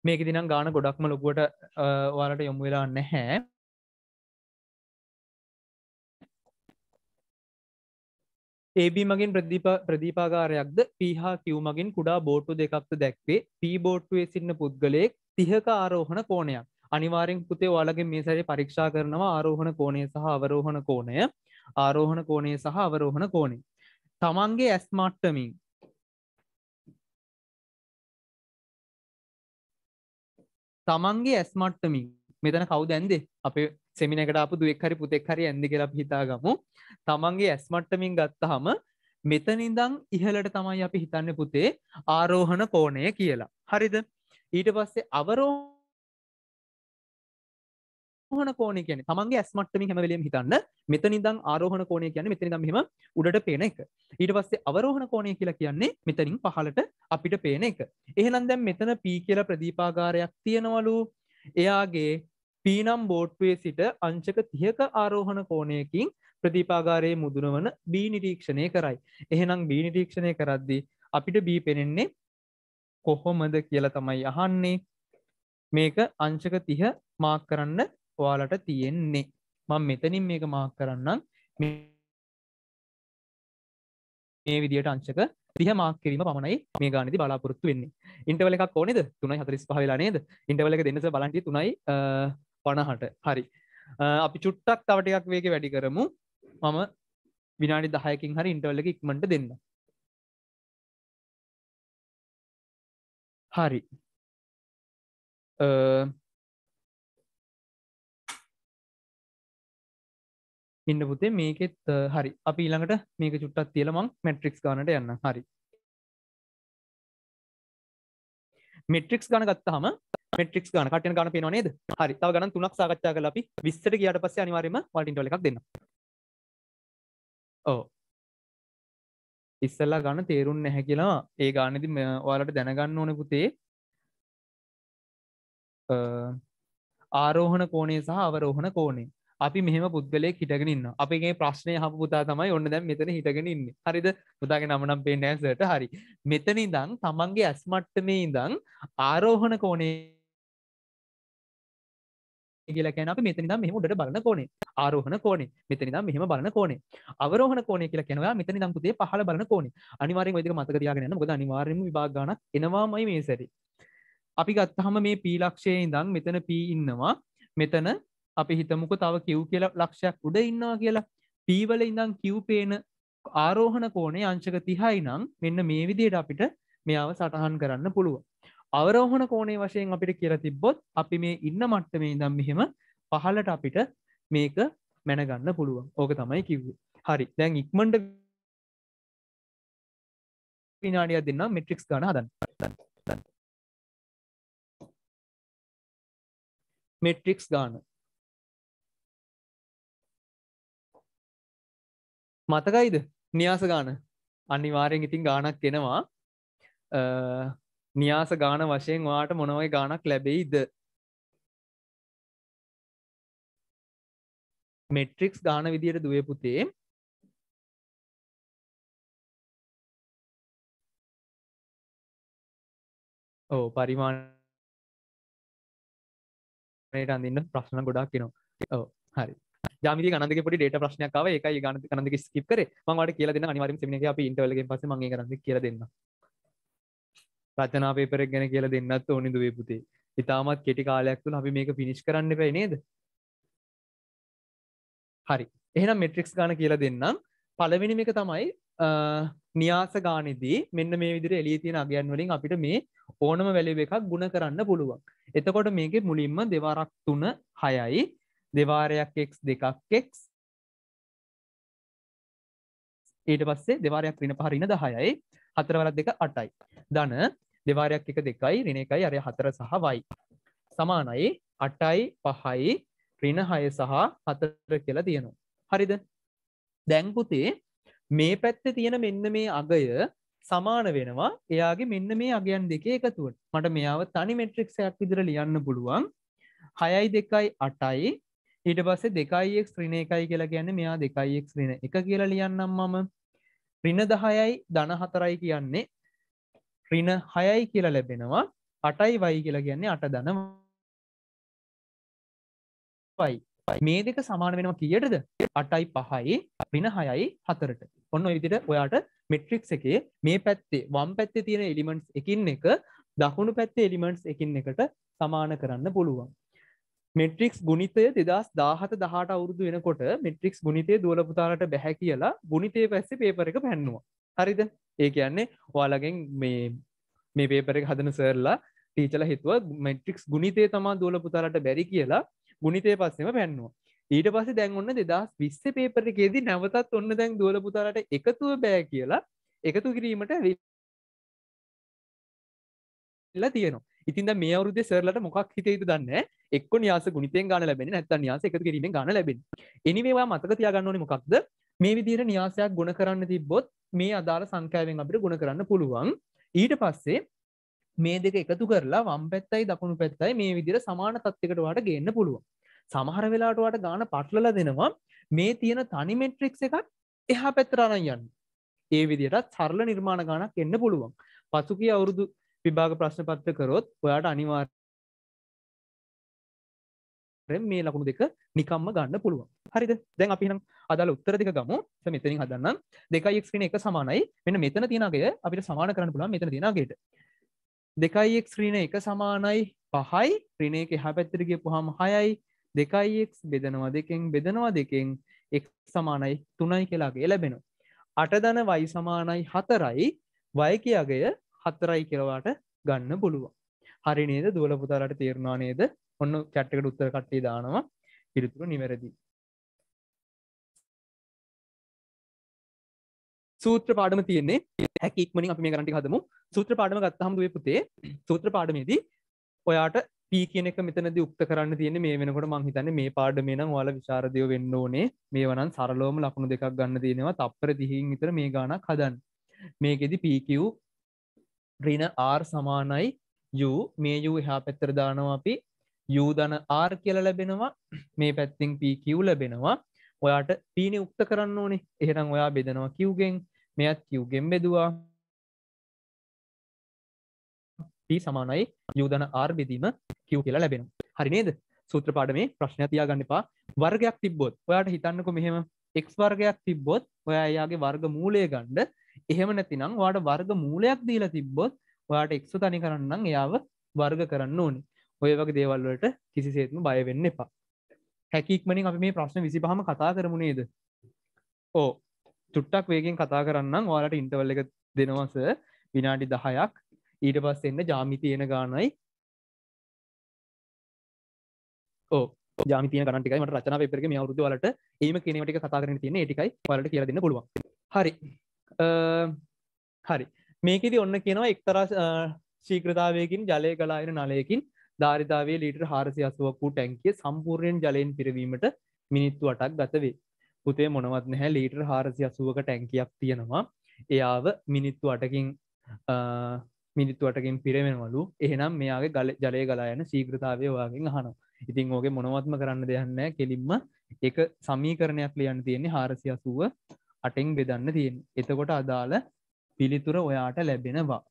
මේක දිනම් ගාන ගොඩක්ම ලොකුවට ඔයාලට යොමු වෙලා නැහැ. AB මගින් ප්‍රදීප ප්‍රදීපාගාරයක්ද? පහා කිව් මගින් කුඩා බෝට්ටු දෙකක්ද දැක්වේ. පී බෝට්ටුවේ සින්න පුද්ගලයෙක් තිහක ආරෝහණ කෝණයක්. අනිවාරෙන් පුතේ ඔයාලගේ මේ සැරේ පරීක්ෂා කරනවා ආරෝහණ කෝණය සහ අවරෝහණ කෝණය. ආරෝහණ කෝණය සහ අවරෝහණ කෝණය. තමන්ගේ ඇස් තමන්ගේ ඇස් මට්ටමින් මෙතන කවුද ඇන්දේ? අපේ සෙමිනකට අප දුවෙක් හරි පුතෙක් හරි ඇන්දි කියලා අපි හිතාගමු. තමන්ගේ ඇස් මට්ටමින් ගත්තහම මෙතනින්දං ඉහලට තමයි අපි හිතන්න පුතේ ආරෝහණ කෝණය කියලා. හරිද? ඊට පස්සේ අවරෝ ආරෝහණ කෝණය කියන්නේ තමන්ගේ ඇස් මට්ටමින් හැම වෙලෙම හිතන්න මෙතන ඉඳන් ආරෝහණ කෝණය කියන්නේ මෙතන ඉඳන් මෙහෙම උඩට පේන එක. ඊට පස්සේ අවරෝහණ කෝණය කියලා කියන්නේ මෙතනින් පහළට අපිට පේන එක. එහෙනම් දැන් මෙතන P කියලා ප්‍රදීපාගාරයක් තියනවලු. එයාගේ P නම් බෝට්ටුවේ සිට අංශක 30ක ආරෝහණ කෝණයකින් ප්‍රදීපාගාරයේ මුදුනවන B නිරීක්ෂණය කරයි. එහෙනම් B නිරීක්ෂණය කරද්දී අපිට B පෙනෙන්නේ කොහොමද කියලා තමයි අහන්නේ. මේක අංශක 30 මාක් කරන්න ඔයාලට තියෙන්නේ. මම මෙතනින් මේක මාක් කරන්නම්. මේ විදියට අංශක 30 මාක් කිරීම පමණයි මේ ගානේදී බලාපොරොත්තු වෙන්නේ. ඉන්ටර්වල් එකක් ඕනේද? 3:45 වෙලා නේද? ඉන්ටර්වල් එක දෙන්නස බලන්න 3:50ට හරි. අපි චුට්ටක් තව ටිකක් වේගෙ වැඩි කරමු. මම විනාඩි 10කින් හරි ඉන්ටර්වල් එක ඉක්මනට දෙන්න. හරි. ඉන්න පුතේ මේකෙත් හරි. අපි ඊළඟට මේක චුට්ටක් තියලා මං මැට්‍රික්ස් ගානට යන්න. හරි. මෙට්‍රික්ස් ගාන ගත්තාම මෙට්‍රික්ස් ගාන කටයන ගාන පේනවා නේද? හරි. තව ගණන් තුනක් සාකච්ඡා කරලා අපි. 20ට ගියාට පස්සේ අනිවාර්යයෙන්ම වලට ඉන්ටර්වල් එකක් දෙන්න. ඔව්. ඉස්සල්ලා ගන්න තේරුන්නේ නැහැ කියලා ඒ ගානේදී ඔයාලට දැනගන්න ඕනේ පුතේ. ආරෝහණ කෝණය සහ අවරෝහණ කෝණය. අපි මෙහෙම පුද්ගලයෙක් හිටගෙන ඉන්න අපගේ ප්‍රශ්නය හපු පුතා තමයි ඔන්න දැන් මෙතන හිටගෙන ඉන්නේ. හරිද? පුතාගේ නම නම් පේන්නේ නැහැ සර්ට. හරි. මෙතන ඉඳන් තමන්ගේ ඇස් මට්ටමේ ඉඳන් ආරෝහණ කෝණය කියලා කියන අපි මෙතන ඉඳන් මෙහෙම උඩට බලන කෝණය ආරෝහණ කෝණය මෙතන ඉඳන් මෙහෙම බලන කෝණය අවරෝහණ කෝණය කියලා කියනවා. මෙතන ඉඳන් පුතේ පහළ බලන කෝණය අනිවාර්යෙන් ওই දෙක මතක තියාගෙන යන්න. මොකද අනිවාර්යෙන්ම විභාග ගණක් එනවාමයි මේ සැරේ. අපි ගත්තහම මේ P ලක්ෂයේ ඉඳන් මෙතන P ඉන්නවා. මෙතන අපි හිතමුක තව කිව් කියල ලක්ෂයක් උඩ ඉන්නවා කියලා. පීවල ඉඳං කිව් පේන ආරෝහණ කෝණේ අංශක තිහයි නම් මෙන්න මේ විදියට අපිට මෙයාව සටහන් කරන්න පුළුව අවරෝහණ කෝණේ වශයෙන් අපිට කියල තිබ්බොත් අපි මේ ඉන්න මට්ටමේ ඉදම් මෙහෙම පහලට අපිට මේක මැනගන්න පුළුවන්. ඕක තමයි කිව්වේ. හරි. දැන් ඉක්මන්ට විනාඩියක් දෙන්න මෙට්‍රික්ස් ගන හදන්න. මෙට්‍රික්ස් ගාන. මතකයිද? නියාස ගාන. අනිවාරයෙන් ඉතින් ගානක් එෙනවා. නියාස ගාන වශයෙන් වාට මොනවයි ගානක් ලැබෙයිද? මෙට්‍රික්ස් ගාන විදියට දුව පුතේ ඕ පරිමාණයට අඳන්න ප්‍රශ්න ගොඩක් කෙනවා ඕ හරි. ජාමිති ගනන්දක පොඩි ඩේට ප්‍රශ්නයක්කාව එකයි ගන ගනදක ස්කිප් කර. මට කියල දෙන්න අනිවාරම සෙමිනක අපි ඉන්ටවලගේ පස මගේ කරන්න කියල දෙන්න රචනා පේපරක් ගැන කියල දෙන්නත් ඕනි දුවේ පුතේ. ඉතාමත් කෙටි කාලයක් තුළ අපි මේක පිනිිෂ් කරන්න පැයි නේද? හරි. එහෙනම් මෙට්‍රික්ස් ගාන කියලා දෙන්නම්. පලවෙනි එක තමයි නියාස ගානෙදී මෙන්න මේ විදිර එලිය තියෙන අගයන් වලින් අපිට මේ ඕනම වැලි එකක් ගුණ කරන්න පුළුවන්. එතකොට මේක මුලින්ම දෙවාරක් තුන හයයි. දෙවාරයක් එක් දෙකක් එක් ඊට පස්සේ දෙවාරයක් රින පහරින දහයයි. හතරවලත් දෙක අටයි. දන දෙවාරයක් එක දෙකයි රින එකයි අරය හතර සහ වයි. සමානයි. අටයි පහයි රින හය සහ හතර කියලා තියෙනවා. හරිද? දැන්පුතේ මේ පැත්ත තියෙන මෙන්න මේ අගය සමාන වෙනවා. එයාගේ මෙන්න මේ අගයන් දෙකේ එකතුවට. මට මෙයාව තනි මෙට්‍රික්ෂයක් විදිර ලියන්න පුළුවන්. හයයි දෙකයි අටයි. ඊට පස්සේ දෙකයික් ශ්‍රින එකයි කියලා ගැන්න මෙයා දෙකයික් ශ්‍රින එක කියලා ලියන්නම් මම. රින දහයයි ධන හතරයි කියන්නේ රින හයයි කියලා ලැබෙනවා. අටයි වයි කියලා කියන්නේ අට දන පයි මේ දෙක සමාන වෙනවා කියටද? අටයි පහයි රින හයයි හතරට. ඔන්න විදිට ඔයාට මෙට්‍රික්ස් එකේ මේ පැත්තේ වම් පැත්තේ තියෙන එලිමෙන්ට්ස් එකින් එක දකුණු පැත්තේ එලිමෙන්ට්ස් එකින් එකට සමාන කරන්න පුළුවන්. මෙට්‍රික්ස් ගුණිතය දෙදස් දාහත දහට අවුරුදු වෙනකොට මෙට්‍රික්ස් ගුණිතය දුවලපුතාලට බැහැ කියලා ගුණිතය පැස්සේ පේපර එක පැන්නවා. හරිද? ඒ කියන්නේ ඔයාලගෙන් මේ මේ පේපර එක හදන සර්ලා ටීචල හිතුව මෙට්‍රික්ස් ගුණිතය තමා දුවල පුතාලට බැරි කියලා ගුණිතය පස්සෙම පැන්නවා. ඊට පස්සේ දැන් ඔන්න දෙදස් විස්ස පේපර එකේදී නැවතත් ඔන්න දැන් දුවල පුතාලට එකතුව බෑ කියලා එකතු කිරීමට වෙලා තියෙනවා. ඉතින් දැන් මේ අවුරුද්දේ සර්ලට මොකක් හිතේද දන්නේ? එක්ක න්‍යාස ගුණිතයෙන් ගන්න ලැබෙන්නේ නැත්නම් න්‍යාස එකතු කිරීමෙන් ගන්න ලැබෙන්නේ. එනිවේ ඔයා මතක තියාගන්න ඕනේ මොකක්ද? මේ විදිහට න්‍යාසයක් ගුණ කරන්න තිබ්බොත් මේ අදාළ සංඛ්‍යාවෙන් අපිට ගුණ කරන්න පුළුවන්. ඊට පස්සේ මේ දෙක එකතු කරලා වම් පැත්තයි දකුණු පැත්තයි මේ විදිහට සමාන තත්යකට වාට ගේන්න පුළුවන්. සමහර වෙලාවට වාට ගාන පටලලා දෙනවා. මේ තියෙන තනි මෙට්‍රික්ස් එකක් එහා පැත්තට අරන් යන්න. ඒ විදිහට සරල නිර්මාණ ගානක් එන්න පුළුවන්. පසුගිය අවුරුදු විභාග ප්‍රශ්න පත්‍ර කරොත් ඔයාට අනිවාර්යෙන් මේ ලකුණු දෙක නිකම්ම ගන්න පුළුවන්. හරිද? දැන් අපි නම් අදාළ උත්තර දෙක ගමු. මෙතනින් හදන්නම්. දෙකයි එක්ස් කියන එක සමානයි. මෙන්න මෙතන තියෙන අගය අපිට සමාන කරන්න පුළුවන් මෙතන තියෙන අගයට. දෙකයි එක්ස් ඍණ එක සමානයි පහයි. ඍණ එක එහා පැත්තට ගියපුවාම 6යි දෙකයි එක්ස් බෙදනවා දෙකෙන් බෙදනවා දෙකෙන් එක් සමානයි තුනයි කියලාගේ ලැබෙනවා. අට දන වයි සමානයි හතරයි. වය කියගය හතරයි කියලවාට ගන්න පුළුවන්. හරි නේද? දුවල පුතාලට තේරුණා නේද? ඔන්න චැට්ටකට උත්තර කට්ටේ දානවා. පිළිතුරු නිවැරදි. සූත්‍ර පාඩම තියෙන්නේ. හැකික්මනින් අපි මේ කරන්ටි හදමු. සූත්‍ර පාඩම ගත්තහම දුවේ පුතේ සූත්‍ර පාඩමේදී ඔයාට පී කියන එක මෙතනදී උක්ත කරන්න තියෙන්නේ. මේ වෙනකොට මං හිතන්නේ මේ පාඩමේ නම් ඔයාලා විශාරදයෝ වෙන්න ඕනේ. මේව නම් සරලවම ලකුණු දෙකක් ගන්න තියෙනවා. තප්පර 30කින් විතර මේ ගාණක් හදන්න. මේකෙදි PQ ඍණ R සමානයි. U මේ U එහා පැත්තට දානවා අපි. U ධන R කියලා ලැබෙනවා. මේ පැත්තෙන් PQ ලැබෙනවා. ඔයාට P නේ උක්ත කරන්න ඕනේ. එහෙනම් ඔයා බෙදනවා Q ගෙන්. මෙයත් Q ගෙන් බෙදුවා. P සමානයි. U ධන R බෙදීම Q කියලා ලැබෙනවා. හරි නේද? සූත්‍ර පාඩමේ ප්‍රශ්නයක් තියාගන්න එපා. වර්ගයක් තිබ්බොත් ඔයාට හිතන්නකෝ මෙහෙම x වර්ගයක් තිබ්බොත් ඔයා එයාගේ වර්ග මූලය ගන්න එහෙම නැතිනම් ඔයාට වර්ග මූලයක් දීලා තිබ්බොත් ඔයාට x තනි කරන්නම් එයාව වර්ග කරන්න ඕනේ. ඔය වගේ දේවල් වලට කිසිසේත්ම බය වෙන්න එපා. හැකික්මනින් අපි මේ ප්‍රශ්න 25ම කතා කරමු නේද? ඕ චුට්ටක් වේගෙන් කතා කරන්නම් ඔයාලට ඉන්ටර්වල් එක දෙනවා සර් විනාඩි 10ක් ඊට පස්සේ එන්න ජාමිති එන ගානයි. ඕ ජාමිතිය ගණන් ටිකයි. මට රචනා පේපර් එකේ මේ අවුරුද්ද වලට එයිම කියන ඒවා ටික කතා කරගෙන තියෙන්නේ. ඒ ටිකයි ඔයාලට කියලා දෙන්න පුළුවන්. හරි. හරි මේකෙදි ඔන්න කියනවා එක්තරා ශීඝ්‍රතාවයකින් ජලය ගලායන නලයකින් ධාරිතාවයේ ලීටර් 480ක් වූ ටැංකිය සම්පූර්ණයෙන් ජලයෙන් පිරවීමට මිනිත්තු 8ක් ගත වේ. පුතේ මොනවත් නැහැ ලීටර් 480ක ටැංකියක් තියෙනවා. එයාව මිනිත්තු 8කින් මිනිත්තු 8කින් පිරවෙනවලු. එහෙනම් මෙයාගේ ජලය ගලා යන ශීඝ්‍රතාවය ඔයාගෙන් අහනවා. ඉතින් ඕකේ මොනවත්ම කරන්න දෙයක් නැහැ. කෙලින්ම එක සමීකරණයක් ලියන්න තියෙන්නේ 480 8න් බෙදන්න තියෙන්නේ. එතකොට අදාළ පිළිතුර ඔයාට ලැබෙනවා.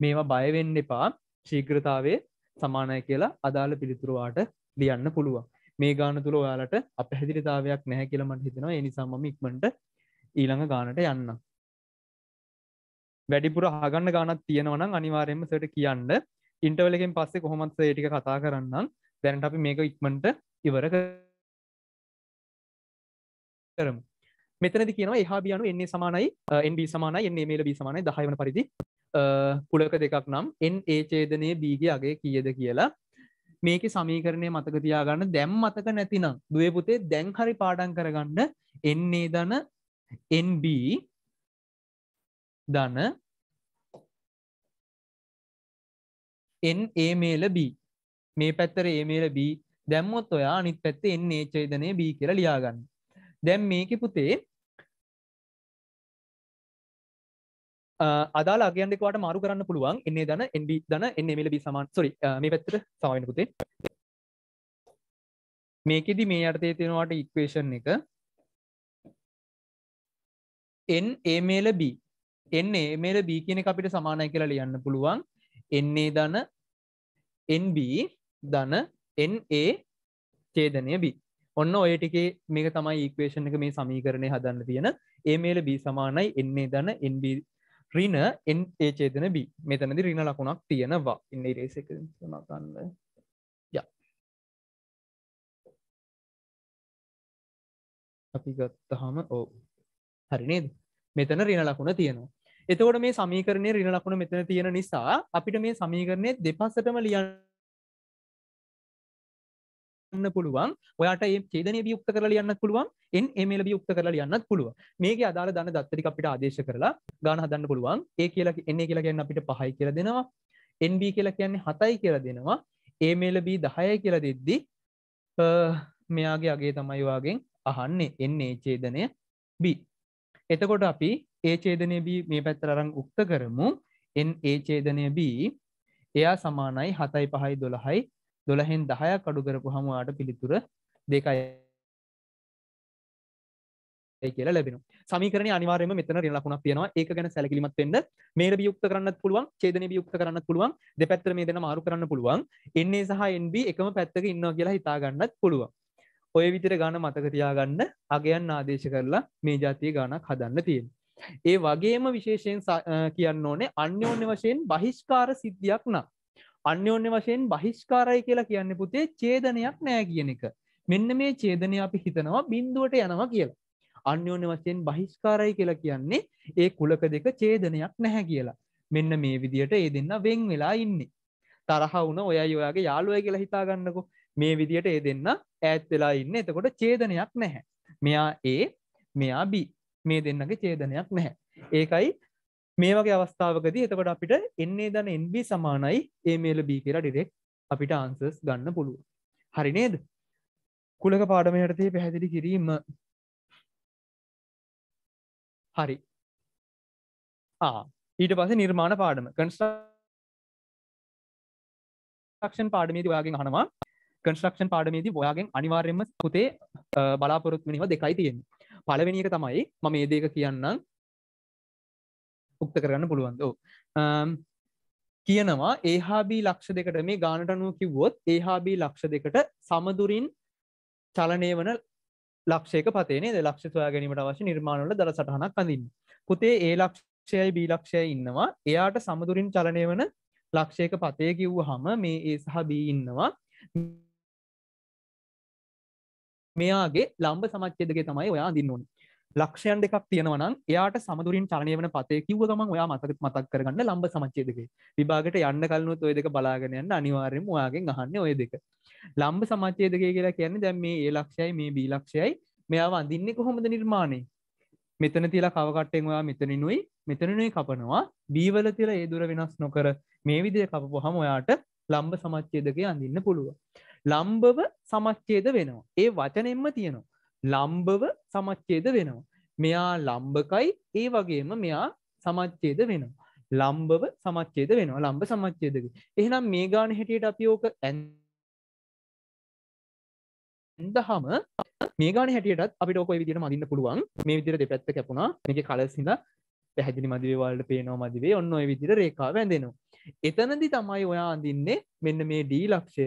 මේවා බය වෙන්න එපා. ශීඝ්‍රතාවයේ සමානයි කියලා අදාළ පිළිතුරවාට ලියන්න පුළුවන් මේ ගාන තුළ ඔයාලට අපහැදිලිතාවයක් නැහැ කියලා මට හිතෙනවා ඒ නිසා මම ඉක්මනට ඊළඟ ගානට යන්න වැඩිපුර අහගන්න ගානක් තියෙනවා නම් අනිවාර්යයෙන්ම සර්ට කියන්න ඉන්ටර්වල් එකෙන් පස්සේ කොහොමද ඒ ටික කතා කරන්නම් දැනට අපි මේක ඉක්මනට ඉවර කරමු මෙතනදි කියනවා එහා බියනු එන්නේ සමානයි NB සමානයි එන්නේ මේල B සමානයි 10 වන පරිදි. පුලක දෙකක් නම් එන් ඒ ඡේදනයේ බීගේ අගේ කීයද කියලා. මේක සමීකරණය මතක තියාගන්න. දැම් මතක නැතිනම් දුවේ පුතේ දැන් හරි පාඩම් කරගන්න එන්නේ දන NB දන එන් ඒ මේල B. මේ පැත්තර ඒ මේල B. දැම්මොත් ඔයා අනිත් පැත්තේ එන්නේ ඡේදනය B කියලා ලියාගන්න. දැන් මේක පුතේ අදාලා අගයන් දෙකවාට මාරු කරන්න පුළුවන්. එන්නේ දන එන්බ දන එන්නේ මෙල බී සමාන්. සොරි මේ පැත්තට සමවෙන පුතේ. මේකෙදි මේ අර්ථය තියෙනවාට ඉක්වේෂන් එක. එන් ඒමේල B එන්නේ මේල B කියන අපිට සමානයි කියලා ලියන්න පුළුවන්. එන්නේ දන NB දන NA ඡේදනය B ඔන්න ඔය ටිකේ මේක තමයි ඉක්වේෂන් එක මේ සමීකරණය හදන්න තියෙන. ඒ මේල B සමානයි එන්නේ දන NB රින එන් ඒ චේදන B. මෙතනදි රින ලකුණක් තියෙනවා. ඉන්න රේස එක නකන්න ය. අපි ගත්තහම ඕ හරි නේද? මෙතන රින ලකුණ තියෙනවා. එතකොට මේ සමීකරණය රින ලකුණ මෙතන තියෙන නිසා අපිට මේ සමීකරණය දෙපස්සටම ලියන්න පුළුවන්. ඔයාට ඒ ඡේදනය වියුක්ත කරලා ලියන්නත් පුළුවන්. n එමෙල වියුක්ත කරලා ලියන්නත් පුළුවන්. මේකේ අදාළ දන්න දත්ත ටික අපිට ආදේශ කරලා ගාන හදන්න පුළුවන්. A කියලා n කියලා කියන්නේ අපිට 5යි කියලා දෙනවා. Nb කියලා කියන්නේ 7යි කියලා දෙනවා. A මේල b 10යි කියලා දෙද්දි මෙයාගේ අගේ තමයි වාගෙන් අහන්නේ. එන්නේ ඡේදනය b. එතකොට අපි ඒ ඡේදනය b මේ පැත්තට අරන් උක්ත කරමු. N ඒ ඡේදනය b. එයා සමානයි 7යි 5යි 12යි 12න් 10ක් අඩු කරපුවාම ඔයාට පිළිතුර දෙකයි කියලා ලැබෙනවා. සමීකරණයේ අනිවාර්යයෙන්ම මෙතන ඍණ ලකුණක් තියෙනවා. ඒක ගැන සැලකිලිමත් වෙන්න. මේල වියුක්ත කරන්නත් පුළුවන්, ඡේදනය වියුක්ත කරන්නත් පුළුවන්. දෙපැත්තට මේ දෙන මාරු කරන්න පුළුවන්. NA සහ NB එකම පැත්තක ඉන්නවා කියලා හිතා ගන්නත් පුළුවන්. ඔය විදිහට ගාන මතක තියාගන්න අගයන් ආදේශ කරලා මේ જાතිය ගානක් හදන්න තියෙනවා. ඒ වගේම විශේෂයෙන් කියන්න ඕනේ අන්‍යෝන්‍ය වශයෙන් බහිෂ්කාර සිද්ධියක් නම් අන්‍යෝන්‍ය වශයෙන් බහිෂ්කාරයි කියලා කියන්න පුතේ ඡේදනයක් නෑ කියන එක. මෙන්න මේ ඡේදනය අපි හිතනවා බිඳුවට යනවා කියලා. අන්‍යෝන්‍ය වශයෙන් බහිෂ්කාරයි කියලා කියන්නේ ඒ කුලක දෙක ඡේදනයක් නැහැ කියලා. මෙන්න මේ විදියට ඒ දෙන්න වෙන් වෙලා ඉන්නේ. තරහ වුණ ඔයයි ඔයාගේ යාළුවයි කියලා හිතා ගන්නකො. මේ විදියට ඒ දෙන්න ඈත් වෙලා ඉන්නේ. එතකොට ඡේදනයක් නැහැ. මෙයා A මෙයා B. මේ දෙන්නගේ ඡේදනයක් නැහැ. ඒකයි මේ වගේ අවස්ථාවකදී එතකොට අපිට එන්නේ දන NB සමානයි A මේල B කියලා ඩිරෙක්ට් අපිට ආන්සර්ස් ගන්න පුළුවන්. හරි නේද? කුලක පාඩම යටතේ පැහැදිලි කිරීම. හරි. ඊට පස නිර්මාණ පාඩම. කන්ස්ට්‍රක්ෂන් පාඩමේදී ඔයාගෙන් අහනවා. කන්ස්ට්‍රක්ෂන් පාඩමේදී ඔයාගෙන් අනිවාර්යෙන්ම පුතේ බලාපොරොත්තු වෙනව දෙකයි තියෙන්නේ. පළවෙනි එක තමයි මම මේ දෙක කියන්නම්. උක්ත කරගන්න පුළුවන්ද? කියනවා ඒහාබී ලක්ෂ දෙකට මේ ගානට අනුව කිව්වොත් ඒහාබී ලක්ෂ දෙකට සමදුරින් චලනය වන ලක්ෂයක පතේනේ ද ලක්ෂ සොයා ගැනීමට අවශ්‍ය නිර්මාණවල දර සටහනක් අඳින්න. පුතේ ඒ ලක්ෂයයි බී ලක්ෂය ඉන්නවා. එයාට සමදුරින් චලනය වන ලක්ෂයක පතය කිව්ව හම මේ ඒ සහ බී ඉන්නවා. මෙයාගේ ලම්බ සමච්චේදගේ තමයි ඔයා අඳින්න ඕනේ. ලක්ෂයන් දෙකක් තියෙනවනම් එයාට සමදුරින් චලනය වන පතය කිව්ව ගමන් ඔයා මතක මතක් කරගන්න ලම්බ සමච්චේදකේ විභාගට යන්න කලනුත් ඔය දෙක බලාගෙන යන්න. අනිවාර්යෙන්ම ඔයාගෙන් අහන්නේ ඔය දෙක. ලම්බ සමච්චේදකය කියලා කියන්නේ දැන් මේ ඒ ලක්ෂයයි මේ බී ලක්ෂයයි. මෙයාව අඳින්නේ කොහොමද නිර්මාණය? මෙතන තියලා කවකට්ටෙන් ඔයා මෙතනිනුයි මෙතනනුයි කපනවා. බීවල තියලා ඒ දුර වෙනස් නොකර මේ විදිය කපපුවහම ඔයාට ලම්බ සමච්චේදකය අඳින්න පුළුවන්. ලම්බව සමච්චේද වෙනවා. ඒ වචනෙන්ම තියෙනවා. ලම්බව සමච්චේද වෙනවා. මෙයා ලම්බකයි ඒ වගේම මෙයා සමච්චේද වෙනවා. ලම්බව සමච්චේද වෙනවා ලම්බ සමච්චේදක. එහෙනම් මේ ගාන හැටියට අපි ඕක ඇන්දහම මේ ගාන හැටියටත් අපිට ඔකොයි විදිහට මදින්න පුළුවන් මේ විදිහට දෙපැත්ත කැපුණා මේකේ කලර්ස් හින්දා පැහැදිලි මදිවේ වලට පේනවා මදිවේ ඔන්න ඔය විදිහට රේඛාව ඇඳෙනවා. එතනදි තමයි ඔයා අඳින්නේ මෙන්න මේ D ලක්ෂය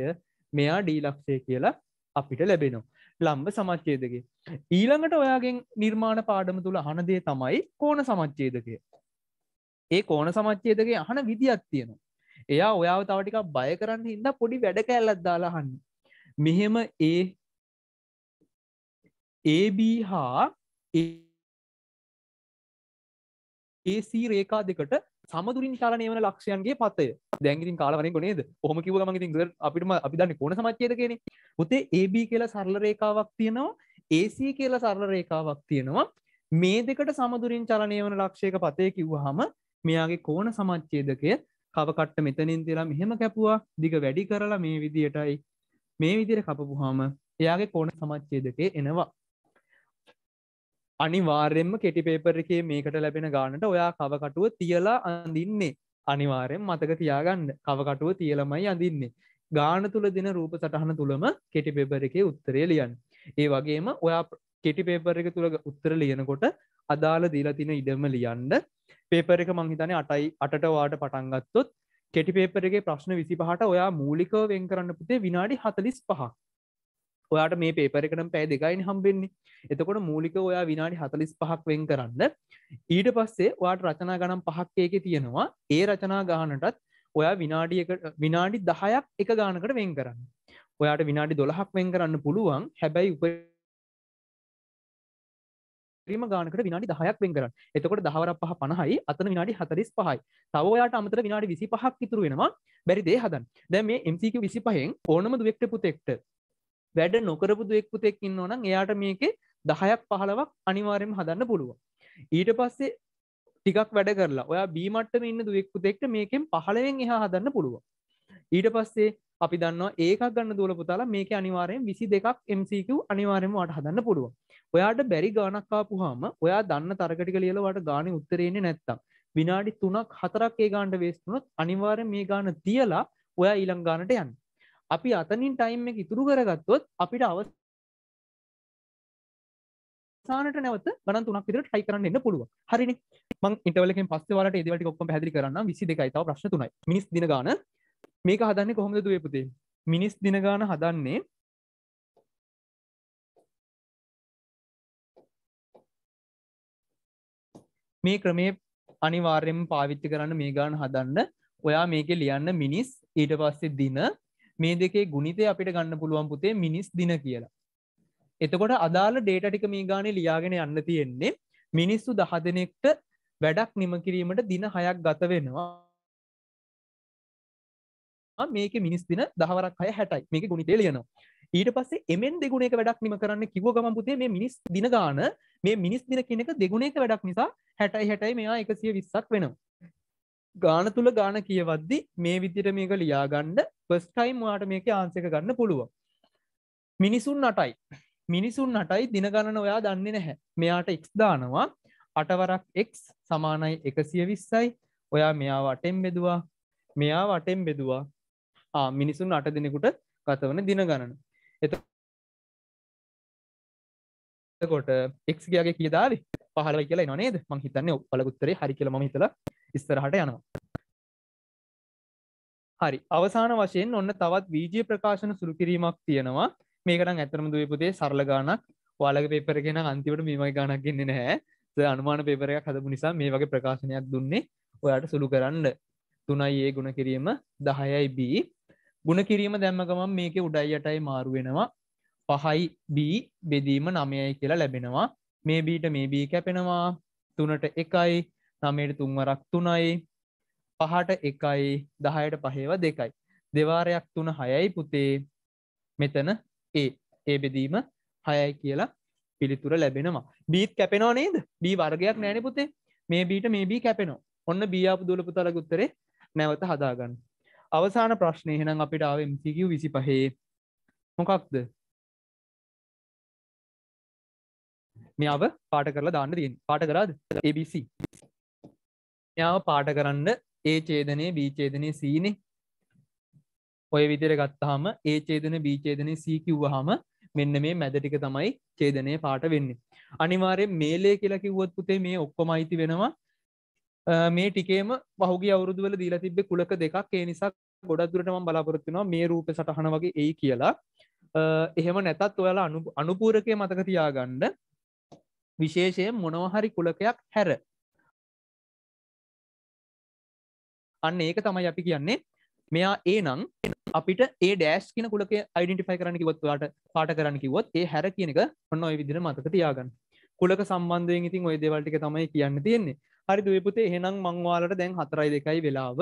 මෙයා D ලක්ෂය කියලා අපිට ලැබෙනවා. ලම්බ සමච්චේදක ඊළඟට ඔයාගෙන් නිර්මාණ පාඩම තුළ අහනදේ තමයි කෝන සමච්චේදකය ඒ කෝන සමච්චේදගේ අහන විදියක් තියෙනවා. එයා ඔයාව තවටික බය කරන්න හින්ද පොඩි වැඩ කැල්ලත් දාලාහන්න මෙහෙම ඒ AB හා ඒසී රේකා දෙකට සමදුරින් චලනය වන ලක්ෂයන්ගේ පත්තය දැංගින් කාලවරෙන් නේද? හොම කිව මග ති අපිටම අපි දන්න කොන සමච්චේද කියෙන පුතේ AB කියලා සරල රේකාවක් තියෙනවා. AC කියලා සරල රේකාවක් තියෙනවා. මේ දෙකට සමදුරින් චලනය වන ලක්ෂයක පතය කිව්වහම මෙයාගේ කෝන සමච්චේදකය කවකට්ට මෙතනින් තිලා මෙහෙම කැපුවා දිග වැඩි කරලා මේ විදියටයි මේ විදිර කපපුහාම එයාගේ කෝන සමච්චේදකය එනවා. අනිවාර්යෙන්ම කෙටි පේපර් එකේ මේකට ලැබෙන ගානට ඔයා කවකටුව තියලා අඳින්නේ. අනිවාර්යෙන් මතක තියාගන්න. කවකටුව තියලමයි අඳින්නේ. ගාන තුළ දෙන රූප සටහන තුළම කෙටි පේපර එකේ උත්තරය ලියන් ඒ වගේම ඔයා කෙටි පේපර එක තුළ උත්තර ලියනකොට අදාළ දීලා තින ඉඩම ලියන්ඩ පේපර එක මංහිතන අටයි අටට වාට පටන්ගත්තොත් කෙටි පේපරගේ ප්‍රශ්න විසි පහට ඔයා මූලිකව වෙන් කරන්න පුතේ විනාඩි හතලිස් පහක්. ඔයාට මේ පේපර එකනම් පෑ දෙකයින් හම්බෙන්නේ. එතකොට මූලික ඔයා විනාඩි හතලිස් පහක් වෙන් කරන්න. ඊට පස්සේ ඔයාට රචනා ගනම් පහක් ඒක තියෙනවා. ඒ රචනා ගානටත් ඔයා විනාඩියක විනාඩි දහයක් එක ගානකට වෙන් කරන්න. ඔයාට විනාඩි දොළහක් වෙන් කරන්න පුළුවන්. හැබැයි උප කිරීම ගානකට විනාඩි 10ක් වෙන් කරන්න. එතකොට 10 වරක් 5 50යි අතන විනාඩි 45යි. තව ඔයාට අමතර විනාඩි 25ක් ඉතුරු වෙනවා. බැරි දේ හදන්න. දැන් මේ MCQ 25න් ඕනම දුවෙක්ට පුතෙක්ට වැඩ නොකරපු දුවෙක් පුතෙක් ඉන්නවා නම් එයාට මේකේ 10ක් 15ක් අනිවාර්යයෙන්ම හදන්න පුළුවන්. ඊට පස්සේ ටිකක් වැඩ කරලා ඔයා B මට්ටමේ ඉන්න දුවෙක් පුතෙක්ට මේකෙන් 15න් එහා හදන්න පුළුවන්. ඊට පස්සේ අපි දන්නවා ඒකක් ගන්න දුවල පුතාලා මේකේ අනිවාර්යෙන් 22ක් MCQ අනිවාර්යෙන්ම ඔයාට හදන්න පුළුවන්. ඔයාට බැරි ගානක් ආපුවාම ඔයා දන්න තරක ටික ලියලා ඔයාට ගානේ උත්තරේ එන්නේ නැත්තම් විනාඩි 3ක් 4ක් ඒ ගානට වේස්ට් වුණොත් අනිවාර්යෙන් මේ ගාන තියලා ඔයා ඊළඟ ගානට යන්න. අපි අතනින් ටයිම් එක ඉතුරු කරගත්තොත් අපිට අවසානට නැවත ගණන් තුනක් විතර try කරන්න එන්න පුළුවන්. හරිනේ. මං ඉන්ටර්වල් එකෙන් පස්සේ ඔයාලට ඒ දේවල් ටික ඔක්කොම පැහැදිලි කරන්නම් 22යි තව ප්‍රශ්න තුනයි. මිනිස් දින ගාන මේක හදන්නේ කොහොමද දුවේ පුතේ? මිනිස් දින ගාන හදන්නේ මේ ක්‍රමේ අනිවාර්යෙන්ම පාවිච්චි කරන්න මේ ගාන හදන්න ඔයා මේක ලියන්න මිනිස් ඊට පස්සේ දින මේ දෙකේ ගුණිතය අපිට ගන්න පුළුවන් පුතේ මිනිස් දින කියලා. එතකොට අදාළ ඩේට ටික මේ ගානේ ලියාගෙන යන්න තියෙන්නේ මිනිස්සු දහ දෙනෙක්ට වැඩක් නිම කිරීමට දින හයක් ගත වෙනවා. මේක මිනිස් දින දහවරක් හය හැටයි. මේක ගුණිතේ ලියනවා. ඊට පස්සේ එමෙන් දෙගුණයක වැඩක් නිම කරන්න කිව්ව ගමන් පුතේ මේ මිනිස් දින ගාන මේ මිනිස් දින කියන එක දෙගුණයක වැඩක් නිසා 60යි 60යි මෙයා 120ක් වෙනවා. ගාන තුල ගාන කියවද්දි මේ විදිහට මේක ලියා ගන්න ෆස්ට් ටයිම් ඔයාට මේකේ ආන්සර් එක ගන්න පුළුවන්. මිනිසුන් 8යි මිනිසුන් 8යි දින ගණන ඔයා දන්නේ නැහැ. මෙයාට x දානවා. 8 වරක් x සමානයි 120යි ඔයා මෙයාව 8ෙන් බෙදුවා. මෙයාව 8ෙන් බෙදුවා. ආ මිනිසුන් 8 දිනෙකට ගතවන දින ගණන. එතකොට එක් කියගේ කියදාවේ පහලයි කියලා එනවා නේද? මං හිතන්නේ ඔයාලගේ උත්තරේ හරි කියලා මම හිතලා ඉස්සරහට යනවා. හරි. අවසාන වශයෙන් ඔන්න තවත් වීජීය ප්‍රකාශන සුළු කිරීමක් තියෙනවා. මේක නම් ඇත්තටම දුවේ පුතේ සරල ගානක් ඔයාලගේ පේපර් එකේ නම් අන්තිමට මේ වගේ ගානක් එන්නේ නැහැ. ඒ අනුමාන පේපර් එකක් හදපු නිසා මේ වගේ ප්‍රකාශනයක් දුන්නේ ඔයාට සුළු කරන්න. 3යි A ගුණ කිරීම 10යි B. ගුණ කිරීම දැම්ම ගමන් මේකේ උඩයි යටයි මාරු වෙනවා. පහයි B බෙදීම 9යි කියලා ලැබෙනවා. මේ Bට මේ B කැපෙනවා. 3ට 1යි 9ට 3 වරක් 3යි 5ට 1යි 10ට 5ව 2යි දෙවාරයක් 3 6යි පුතේ. මෙතන A. ඒ බෙදීම 6යි කියලා පිළිතුර ලැබෙනවා. බීත් කැපෙනවා නේද? B වර්ගයක් නෑනේ පුතේ. මේ Bට මේ B කැපෙනවා. ඔන්න B ආපු දුවල පුතාලගේ උත්තරේ නැවත හදාගන්න. අවසාන ප්‍රශ්නය එහෙනම් අපිට ආව MCQ 25 මොකක්ද? මෙයාව පාට කරලා දාන්න තියෙන පාට කරාද? ABC මෙයාව පාට කරන්න ඒ ඡේදනයේ B ඡේදනයේ C නේ. ඔය විදිහට ගත්තාම A ඡේදන B ඡේදනයේ C කිව්වහම මෙන්න මේ මැද ටික තමයි ඡේදනයේ පාට වෙන්නේ. අනිවාර්යෙන් මේලේ කියලා කිව්වොත් පුතේ මේ ඔක්කොම අයිති වෙනවා. මේ ටිකේම පහුගිය අවුරුදු වල දීලා තිබ්බේ කුලක දෙකක්. ඒ නිසා ගොඩක් දුරට මම බලාපොරොත්තු වෙනවා මේ රූප සටහන වගේ එයි කියලා. එහෙම නැතත් ඔයාලා අනුපූරකය මතක තියාගන්න විශේෂයෙන් මොනවා හරි කුලකයක් හැර. අන්න ඒක තමයි අපි කියන්නේ මෙයා ඒ නම් අපිට ඒ ඩෑස් කියන කුලක අයිඩෙන්ටිෆයි කරන්න කිව්වොත් ඔයාලට පාට කරන්න කිව්වොත් ඒ හැර කියන එක ඔන්න ඔය විදිහට මතක තියාගන්න. කුලක සම්බන්ධයෙන් ඉතින් ওই දේවල් ටික තමයි කියන්න තියෙන්නේ. හරි දුවේ පුතේ එහෙනම් මං ඔයාලට දැන් 4යි 2යි වෙලාව.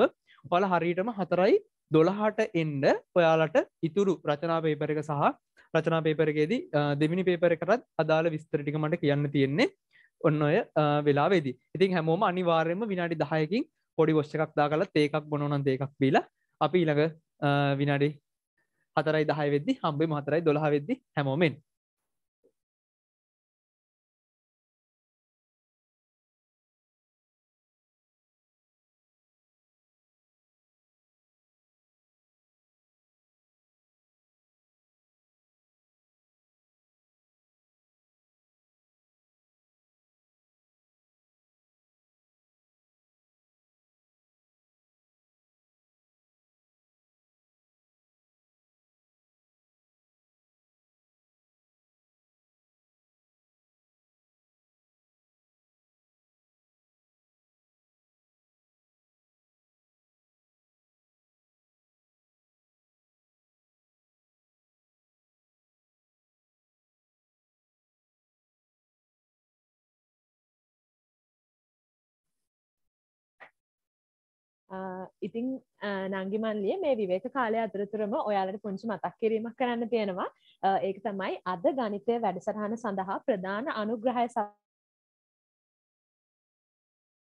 ඔයාලා හරියටම 4යි 12ට එන්න ඔයාලට ඉතුරු රචනා පේපර් එක සහ රචනා පේපර් එකේදී දෙවෙනි පේපර් එකටත් අදාළ විස්තර ටික මට කියන්න තියෙන්නේ. ඔන්න ඔය වෙලාවේදී. ඉතින් හැමෝම අනිවාර්යයෙන්ම විනාඩි 10කින් පොඩි වොෂ් එකක් දාගලා තේ එකක් බොනවා නම් තේ එකක් බීලා අපි ඊළඟ විනාඩි 4යි 10 වෙද්දි හම්බෙමු 4යි 12 වෙද්දි හැමෝම ඉතිං නංගිමන්ලිය මේ විවේක කාලය අතරතුරම ඔයාලට පුංචි මතක් කිරීමක් කරන්න තියෙනවා. ඒක තමයි අද ගනිතය වැඩසටහන සඳහා ප්‍රධාන අනුග්‍රහය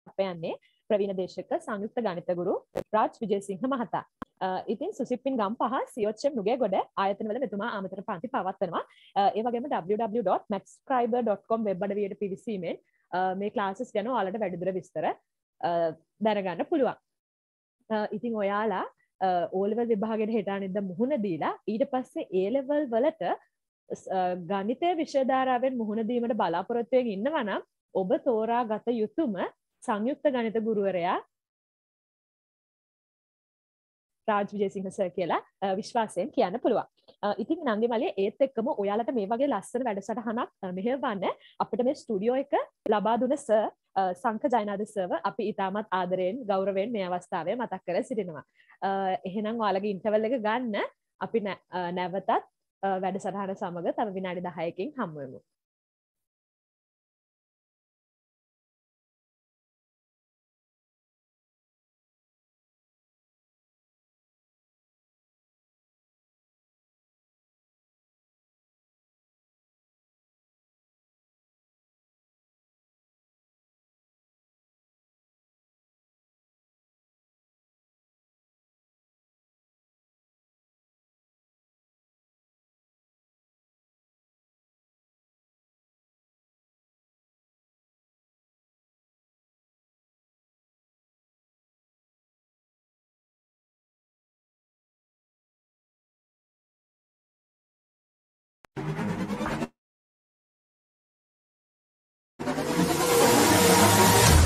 සපයන්නේ ප්‍රවීණ දේශක සංයුක්ත ගනිතගුරු රාජ් විජයසිංහ මහතා. ඉතින් සුසිප්පින් ගම් පහ සියෝච්චම් නුගේ ගොඩ ආයතනවල මෙතුමා ආමතර පන්ති පවත්වනවා. ඒ වගේම www.maxscriber.com වෙබ් අඩවියට පිවිසීමෙන් මේ ක්ලාසස් ගැන ඔයාලට වැඩිදුර විස්තර දැනගන්න පුළුවන්. ඉතින් ඔයාලා ඕලවල් විභාගයට හෙටානිද මුහුණ දීලා ඊට පස්සේ ඒලෙවල් වලට ගනිතය විශ්වධාරාවෙන් මුහුණදීමට බලාපොරොත්තුවයෙන් ඉන්නවනම් ඔබ තෝරා ගත යුතුම සංයුක්ත ගනිත ගුරුවරයා රාජ් විජේසිංහ සර් කියලා විශ්වාසයෙන් කියන්න පුළුවන්. ඉතින් නංගි මලේ ඒත් එක්කම ඔයාලට මේ වගේ ලස්සන වැඩසටහනක් මෙහෙවන්න අපිට මේ ස්ටුඩියෝ එක ලබා දුන සර් සංක ජයනාද සර්ව අපි ඉතාමත් ආදරයෙන් ගෞරවයෙන් මේ අවස්ථාවේ මතක් කර සිටිනවා. එහෙනම් ඔයාලගේ ඉන්ටර්වල් එක ගන්න අපි නැවතත් වැඩසටහන සමග තව විනාඩි 10කින් හමු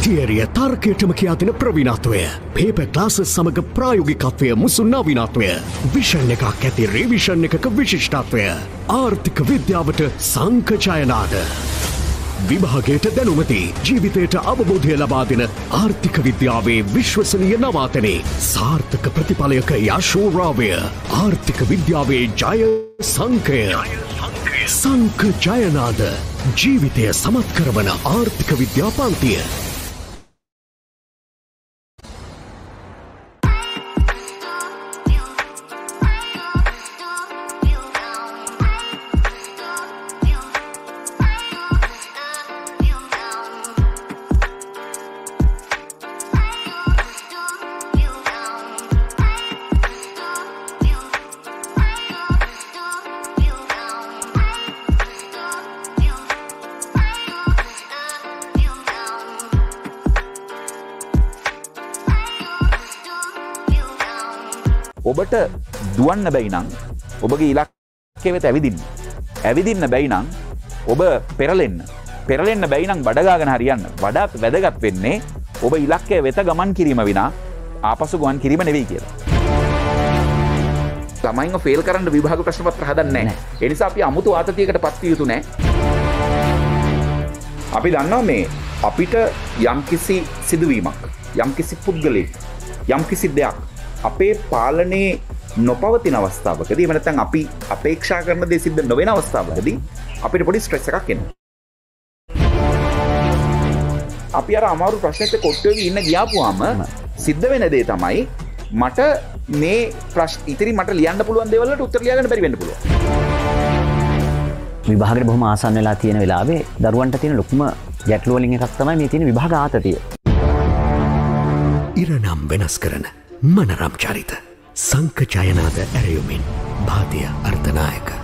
වෙමු. තිේරිය තර්කයටම කියාතින ප්‍රවිනත්වය පේප ක්ලාස සමඟ ප්‍රායෝගිකත්වය මුසු නවිනත්වය විෂණ එකක් ඇති රේවිෂණ එකක විශිෂ්ටත්වය ආර්ථික විද්‍යාවට සංකචයනාද. විභාගයට දැනුමති ජීවිතයට අවබෝධය ලබා දෙන ආර්ථික විද්‍යාවේ විශ්වසනය නවාතනේ සාර්ථක ප්‍රතිඵලයක යශෝරාවය ආර්ථික විද්‍යාවේ ජය සංකය සංක ජයනාද ජීවිතය සමත් කරවන ආර්ථික විද්‍යාපන්තිය දුවන්න බැයිනං ඔබගේ ඉලක්කෙ වෙත ඇවිදින්න. ඇවිදින්න බැයිනං ඔබ පෙරලෙන්න. පෙරලෙන්න බැයිනං බඩගාගෙන හරියන්න. වඩාත් වැදගත් වෙන්නේ ඔබ ඉලක්කය වෙත ගමන් කිරීම විනා ආපසු ගුවන් කිරීම නෙවෙයි කියලා. ළමයින් ෆෙල් කරන්න විභාග ප්‍රශ්නපත්‍ර හදන්නේ එනිසා අපි අමුතු ආතතියකට පත්විය යුතු නෑ අපි දන්නවා මේ අපිට යම්කිසි සිදුවීමක් යම්කිසි පුද්ගලෙක් යම්කිසි දෙයක් අපේ පාලනයේ නොපවතින අවස්ථාවකදී මනතන් අපි අපේක්ෂා කරන දේ සිද්ධ නොවෙන අවස්ථාවකදී අපිට පොඩි ස්ට්‍රෙස් එකක් එනවා. අපි අර අමාරු ප්‍රශ්නයට කොට්ටුව ඉන්න ගියාපුවාම සිද්ධ වෙන දේ තමයි මට මේ ප්‍රශ් ඉතිරි මට ලියන්න පුළුවන් දෙවලට උත්තරලියගන්න බැරිවෙන්න පුළුව විභාගට බොහම ආසන්න වෙලා තියෙන වෙලාවේ දරුවන්ට තියෙන ලොකුම ගැටලුවලින් එකක් තමයි මේ තියෙන විභාග ආතතිය. ඉරනම් වෙනස් කරන මනරම් චරිත සංකචයනාද ඇරයුමින්. භාතිය අර්ථනායක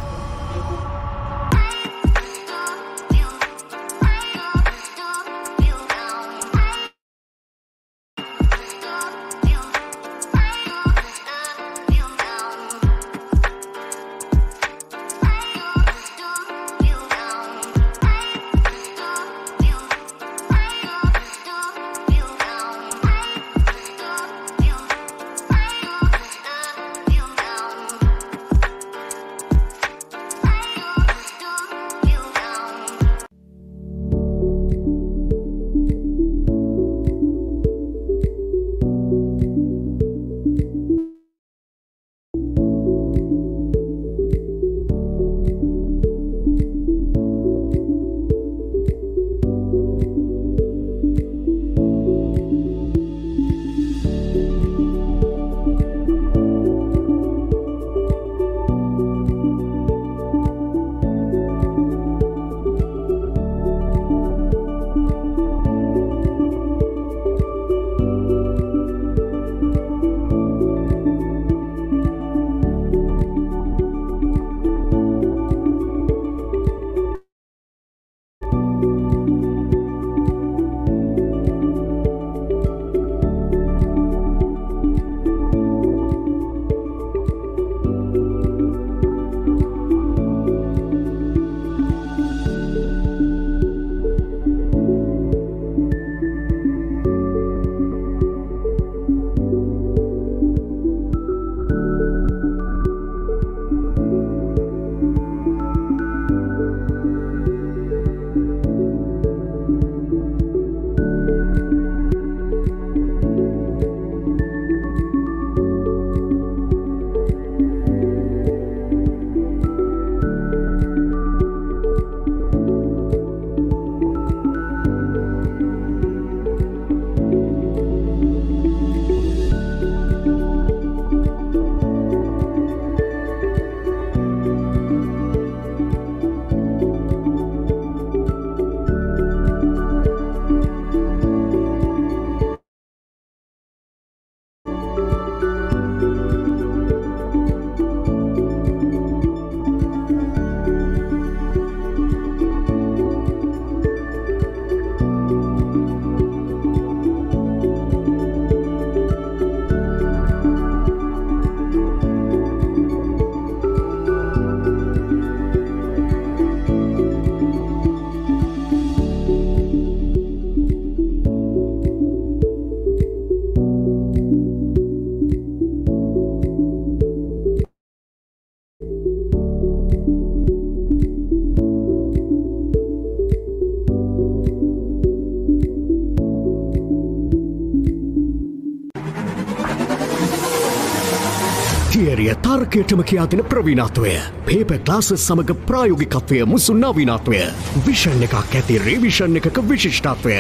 තර්කයටම කියාතින ප්‍රවිනාත්වය පේප ක්ලාස සමඟ ප්‍රායෝගිකත්වය මුසු නවිනාත්වය විෂන් එකක් ඇති රේවිෂන් එකක විශිෂ්ටත්වය.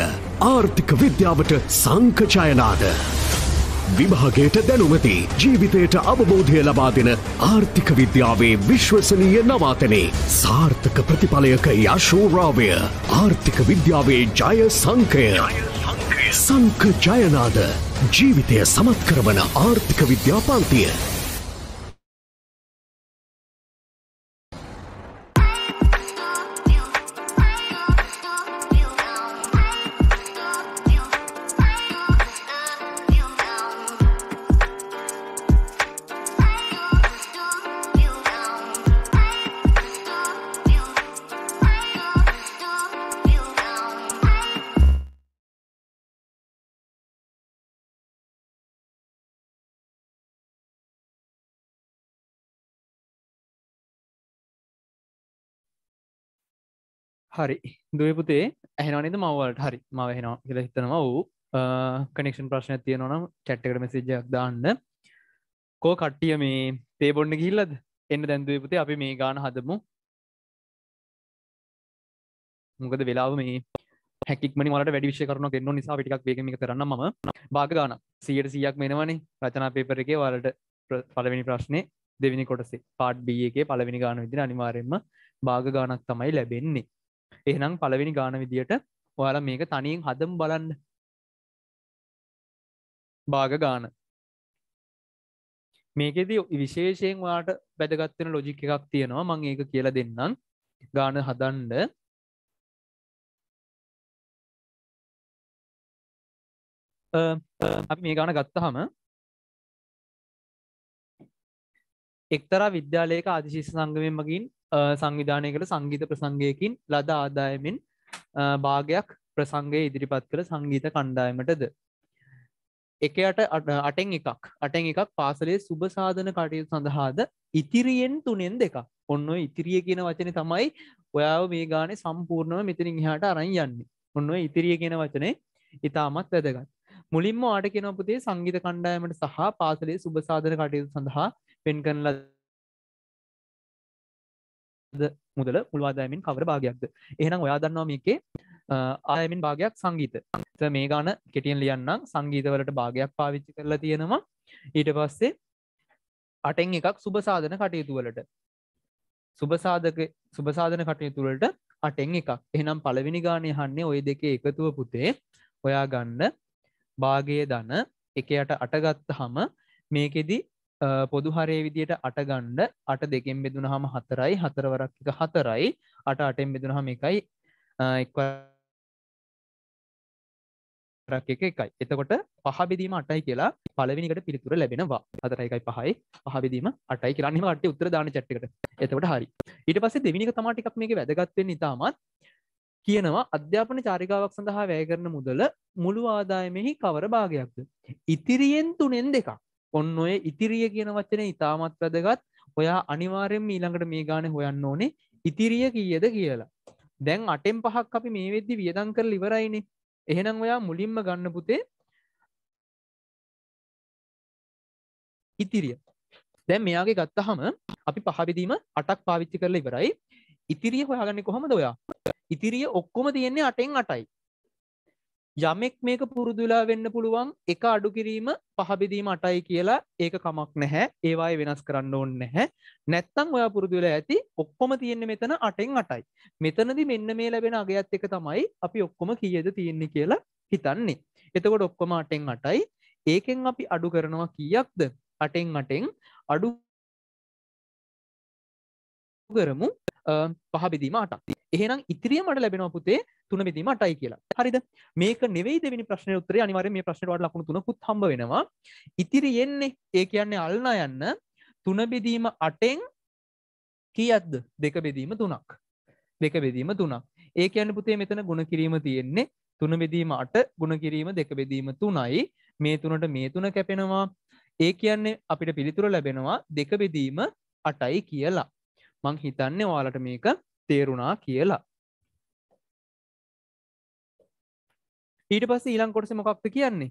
ආර්ථික විද්‍යාවට සංකචයනාද. විභාගයට දැනුමති ජීවිතයට අවබෝධය ලබා දෙන ආර්ථික විද්‍යාවේ විශ්වසනීය නවාතනේ. සාර්ථක ප්‍රතිඵලයක යශෝරාවය. ආර්ථික විද්‍යාවේ ජය සංකය. සංක ජයනාද ජීවිතය සමත් කරවන ආර්ථික විද්‍යා හරි. දුවපුතේ ඇහෙනනද මවලට හරි. මව හෙනවා කියල හිතනවා. වූ කනෙක්ෂන් ප්‍රශ්නයක් තියෙනවනම් චැට්කට මෙසිජයක් දාන්න. කෝ කට්ටිය මේ පේබොන්න ගිල්ලද එන්න දැන්දුවපුතේ අපි මේ ගාන හදමු. මොකද වෙලාව මේ හැකික්මනි මට වැඩි විශෂ කරන ගෙන්න්න නිසා පිටික් වේගම කරන්න ම භාග ගාන සියට සියක් මෙනවනේ. රචනා පේපර එක වලට පලවෙනි ප්‍රශ්නය දෙවිනි කොටසේ. පාට් බිය එකේ පලවෙනි ගාන විදින අනිවාරෙන්ම භාග ගානක් තමයි ලැබෙන්නේ. එහෙනම් පළවෙනි ගාන විදියට ඔයාලා මේක තනියෙන් හදම් බලන්න. භාග ගාන. මේකෙද විශේෂයෙන් වාට වැදගත්වෙන ලොජික එකක් තියෙනවා. මං ඒක කියලා දෙන්නම්. ගාන හදන්ඩ අපි මේ ගාන ගත්තහම එක්තරා විද්‍යාලයක ආදිශිෂ සංගමය මගින් සංවිධානය කළ සංගීත ප්‍රසංගයකින් ලද ආදායමෙන් භාගයක් ප්‍රසංගය ඉදිරිපත් කළ සංගීත කණ්ඩායමටද. එකයට අටෙන් එකක්. අටෙන් එකක් පාසලේ සුභ සාධන කටයුතු සඳහාද ඉතිරියෙන් තුනෙන් දෙක ඔන්න ඉතිරිය කියන වචන තමයි ඔයාව මේ ගානේ සම්පූර්ණව මෙතනින් හාට අරන් යන්නේ. ඔන්න ඉතිරිය කියන වචනේ ඉතාමත් වැදගත්. මුලින්ම ආට කෙනපුතේ සංගීත කණ්ඩායමට සහ පාසලේ සුභ සාධන කටයුතු සඳහා පෙන් කරන මුදල මුල්වාදායමින් කවර භාගයක්ද? එහෙනම් ඔයා දන්නවා මේකේ ආයමින් භාගයක් සංගීත. මේ ගාන කෙටියෙන් ලියන්නම්. සංගීතවලට භාගයක් පාවිච්චි කරලා තියෙනවා. ඊට පස්සේ අටෙන් එකක් සුභසාධන කටයුතුවලට සුභසාධක සුභසාධන කටයුතුවලට අටෙන් එකක්. එහෙනම් පළවෙනි ගානය හන්නේ ඔය දෙකේ එකතුව පුතේ. ඔයා ගන්න භාගය දන එකයට අටගත්ත හම මේකෙදි පොදු හරේ විදියට අටගණ්ඩ අට දෙකෙන් බෙදුන හම හතරයි හතරවරක් එක හතරයි අට අටෙන් බෙදුන හම එකයි එක එකයි. එතකොට පහබෙදීම අටයි කියලා පලවිනිකට පිළිතුර ලැබෙනවා. අතරයිකයි පහයි පහබෙදීම අටයි කියලාන්නම අට උත්තර දාන චට්කට එතකොට හරි. ඊට පස්සේ දෙවිනික තමාටිකක් මේක වැදගත්වෙන් ඉතාමත් කියනවා අධ්‍යාපන චාරිකාවක් සඳහා වැය කරන මුදල මුළු ආදායමෙහි කවර භාගයක්ද? ඉතිරියෙන් තුනෙන් දෙකක්. ඔන්න ඔය ඉතිරිය කියන වචන ඉතාමත් වැදගත්. ඔයා අනිවාරෙන් ඊළඟට මේ ගාන හොයන්න ඕනේ ඉතිරිය කීයද කියලා. දැන් අටෙන් පහක් අපි මේ වෙද්දි වියදං කර ලිවරයිනේ එහෙනම් ඔයා මුලින්ම ගන්න පුතේ ඉතිරිය. දැන් මෙයාගේ ගත්තහම අපි පහවිදීම අටක් පාවිච්චි කරලා ඉවරයි. ඉතිරිය හොයාගන්නේ කොහොමද ඔයා? ඉතිරිය ඔක්කොම තියෙන්නේ අටෙන් අටයි. යමෙක් මේක පුරුදුලා වෙන්න පුළුවන් එක අඩු කිරීම පහබිදීම අටයි කියලා ඒක කමක් නැහැ. ඒවායි වෙනස් කරන්න ඕන්න නැහැ. නැත්තං ඔයා පුරුදුලා ඇති ඔක්කොම තියෙන්නේ මෙතන අටෙන් අටයි. මෙතනදි මෙන්න මේ ලැබෙන අගයත් එක තමයි අපි ඔක්කොම කියද තියෙන්නේ කියලා හිතන්නේ. එතකොට ඔක්කොම අටෙන් අටයි. ඒකෙන් අපි අඩු කරනවා කීයක්ද? අටෙන් අටෙන් අඩු කරමු පහබිදීම අටක්. එහෙනම් ඉතිරිය මට ලැබෙනවා පුතේ තුන බෙදීම අටයි කියලා. හරිද? මේක නෙවෙයි දෙවෙනි ප්‍රශ්න උත්තරේ. අනිවාර්යෙන් මේ ප්‍රශ්නයට වඩා ලකුණු තුනකුත් හම්බ වෙනවා. ඉතිරි එන්නේ ඒ කියන්නේ අල්නා යන්න තුන බෙදීම අටෙන් කීයක්ද? දෙක බෙදීම තුනක්. දෙක බෙදීම තුනක්. ඒ කියන්නේ පුතේ මෙතන ගුණ කිරීම තියෙන්නේ තුන බෙදීම අට ගුණ කිරීම දෙක බෙදීම තුනයි. මේ තුනට මේ තුන කැපෙනවා. ඒ කියන්නේ අපිට පිළිතුර ලැබෙනවා දෙක බෙදීම අටයි කියලා. මං හිතන්නේ ඔයාලට මේක තේරුණා කියලා. ඊට පස්සේ ඊළඟ කොටස මොකක්ද කියන්නේ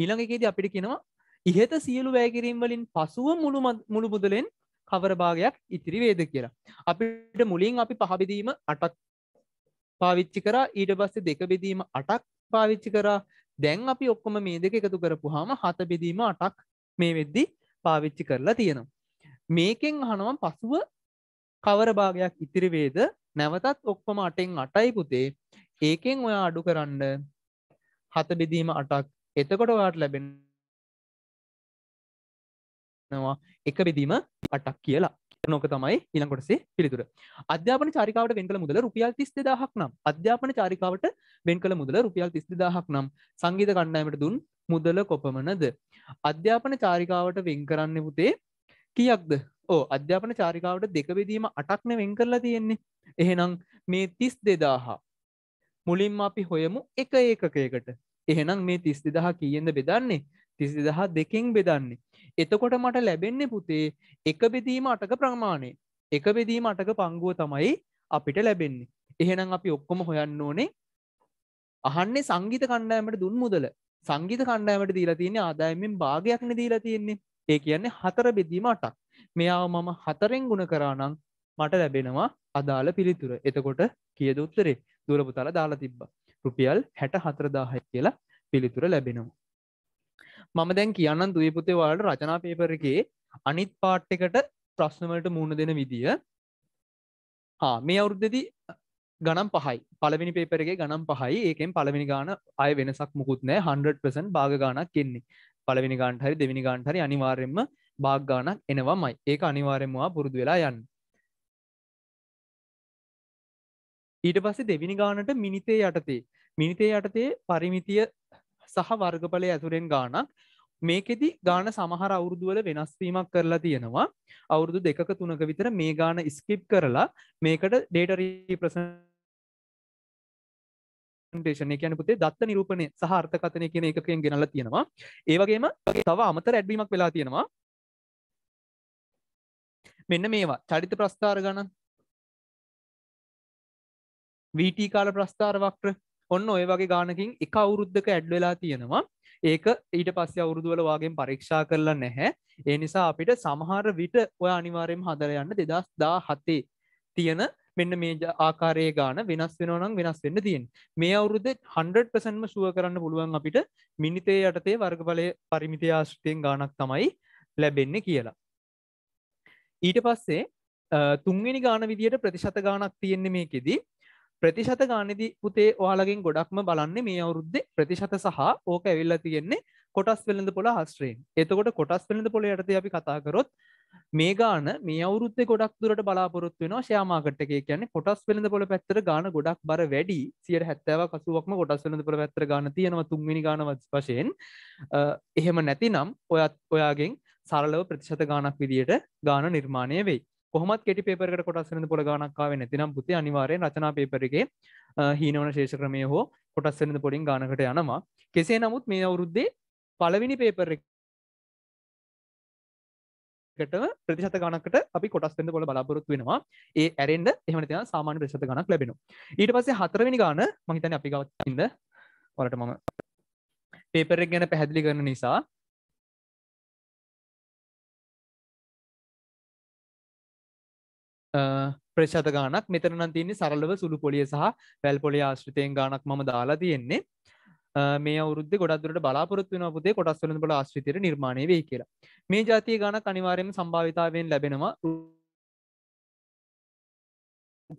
ඊළඟ එකේදී අපිට කියනවා ඉහත සියලු වැය කිරීම වලින් පසුව මුළු මද- මුළු මුදලෙන් කවර භාගයක් ඉතිරි වේද කියලා. අපිට මුලින් අපි පහ බෙදීම 8ක් පාවිච්චි කරා ඊට පස්සේ දෙක බෙදීම 8ක් පාවිච්චි කරා දැන් අපි ඔක්කොම මේ දෙක එකතු කරපුවාම හත බෙදීම 8ක් මේ වෙද්දි පාවිච්චි කරලා තියෙනවා. මේකෙන් අහනවා පසුව කවර භාගයක් ඉතිරි වේද නැවතත් ඔක්කොම 8න් 8යි පුතේ ඒකෙන් ඔයා අඩු කරන්න හත බෙදීම 8ක් එතකොට ඔයාට ලැබෙනවා එක බෙදීම 8ක් කියලා. නොක තමයි ඊළඟ කොටසේ පිළිතුර. අධ්‍යාපන චාරිකාවට වෙන් කළ මුදල රුපියල් 32000ක් නම් අධ්‍යාපන චාරිකාවට වෙන් කළ මුදල රුපියල් 32000ක් නම් සංගීත කණ්ඩායමට දුන් මුදල කොපමණද? අධ්‍යාපන චාරිකාවට වෙන් කරන්න පුතේ කීයක්ද? ඕ අධ්‍යාපන චාරිකාවට දෙක බෙදීම 8ක්නේ වෙන් කරලා තියෙන්නේ. එහෙනම් මේ 32000 මුලින්ම අපි හොයමු එක ඒකකයකට. එහෙනම් මේ 32000 කීයෙන්ද බෙදන්නේ? 32000 දෙකෙන් බෙදන්නේ. එතකොට මට ලැබෙන්නේ පුතේ එක බෙදීම 8ක ප්‍රමාණය. එක බෙදීම 8ක පංගුව තමයි අපිට ලැබෙන්නේ. එහෙනම් අපි ඔක්කොම හොයන්න ඕනේ අහන්නේ සංගීත කණ්ඩායමට දුන් මුදල. සංගීත කණ්ඩායමට දීලා තියෙන්නේ ආදායමෙන් භාගයක්නේ දීලා තියෙන්නේ. ඒ කියන්නේ හතර බෙදීම 8ක්. මෙයාව මම හතරෙන් ගුණ කරා නම් මට ලැබෙනවා අදාළ පිළිතුර. එතකොට කීයද උත්තරේ? දුර පුතාලා දාලා තිබ්බා. රුපියල් 64000යි කියලා පිළිතුර ලැබෙනවා. මම දැන් කියන්නම් දුවේ පුතේ ඔයාලට රචනා පේපර් එකේ අනිත් පාර්ට් එකට ප්‍රශ්න වලට මුහුණ දෙන විදිය. ආ මේ අවුරුද්දේදී ගණන් පහයි. පළවෙනි පේපර් එකේ ගණන් පහයි. ඒකෙන් පළවෙනි ගාන ආය වෙනසක් මුකුත් නැහැ. 100% භාග ගාණක් එන්නේ. පළවෙනි ගානට හරි දෙවෙනි ගානට හරි අනිවාර්යෙන්ම භාග ගාණක් එනවමයි. ඒක අනිවාර්යෙන්ම ඔයා පුරුදු වෙලා යන්න. ඊට පස්සේ දෙවෙනි ගානට මිනිතේ යටතේ මිනිතේ යටතේ පරිමිතිය සහ වර්ගඵලය ඇතුරෙන් ගානක් මේකෙදි ගාන සමහර අවුරුදුවල වෙනස්වීමක් කරලා තියෙනවා අවුරුදු දෙකක තුනක විතර මේ ගාන ස්කිප් කරලා මේකට ඩේට රීප්‍රසන්ටේෂන් කියන පුතේ දත්ත නිරූපණය සහ අර්ථකථනය කියන එකකෙන් ගෙනල්ලා තියෙනවා. ඒ වගේම තව අමතර ඇඩ්වීමක් වෙලා තියෙනවා. මෙන්න මේවා. චරිත ප්‍රස්ථාර ගණන්. VT කාල ප්‍රස්ථාර වක්‍ර. ඔන්න ඔය වගේ ගානකින් එක අවුරුද්ධක ඇඩ් වෙලා තියෙනවා. ඒක ඊට පස්සේ අවුරුදුවල වාගෙන් පරීක්ෂා කරලා නැහැ. ඒ නිසා අපිට සමහර විට ඔය අනිවාර්යයෙන්ම හදලා යන්න 2017 තියෙන මෙන්න මේ ජ- ආකාරයේ ගාන වෙනස් වෙනවා නම් වෙනස් වෙන්න තියෙන්නේ. මේ අවුරුද්දේ 100%ම ෂුවර් කරන්න පුළුවන් අපිට මිනිතේ යටතේ වර්ගඵලයේ පරිමිතිය ආශ්‍රිතයෙන් ගානක් තමයි ලැබෙන්නේ කියලා. ඊට පස්සේ අ, තුන්වෙනි ගාන විදියට ප්‍රතිශත ගානක් තියෙන්නේ මේකෙදි. ප්‍රතිශත ගානදී පුතේ ඔයාලගෙන් ගොඩක්ම බලන්නේ මේ අවුරුද්දේ ප්‍රතිශත සහ ඕක ඇවිල්ලා තියෙන්නේ කොටස් වෙළඳ පොළ ආශ්‍රයෙන්. එතකොට කොටස් වෙළඳ පොළ යටතේ අපි කතා කරොත් මේ ගාන මේ අවුරුද්දේ ගොඩක් දුරට බලාපොරොත්තු වෙනවා ෂෙයා මාකට් එකේ. කියන්නේ කොටස් වෙළඳ පොළ පැත්තට ගාන ගොඩක් බර වැඩි. 70ක් 80ක්ම කොටස් වෙළඳ පොළ පැත්තට ගාන තියෙනවා තුන්වෙනි ගාන වශයෙන්. අ, එහෙම නැතිනම් ඔයත් ඔයාගෙන් සරලව ප්‍රතිශත ගානක් විදියට ගාන නිර්මාණය වෙයි. කොහොමත් කෙටි පේපරකට කොටස් වෙළඳ පොළ ගානක් ආවේ නැතිනම් පුතේ අනිවාර්යෙන් රචනා පේපර් එකේ අ, හීනවන ශේෂ ක්‍රමය හෝ කොටස් වෙළඳ පොලින් ගානකට යනවා. කෙසේ නමුත් මේ අවුරුද්දේ පළවෙනි පේපර් එකටම ප්‍රතිශත ගණකට අපි කොටස් වෙන්න පොළ බලාපොරොත්තු වෙනවා. ඒ ඇරෙන්ඩ එහෙම නැතිනම් සාමාන්‍ය ප්‍රතිශත ගණක් ලැබෙනවා. ඊට පස්සේ හතරවෙනි ගාන මම හිතන්නේ අපි ගාවත් ඉන්න. ඔයාලට මම පේපර් එක ගැන පැහැදිලි කරන නිසා. ප්‍රශත ගානක් මෙතන නම් තියන්නේ සරලව සුළු පොලිය සහ වැල් පොලිය ආශ්‍රිතයෙන් ගානක් මම දාලා තියෙන්නේ. අ, මේ අවුරුද්ද ගොඩක්දුරට බලාපොරොත්තු වෙන පුතේ කොටස් වෙළඳ පොළ ආශ්‍රිතයට නිර්මාණය වෙයි කියලා. මේ ජාතිය ගානක් අනිවාර්යයෙන්ම සම්භාවිතාවයෙන් ලැබෙනවා.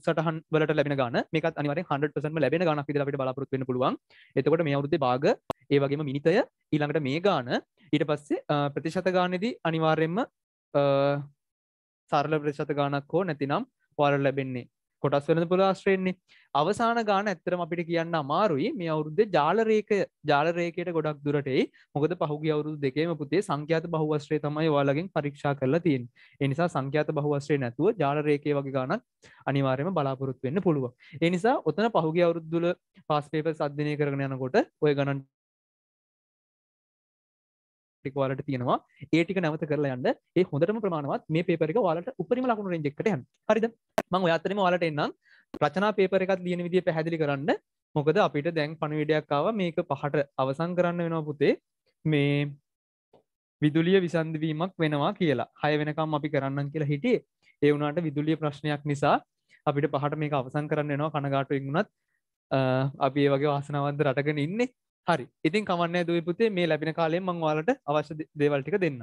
සටහන් වලට ලැබෙන ගාන. මේකත් අනිවාර්යෙන් 100%ම ලැබෙන ගානක් විදිහට අපිට බලාපොරොත්තු වෙන්න පුළුවන්. එතකොට මේ අවුරුද්දේ භාග ඒ වගේම මිනිතය ඊළඟට මේ ගාන. ඊට පස්සේ අ, ප්‍රතිශත ගානේදී අනිවාර්යයෙන්ම අ, සරල ප්‍රතිශත ගානක් හෝ නැතිනම් ඔයාලට ලැබෙන්නේ කොටස් වෙළඳ පොළ ආශ්‍රයෙන්නේ. අවසාන ගාන ඇත්තටම අපිට කියන්න අමාරුයි. මේ අවුරුද්දේ ජාල රේඛය ජාල රේඛයට ගොඩක් දුරට එයි. මොකද පහුගිය අවුරුදු දෙකේම පුතේ සංඛ්‍යාත බහුවස්ත්‍රය තමයි ඔයාලගෙන් පරීක්ෂා කරලා තියෙන්නේ. ඒ නිසා සංඛ්‍යාත බහුවස්ත්‍රය නැතුව ජාල රේඛය වගේ ගානක් අනිවාර්යයෙන්ම බලාපොරොත්තු වෙන්න පුළුවන්. ඒ නිසා ඔතන පහුගිය අවුරුද්දවල පාස් පේපර්ස් අධ්‍යයනය කරගෙන යනකොට ඔය ගණන් ටික ඔයාලට තියෙනවා. ඒ ටික නැවත කරලා යන්න. ඒ හොඳටම ප්‍රමාණවත් මේ පේපර් එක ඔයාලට උපරිම ලකුණු රේන්ජ් එකකට යන්න. හරිද? මම ඔය අතරේම ඔයාලට එන්නම් රචනා පේපර් එකක් ලියන විදිය පැහැදිලි කරන්න. මොකද අපිට දැන් පණිවිඩයක් ආවා මේක පහට අවසන් කරන්න වෙනවා පුතේ. මේ විදුලිය විසන්ධවීමක් වෙනවා කියලා හය වෙනකම් අපි කරන්න කියලා හිටියේ ඒ වුණට විදුලිය ප්‍රශ්නයක් නිසා අපිට පහට මේක අවසන් කරන්න එනවා කනගාටුවෙන් වුණත් අපි ඒ වගේ වාසනවන්ද රටගෙන ඉන්නේ හරි. ඉතින් කමන්න දුව පුතේ මේ ලැබෙන කාලයෙන් මං ඔයාලට අවශ්‍ය දේවල් ටික දෙන්න.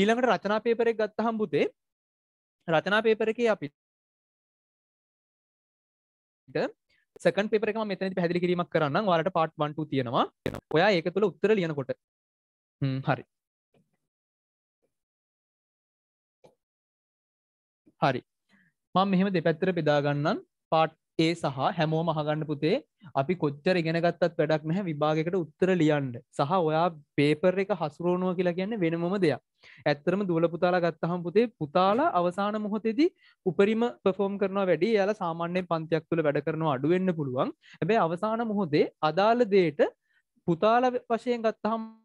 ඊළඟට රචනා පේපර් එක ගත්තහම පුතේ රචනා පේපර් එකේ අපි සකන් පේපර එක මෙතනදි පැහැදිලි කිරීමක් කරන්න ඔයාලට පාර්ට් 1 2 තියෙනවා. ඔයා ඒක තුල උත්තර ලියනකොට. හ්ම් හරි. හරි. මම මෙහෙම දෙපැත්තට බෙදා ගන්නම්. පාර්ට් A සහ හැමෝම අහගන්න පුතේ අපි කොච්චර ඉගෙන ගත්තත් වැඩක් නැහැ විභාගයකට උත්තර ලියන්න සහ ඔයා පේපර් එක හසුරුවනවා කියලා කියන්නේ වෙනමම දෙයක්. ඇත්තටම දුවල පුතාලා ගත්තහම පුතේ පුතාලා අවසාන මොහොතේදී උපරිම පර්ෆෝම් කරනවා වැඩි. එයාලා සාමාන්‍ය පන්තියක් තුල වැඩ කරනවා අඩු වෙන්න පුළුවන්. හැබැයි අවසාන මොහොතේ අදාළ දෙයට පුතාලා වශයෙන් ගත්තහම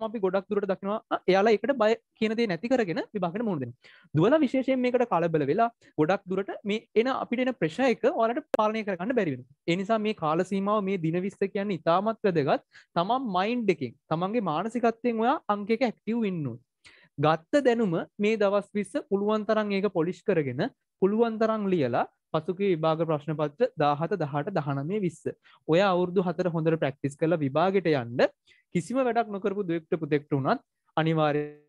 අපි ගොඩක් දුරට දක්නවා එයාලා එකට බය කියන දේ නැති කරගෙන විභාගයට මුහුණ දෙනවා. දුවලා විශේෂයෙන් මේකට කලබල වෙලා ගොඩක් දුරට මේ එන අපිට එන ප්‍රෙෂර් එක ඔයාලට පාලනය කරගන්න බැරි වෙනවා. ඒ නිසා මේ කාල සීමාව මේ දින 20 කියන්නේ ඉතාමත් වැදගත්. තමන් මයින්ඩ් එකෙන් තමන්ගේ මානසිකත්වයෙන් ඔයා අංක එක ඇක්ටිව් වෙන්න ඕනේ. ගත්ත දැනුම මේ දවස් 20 පුළුවන් තරම් ඒක පොලිෂ් කරගෙන පුළුවන් තරම් ලියලා පසුගිය විභාග ප්‍රශ්න පත්‍ර 17 18 19 20 ඔය අවුරුදු 4 හොඳට ප්‍රැක්ටිස් කරලා විභාගෙට යන්න කිසිම වැඩක් නොකරපු දුවෙක්ට පුතෙක්ට උනත් අනිවාර්යයෙන්ම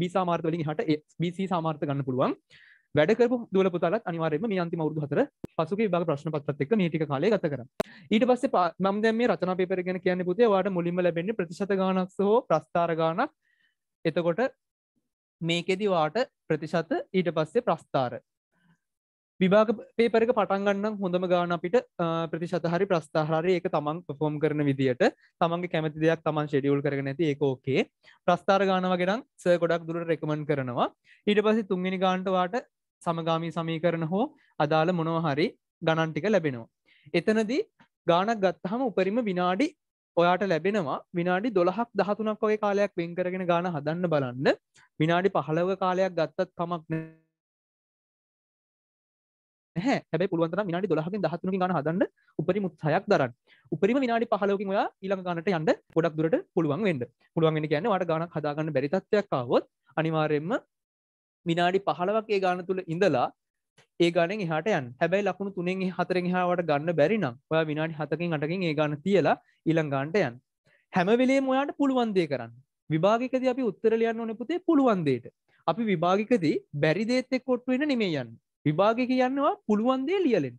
B සාමාර්ථ වලින් එහාට BC සාමාර්ථ ගන්න පුළුවන්. වැඩ කරපු දුවල පුතාලත් අනිවාර්යයෙන්ම මේ අන්තිම අවුරුදු 4 පසුගිය විභාග ප්‍රශ්න පත්‍රත් එක්ක මේ ටික කාලය ගත කරා ඊට පස්සේ මම දැන් මේ රචනා පේපර් ගැන කියන්නේ පුතේ ඔයාලට මුලින්ම ලැබෙන්නේ ප්‍රතිශත ගාණක් සහ ප්‍රස්ථාර ගාණක්. එතකොට මේකෙදි වාට ප්‍රතිශත ඊට පස්සේ ප්‍රස්ථාර. විභාග පේපරක පටන්ගන්න හොඳම ගාන අපිට ප්‍රතිශත හරි ප්‍රස්ථාහරි ඒක තමන් පෆෝම් කරන විදිට තමන්ගේ කැමති දෙයක් තමන් ෂෙඩියුල් කරන ඇති ඒක ඕකේ ප්‍රස්ථාර ගානවගෙනම් ස ගොඩක් දුරට රෙකමන් කරනවා. ඊට පස්සේ තුන්ගනි ගාන්ටවාට සමගාමී සමීකරන හෝ අදාළ මොනව හරි ගණන් ටික ලැබෙනවා. එතනදී ගානක් ගත්තහම උපරිම විනාඩි ඔයාට ලැබෙනවා විනාඩි දොළහක් දහතුනක් වගේ කාලයක් වෙන් කරගෙන ගාන හදන්න බලන්න විනාඩි පහළව කාලයක් ගත්තත් කමක් නැහැ හැබැයි පුළුවන් තරම් විනාඩි 12කින් 13කින් ගාන හදන්න උපරිම උත්සාහයක් දරන්න. උපරිම විනාඩි 15කින් ඔයා ඊළඟ ගානට යන්න ගොඩක් දුරට පුළුවන් වෙන්න. පුළුවන් වෙන්නේ කියන්නේ ඔයාට ගානක් හදාගන්න බැරි තත්ත්වයක් ආවොත් අනිවාර්යයෙන්ම විනාඩි 15ක් ඒ ගාන තුල ඉඳලා ඒ ගානෙන් එහාට යන්න. හැබැයි ලකුණු 3න් 4න් එහාට ගන්න බැරි නම් ඔයා විනාඩි 7කින් 8කින් ඒ ගාන තියලා ඊළඟ ගානට යන්න. හැම වෙලේම ඔයාට පුළුවන් දේ කරන්න. විභාගිකදී අපි උත්තර ලියන්න ඕනේ පුතේ පුළුවන් දෙයට. අපි විභාගිකදී බැරි දේත් එක්ක ඔට්ටු වෙන්න නෙමෙයි යන්නේ. විභාග කියන්නවා පුළුවන් දේ ලියලෙන්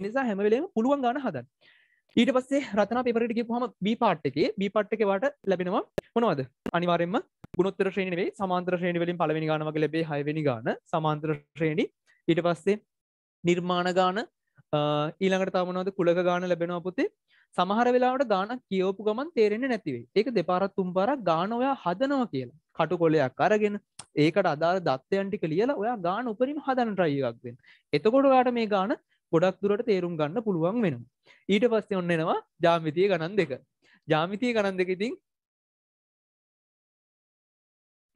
නිසා හැමවෙලේම පුළුවන් ගාන හදන්න ඊට පස්සේ රතන පෙපරට කියපුහම බී පාට් එකේ බී පාට් එක වාට ලැබෙනවා මොනවද අනිවාර්යෙන්ම ගුණෝත්තර ශ්‍රේණි නෙවෙයි සමාන්තර ශ්‍රේණි වලින් පළවෙනි ගාන වගේ ලැබේ හයවෙනි ගාන. සමාන්තර ශ්‍රේණි. ඊට පස්සේ නිර්මාණ ගාන. ඊළඟට තව මොනවද? කුලක ගාන ලැබෙනවා පුතේ. සමහර වෙලාවට ගානක් කියවපු ගමන් තේරෙන්නේ නැතිවේ ඒක දෙපාරක් තුන් පාරක් ගාන ඔයා හදනවා කියලා. කටු කොලයක් අරගෙන ඒකට අදාළ දත්තයන් ටික ලියලා ඔයා ගාන උපරිම හදන්න try එකක් දෙන්න. එතකොට ඔයාට මේ ගාන ගොඩක් දුරට තේරුම් ගන්න පුළුවන් වෙනවා. ඊට පස්සේ ඔන්න එනවා ජ්‍යාමිතිය ගණන් දෙක. ජ්‍යාමිතිය ගණන් දෙක ඉතින්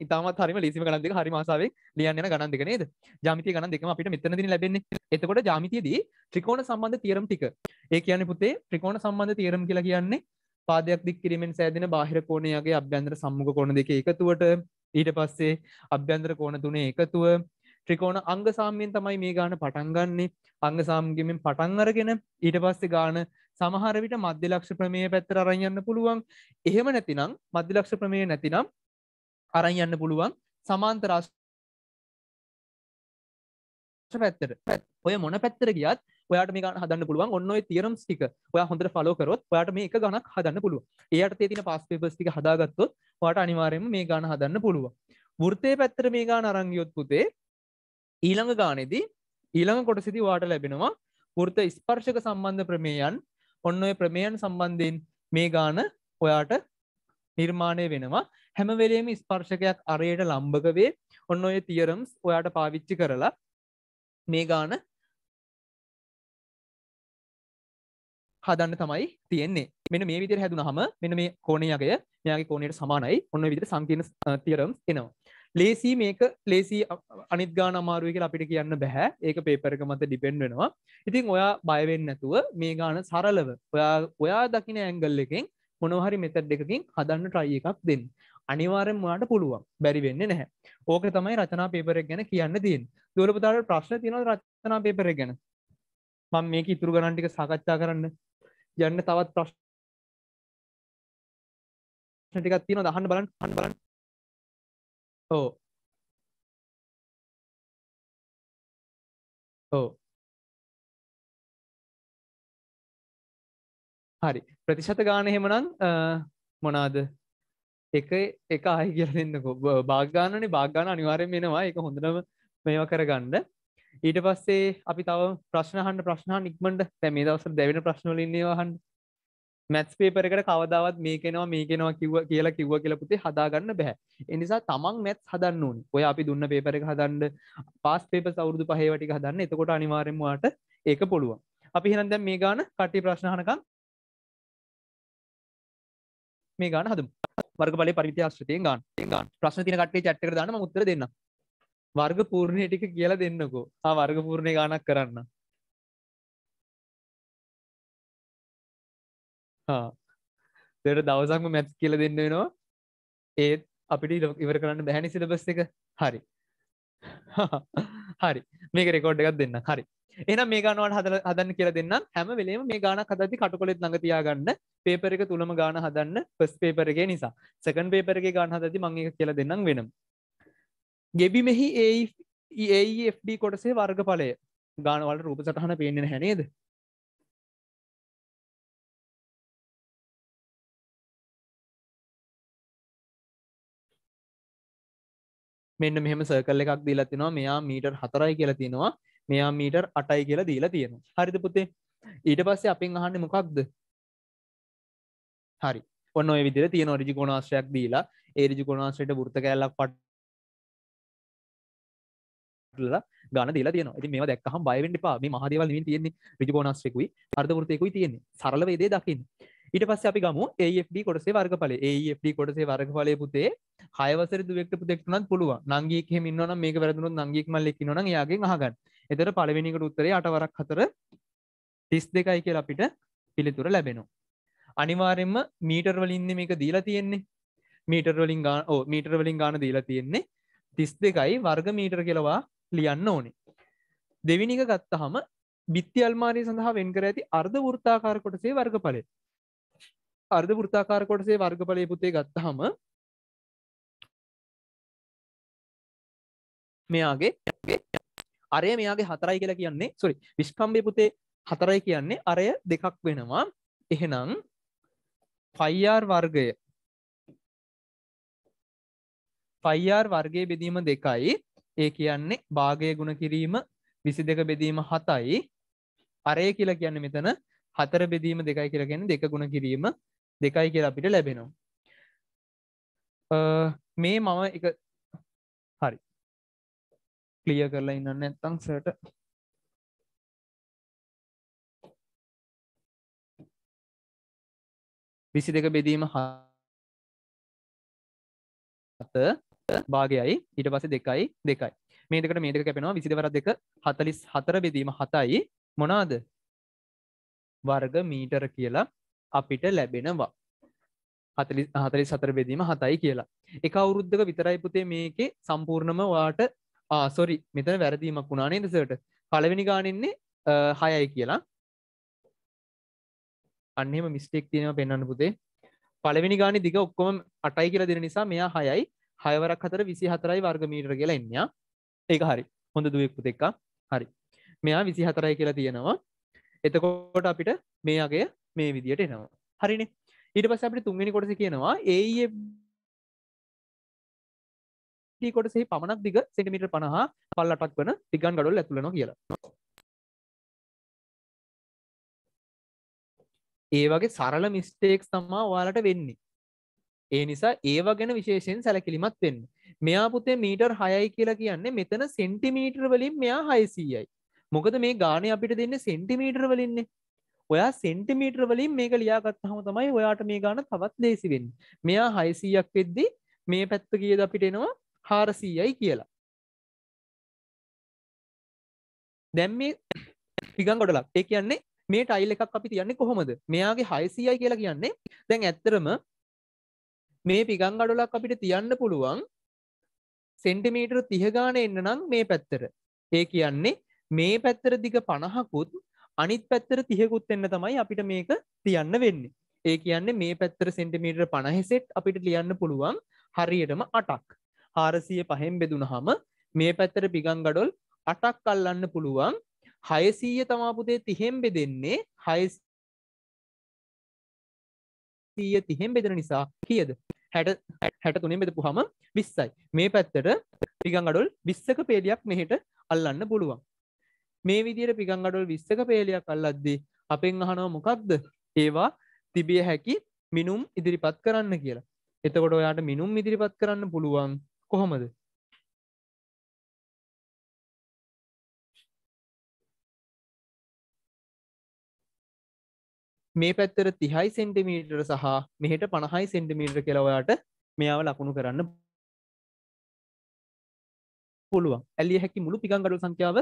ඉතාමත් හරිම ලේසිම ගණන් දෙක හරිම ආසාවෙන් ලියන්න යන ගණන් දෙක නේද? ජ්‍යාමිතිය ගණන් දෙකම අපිට මෙතනදී ලැබෙන්නේ. එතකොට ජ්‍යාමිතියදී ත්‍රිකෝණ සම්බන්ධ තියරම් ටික. ඒ කියන්නේ පුතේ ත්‍රිකෝණ සම්බන්ධ තියරම් කියලා කියන්නේ පාදයක් දික් කිරීමෙන් සෑදෙන බාහිර කෝණයගේ අභ්‍යන්තර සම්මුඛ කෝණ දෙක එකතුවට ඊට පස්සේ අභ්‍යන්තර කෝණ තුනේ එකතුව ත්‍රිකෝණ අංග සාම්‍යයෙන් තමයි මේ ගාන පටන් ගන්නෙ අංග සාම්ගෙමින් පටන් අරගෙන ඊට පස්සේ ගාන සමහර විට මධ්‍ය ලක්ෂ ප්‍රමේය පැත්තට අරන් යන්න පුළුවන් එහෙම නැතිනම් මධ්‍ය ලක්ෂ ප්‍රමේය නැතිනම් අරන් යන්න පුළුවන්. සමාන්තර පැත්තට. ඔය මොන පැත්තර ගියත් ඔයාට මේ ගන්න හදන්න පුළුවන්. ඔන්න ඔය තියරම්ස් ටික ඔයා හොඳට ෆලෝ කරොත් ඔයාට මේ එක ගණක් හදන්න පුළුවන්. ඒ යටතේ තියෙන පාස් පේපර්ස් ටික හදාගත්තොත් ඔයාට අනිවාර්යයෙන්ම මේ ගාන හදන්න පුළුවන්. වෘත්තයේ පැත්තට මේ ගාන අරන් ගියොත් පුතේ ඊළඟ ගානේදී ඊළඟ කොටසේදී ඔයාට ලැබෙනවා වෘත්ත ස්පර්ශක සම්බන්ධ ප්‍රමේයන්. ඔන්න ඔය ප්‍රමේයන් සම්බන්ධයෙන් මේ ගාන ඔයාට නිර්මාණය වෙනවා. හැම වෙලේම ස්පර්ශකයක් අරයට ලම්බක වේ. ඔන්න ඔය තියරම්ස් ඔයාට පාවිච්චි කරලා මේ ගාන හදන්න තමයි තියෙන්නේ. මෙන්න මේ විදිහට හැදුනහම මෙන්න මේ කෝණයකය මෙයාගේ කෝණයට සමානයි. ඔන්න විදිහට සංකීර්ණ තියරම්ස් එනවා. ලේසි මේක ලේසි අනිත් ගාන අමාරුවක අපිට කියන්න බැහැ ඒක පේපරක මත ඩිපෙන්ඩ් වෙනවා. ඉතින් ඔයා බයවෙන්න නැතුව මේ ගාන සරලව ඔයා ඔයා දකින ඇංගල් එකෙන් මොනහරි මෙතඩ් එකකින් හදන්න ට්‍රයි එකක් දෙන්න. අනිවාරෙන් වාට පුළුවන්. බැරි වෙන්න නැහැ. ඕක තමයි රචනා පේපරක් ගැන කියන්න තියෙන් දුලපතාට ප්‍රශ්න තියන රචනා පේපරක් ගැන? මං මේක ඉතුරු ගණන්ටික සාකච්ඡා කරන්න. යන්න තවත් ප්‍රශ්න ටිකක් තියෙන දහන්න බලන්න. හන්න බලන්න. ඕ ඕ හරි. ප්‍රතිශත ගාන එහෙමනම් මොනාද? එක එක ආය කියල දෙන්නකො භාගානනේ භාගාන අනිවාරයෙන් වෙනවා එක හොඳනම මේවා කරගන්න. ඊට පස්සේ අපි තව ප්‍රශ්නහන්ට ප්‍රශ්න නික්මට තැමේ දවස දැවෙන ප්‍රශ්නලින්නේවාහන් මැත්ස් පේපර එකට කවදාවත් මේකෙනවා මේකෙනවා කිව්ව කියලා කිව්ව කියලා පුතේ හදාගන්න බෑ. එනිසා තමන් මැත්ස් හදන්න ඕනි. ඔය අපි දුන්න පේපර එක හදන්න පාස් පේපර් අවුරුදු පහේ වටික හදන්න. එතකොට අනිවාර්යෙන්ම වාට ඒක පුළුවන්. අපි එහෙනම් දැන් මේ ගාන කටි ප්‍රශ්න අහනකම් මේ ගාන හදමු. වර්ගඵලයේ පරිමිති ආශ්‍රිතයෙන් ගාන ගාන ප්‍රශ්න තියෙන කට්ටිය chat එකට දාන්න මම උත්තර දෙන්නම්. වර්ග පූර්ණය ටික කියලා දෙන්නකෝ. ආ වර්ග පූර්ණේ ගානක් කරන්න. දෙට දවසක්ම මැත්ස් කියල දෙන්න වෙනවා. ඒත් අපිට ඉවර කරන්න බැහැනි සිලබස් එක. හරි. හරි. මේක රෙකෝඩ් එකක් දෙන්න. හරි. එනම් මේ ගානවට හදල හදන්න කියල දෙන්න හැම වෙලේම මේ ගාන හදති කටකොලෙත් ළඟ තියාගන්න. පේපර එක තුළම ගාන හදන්න පස් පේපරගේ නිසා. සකන් පේපරගේ ගාන හදති මං එක කියල දෙන්නම් වෙනම්. ගෙබි මෙහි ඒFD කොටසේ වර්ගඵලය. ගානවලට රූප සටහන පේෙන්ෙන හැනේද මෙන්න මෙහෙම සර්කල් එකක් දීලා තිනවා. මෙයා මීටර් හතරයි කියලා තියෙනවා මෙයා මීටර් අටයි කියලා දීලා තියෙනවා. හරිද පුතේ? ඊට පස්සේ අපෙන් අහන්නේ මොකක්ද? හරි. ඔන්න ඔය විදිහට තියෙන ඍජු කෝණාශ්‍රයක් දීලා ඒ ඍජු කෝණාශ්‍රයට වෘත්ත කැලක් පටලලා ගාන දීලා තියෙනවා. ඉතින් මේවා දැක්කහම බය වෙන්න එපා. මේ මහ දේවල් නෙවෙයි තියෙන්නේ. ඍජු කෝණාශ්‍රයකුයි අර්ධ වෘත්තයකුයි තියෙන්නේ. සරල වේදේ දකින්න. ඊට පස්සේ අපි ගමු AFD කොටසේ වර්ගඵලය. AFD කොටසේ වර්ගඵලය පුතේ 6 වසරේ දුවෙක්ට පුතෙක්ට උනත් පුළුවන්. නංගියෙක් එහෙම ඉන්නවනම් මේක වැරදුනොත් නංගියෙක් මල්ලෙක් ඉන්නවනම් එයාගෙන් අහගන්න. එතකොට පළවෙනි එකට උත්තරේ 8 වරක් 4 32යි කියලා අපිට පිළිතුර ලැබෙනවා. අනිවාර්යෙන්ම මීටර් වලින් මේක දීලා තියෙන්නේ. මීටර් වලින් ගාන ඕ මීටර් වලින් ගාන දීලා තියෙන්නේ 32යි වර්ග මීටර කියලාවා ලියන්න ඕනේ. දෙවෙනි එක ගත්තහම බිත්ති අල්මාරිය සඳහා වෙන් කර ඇති අර්ධ වෘත්තාකාර කොටසේ වර්ගඵලය. අර්ධ වෘත්තාකාර කොටසේ වර්ගඵලය පුතේ ගත්තහම මෙයාගේ අරය මෙයාගේ හතරයි කියලා කියන්නේ සොරි විස්කම්බය පුතේ හතරයි කියන්නේ අරය දෙකක් වෙනවා. එහෙනම් ෆයිර් වර්ගය ෆයිර් වර්ගයේ බෙදීම දෙකයි. ඒ කියන්නේ භාගය ගුණ කිරීම විසි දෙක බෙදීම හතයි. අරය කියලා කියන්න මෙතන හතර බෙදීම දෙකයි කියලාගෙන දෙක ගුණ කිරීම දෙකයි කියලා අපිට ලැබෙනවා. මේ මම එක හරි. ක්ලිය කරලා ඉන්න නැත්තං සට විසි දෙක බෙදීම හත භාගයයි. ඊට පස දෙකයි දෙකයි. මේ දෙකට මේ දෙක කැපෙනවා. විසිදවර දෙක හතලිස් හතර බෙදීම හතයි. මොනාද වර්ග මීටර කියලා. අපිට ලැබෙනවා. හතලි හතරි සතර බෙදීම හතයි කියලා. එක අවුරුද්ධක විතරයි පුතේ මේකේ සම්පූර්ණම වාට ආසොරි මෙතන වැරදීමක් වුණානේ දෙසට පළවෙනි ගානෙන්නේ හයයි කියලා. අන්නෙම මිස්ටෙක් තියෙනව පෙන්න්න පුතේ. පළවෙනි ගානි දිග ඔක්කොම අටයි කියලා දෙන නිසා මෙයා හයයි. හයවරක් හතර විසි හතරයි වර්ග මීටර කියලා එන්න. ඒක හරි. හොඳ දුවෙක්පු දෙක්කා හරි. මෙයා විසි හතරයි කියලා තියෙනවා. එතකොට අපිට මේ අගේ මේ විදියට එනවා. හරිනේ. ඊට පස්ස අපිට තුන්වෙනි කොටස කියනවා ඒ කොටසේ පමණක් දිග සෙටිමිට පණහා පල්ලටක් වන තිගන් ගඩොල් ඇතුලන කියලා. ඒ වගේ සරල මිස්ටේක්ස් තමා ඔයාලට වෙන්නේ. ඒ නිසා ඒව ගැන විශේෂයෙන් සැලකිලිමත් වෙන්න. මෙයා පුතේ මීටර් හයයි කියලා කියන්නේ මෙතන සෙන්ටිමීටර් වලින් මෙයා හයසීයයි. මොකද මේ ගානය අපිට දෙන්න සෙන්ටිමීටර් වලින්නේ. ඔයා සෙන්ටිමීටර් වලින් මේක ලියාගත්තහම තමයි ඔයාට මේ ගාන තවත් ලේසිවෙන් මෙයා හයිසීයක් වෙද්දි මේ පැත්ත කියද අපිට එනවා හාරසීයයි කියලා. දැම් මේ පිගන් ගොඩලක්. ඒ කියන්නේ මේ ටයිල් එකක් අපි තියන්නේ කොහොමද? මෙයාගේ හයිසියයි කියලා කියන්නේ දැන් ඇත්තරම මේ පිගන් ගඩොලක් අපිට තියන්න පුළුවන් සෙන්ටිමීටර් තිහගාන එන්න නම් මේ පැත්තර ඒ කියන්නේ මේ පැත්තර දිග පණහකුත් අනිත් පැත්තර තියකුත් එන්න තමයි අපිට මේක තියන්න වෙන්නේ. ඒ කියන්නේ මේ පැත්තර සෙන්ටිමීටර් පණහෙසෙට් අපිට ලියන්න පුළුවන් හරියටම අටක්. හාරසිය පහෙන් බෙදුනහම මේ පැත්තර පිගන් ගඩොල් අටක් අල්ලන්න පුළුවන්. හයසීය තමාපුතේ තිහෙම් බෙදෙන්නේ හයසීය තිහෙම් බෙදෙන නිසා කියද? හැට හැට තුනේ බෙදපු හම විස්සයි. මේ පැත්තට පිගන් අඩොල් විස්සක පේලියක් මෙහෙට අල්ලන්න පුළුවන්. මේ විදියට පිගන් අඩොල් විස්සක පේලියක් අල්ලද්දී අපෙන් අහනව මොකක්ද ඒවා තිබිය හැකි මිනුම් ඉදිරිපත් කරන්න කියලා. එතකොට ඔයාට මිනුම් ඉදිරිපත් කරන්න පුළුවන් කොහොමද? මේ පැත්තර තිහයි සෙන්ටිමීටර සහ මෙහෙට පණහයි සෙන්ටිමීටර කෙලවයාට මෙයාව ලකුණු කරන්න පුළුවන්. ඇලිය හැකි මුළු පිකන් ගඩු සංඛ්‍යාව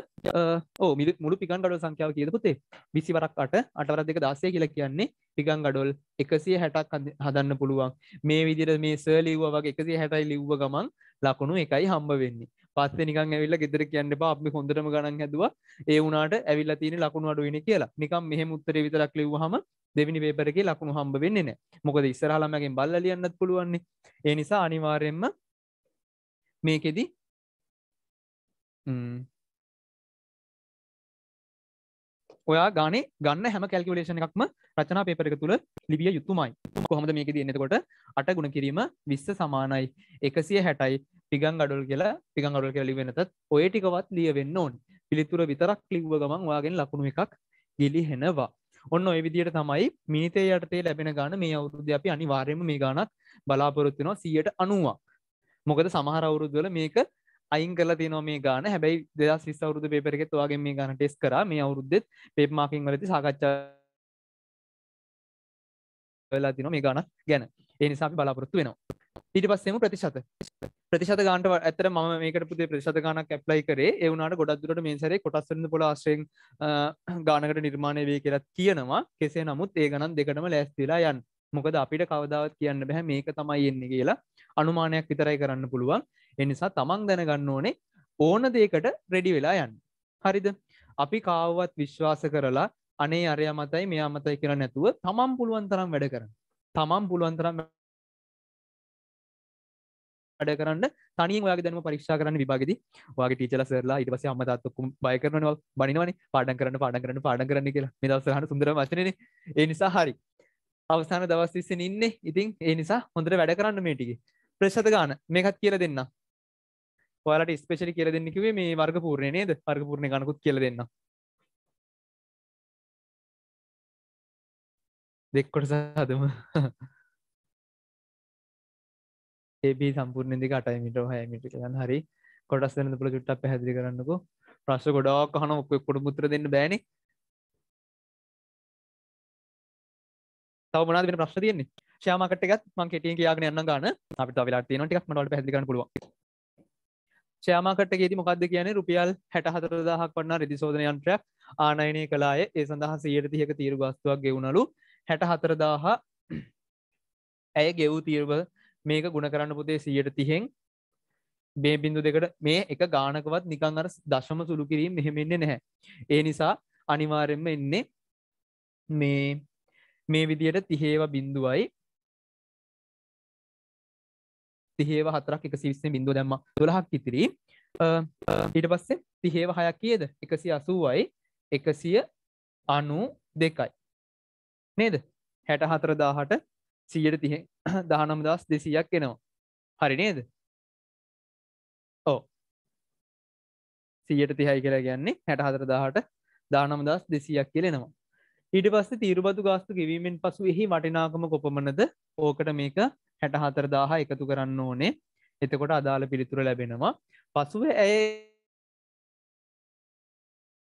ඕ මිලි මුළු පිකන් ගඩු සංඛ්‍යාව කියද පුතේ. විසි වරක් අට අටවරත් දෙක දාසය කියලා කියන්නේ පිකන් ගඩොල් එකසිය හැටක් හදන්න පුළුවන්. මේ විදිර මේ සර්ලිව්ව වගේ එකසිය හැටයි ලිව්ව ගමන් ලකුණු එකයි හම්බ වෙන්නේ. පස්සේ නිකන් ඇවිල්ලා ගෙදර කියන්න එපා අපි හොඳටම ගණන් හැදුවා. ඒ වුණාට ඇවිල්ලා තියෙන ලකුණු අඩු වෙන්නේ කියලා. නිකන් මෙහෙම උත්තරේ විතරක් ලිව්වහම දෙවෙනි පේපර් එකේ ලකුණු හම්බ වෙන්නේ නැහැ. මොකද ඉස්සරහ ළමයාගෙන් බල්ලා ලියන්නත් පුළුවන් ඒ නිසා අනිවාර්යෙන්ම මේකෙදි ඔයා ගානේ ගන්න හැම කැල්කිවලේෂන එකක්ම රචනා පේපර එක තුළ ලිබිය යුතුමයි. කොහොමද මේක එන්නකොට අට ගුණ කිරීම විස්ස සමානයි. එකසිය හැටයි පිගන් අඩුල් කියලා පිගන් අඩුල් කියලා ලිවෙනතත් ඔය ටිකවත් ලිය වෙන්න ඕන්. පිළිතුර විතරක් ලිව්ව ගමන් වාගෙන් ලකුණු එකක් ගිලි හෙනවා ඔන්න ඔය විදියට තමයි මිනිතේ යටතේ ලැබෙන ගාන මේ අවුරුද්ධ අපි අනිවාර්යම මේ ගානක් බලාපොරොත්තුනවා සියයට අනුවක්. මොකද සමහර අවුරුද්වල මේක අයින් කල තියන මේ ගාන. හැබැයි දෙදස් විස් අවුරුදු පේපරෙත් වගේ මේ ගාන ටෙස් කර. මේ අවුරුද්දෙත් පේප් මාකින් වලති සාකච්ඡා වෙලා තින මේ ගානක් ගැන. ඒ නිසා අපි බලාපොරොත්තු වෙනවා. ඊට පස්සෙම ප්‍රතිශත. ප්‍රතිශත ගාන්ට ඇතර ම මේකට පුතේ ප්‍රතිශත ගානක් ඇප්ලයි කරේ. එවුණට ගොඩක්දුරට මේ සරේ කොටස්වරන්න පොල ආශ්‍රයෙන් ගානකට නිර්මාණය වේ කියලත් කියනවා. කෙසේ නමුත් ඒ ගණන් දෙකටම ලෑස්තිලා යන් මොකද අපිට කවදාවත් කියන්න බැහැ මේක තමයි එන්නේ කියලා. අනුමානයක් විතරයි කරන්න පුළුවන්. එනිසා තමන් දැනගන්න ඕනේ ඕන දේකට රෙඩි වෙලා යන්න. හරිද? අපි කාවවත් විශ්වාස කරලා අනේ අරය මතයි මෙයා මතයි කියලා නැතුව තමන් පුළුවන් තරම් වැඩ කරන්න. තමන් පුළුවන් තරම් වැඩ කරන්න. තනියෙන් ඔයාගේ දැනුම පරීක්ෂා කරන්න විභාගෙදී. ඔයාගේ ටීචර්ලා සර්ලා ඊට පස්සේ අම්මා තාත්තා ඔක්කොම බය කරනවා බනිනවනේ. පාඩම් කරන්න පාඩම් කරන්න පාඩම් කරන්න කියලා. මේ දවස්වල අහන සුන්දර වචනේනේ. ඒ නිසා හරි. අවසාන දවස් විස්සෙන් ඉන්නේ. ඉතින් ඒ නිසා හොඳට වැඩ කරන්න මේ ටිකේ. ප්‍රතිශත ගාන මේකත් කියලා දෙන්න. ඔයාලට ස්පෙෂලි කියලා දෙන්න කිව්වේ මේ වර්ග පූර්ණය නේද? වර්ග පූර්ණය ගණකුත් කියලා දෙන්න. දෙක් කොටස හදමු AB සම්පූර්ණ දෙක 8 මීටර 6 මීටර ගන්න. හරි. කොටස් වෙනද පුළ චුට්ටක් පැහැදිලි කරන්නකෝ. ප්‍රශ්න ගොඩාක් අහන ඔක්කොම උත්තර දෙන්න බෑනේ. තව මොනවද වෙන ප්‍රශ්න තියෙන්නේ? ෂෙයා මාකට් එකත් මම කෙටියෙන් කියාගෙන යන්න ගන්න අපිට තව වෙලාවක් තියෙනවා. ටිකක් මට වලට පැහැදිලි කරන්න පුළුවන්. ෂෙයා මාකට් එකේදී මොකද්ද කියන්නේ? රුපියල් 64000ක් වටනා රෙදි සෝදන යන්ත්‍රයක් ආනයනය කළ අය ඒ සඳහා 130ක තීරු ගාස්තුවක් ගෙවුනලු. 64000 ඇය ගෙවූ තීරුව මේක ගුණ කරන්න පුතේ 130න් මේ බින්දු දෙකට මේ එක ගානකවත් නිකන් අර දශම සුළු කිරීම මෙහෙම එන්නේ නැහැ. ඒ නිසා අනිවාර්යෙන්ම එන්නේ මේ මේ විදියට තිහේව බින්දුවයි තිහේව හතරක් එක සිවිස්සේ බින්දුව දැම්ම. දොළහක් ඉතිරි. ඊට පස්සේ තිහේව හයක් කියද එකසි අසුවයි. එකසිය අනු දෙකයි. නේද? හැට හතර දාහට සියයට තිහ දහනම් දස් දෙසියක් එනවා. හරි නේද? ඕ සියයට තිහයි කියලා කියන්නේ හැට හතර දාහට දානම් දස් දෙසියක් කියලෙනවා ඊට පස්සේ තීරුබදු ගාස්තු ගෙවීමෙන් පසු එහි වටිනාකම කොපමණද? ඕකට මේක හැට හතර දාහ එකතු කරන්න ඕනේ. එතකොට අදාළ පිළිතුර ලැබෙනවා. පසුව ඇය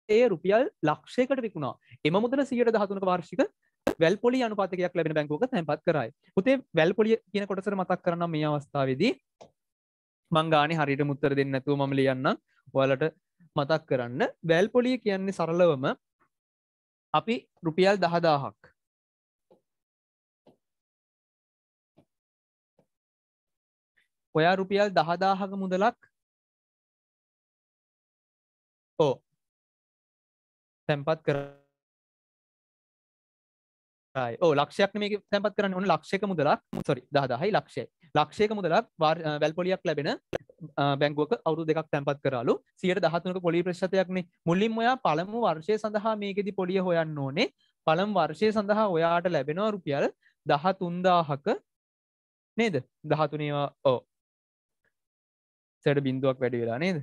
ඒ රුපියල් ලක්ෂයකට විකුණා. එම මුදල සියට දහතුනක වාර්ෂික වැල් පොලි අනුපාතකයක් ලැබෙන බැංකුවක තැන්පත් කරයි. පුතේ වැල් පොලිය කියන කොටසර මතක් කරන්න මේ අවස්ථාවේදී. මං ගානේ හරියට මුත්තර දෙන්න නැතුව මම ලියන්න ඔයාලට මතක් කරන්න. වැල් පොලිය කියන්නේ සරලවම අපි රුපියල් දහදාහක්. ඔයා රුපියල් දහදාහක මුදලක්? ඕ තැන්පත් කර ඕ ලක්ෂයක් මේක තැන්පත් කරන්න. ඕන ලක්ෂක මුදලක්. සොරි දහදාහයි ලක්ෂය ලක්ෂයක මුදලක් වැල්පොලියක් ලැබෙන බැංගුවක අවුරු දෙකක් තැන්පත් කරලු. සියට දහතුනක පොලි ප්‍රශ්තයක්නේ මුලින් ඔයා පළමු වර්ෂය සඳහා මේකෙදි පොලිය හොයන්න ඕනේ. පළම් වර්ෂය සඳහා ඔයාට ලැබෙනවා රුපියල් දහ තුන්දාහක නේද දහතුනේවා ඕ සැට බින්දුවක් වැඩි වෙලා නේද?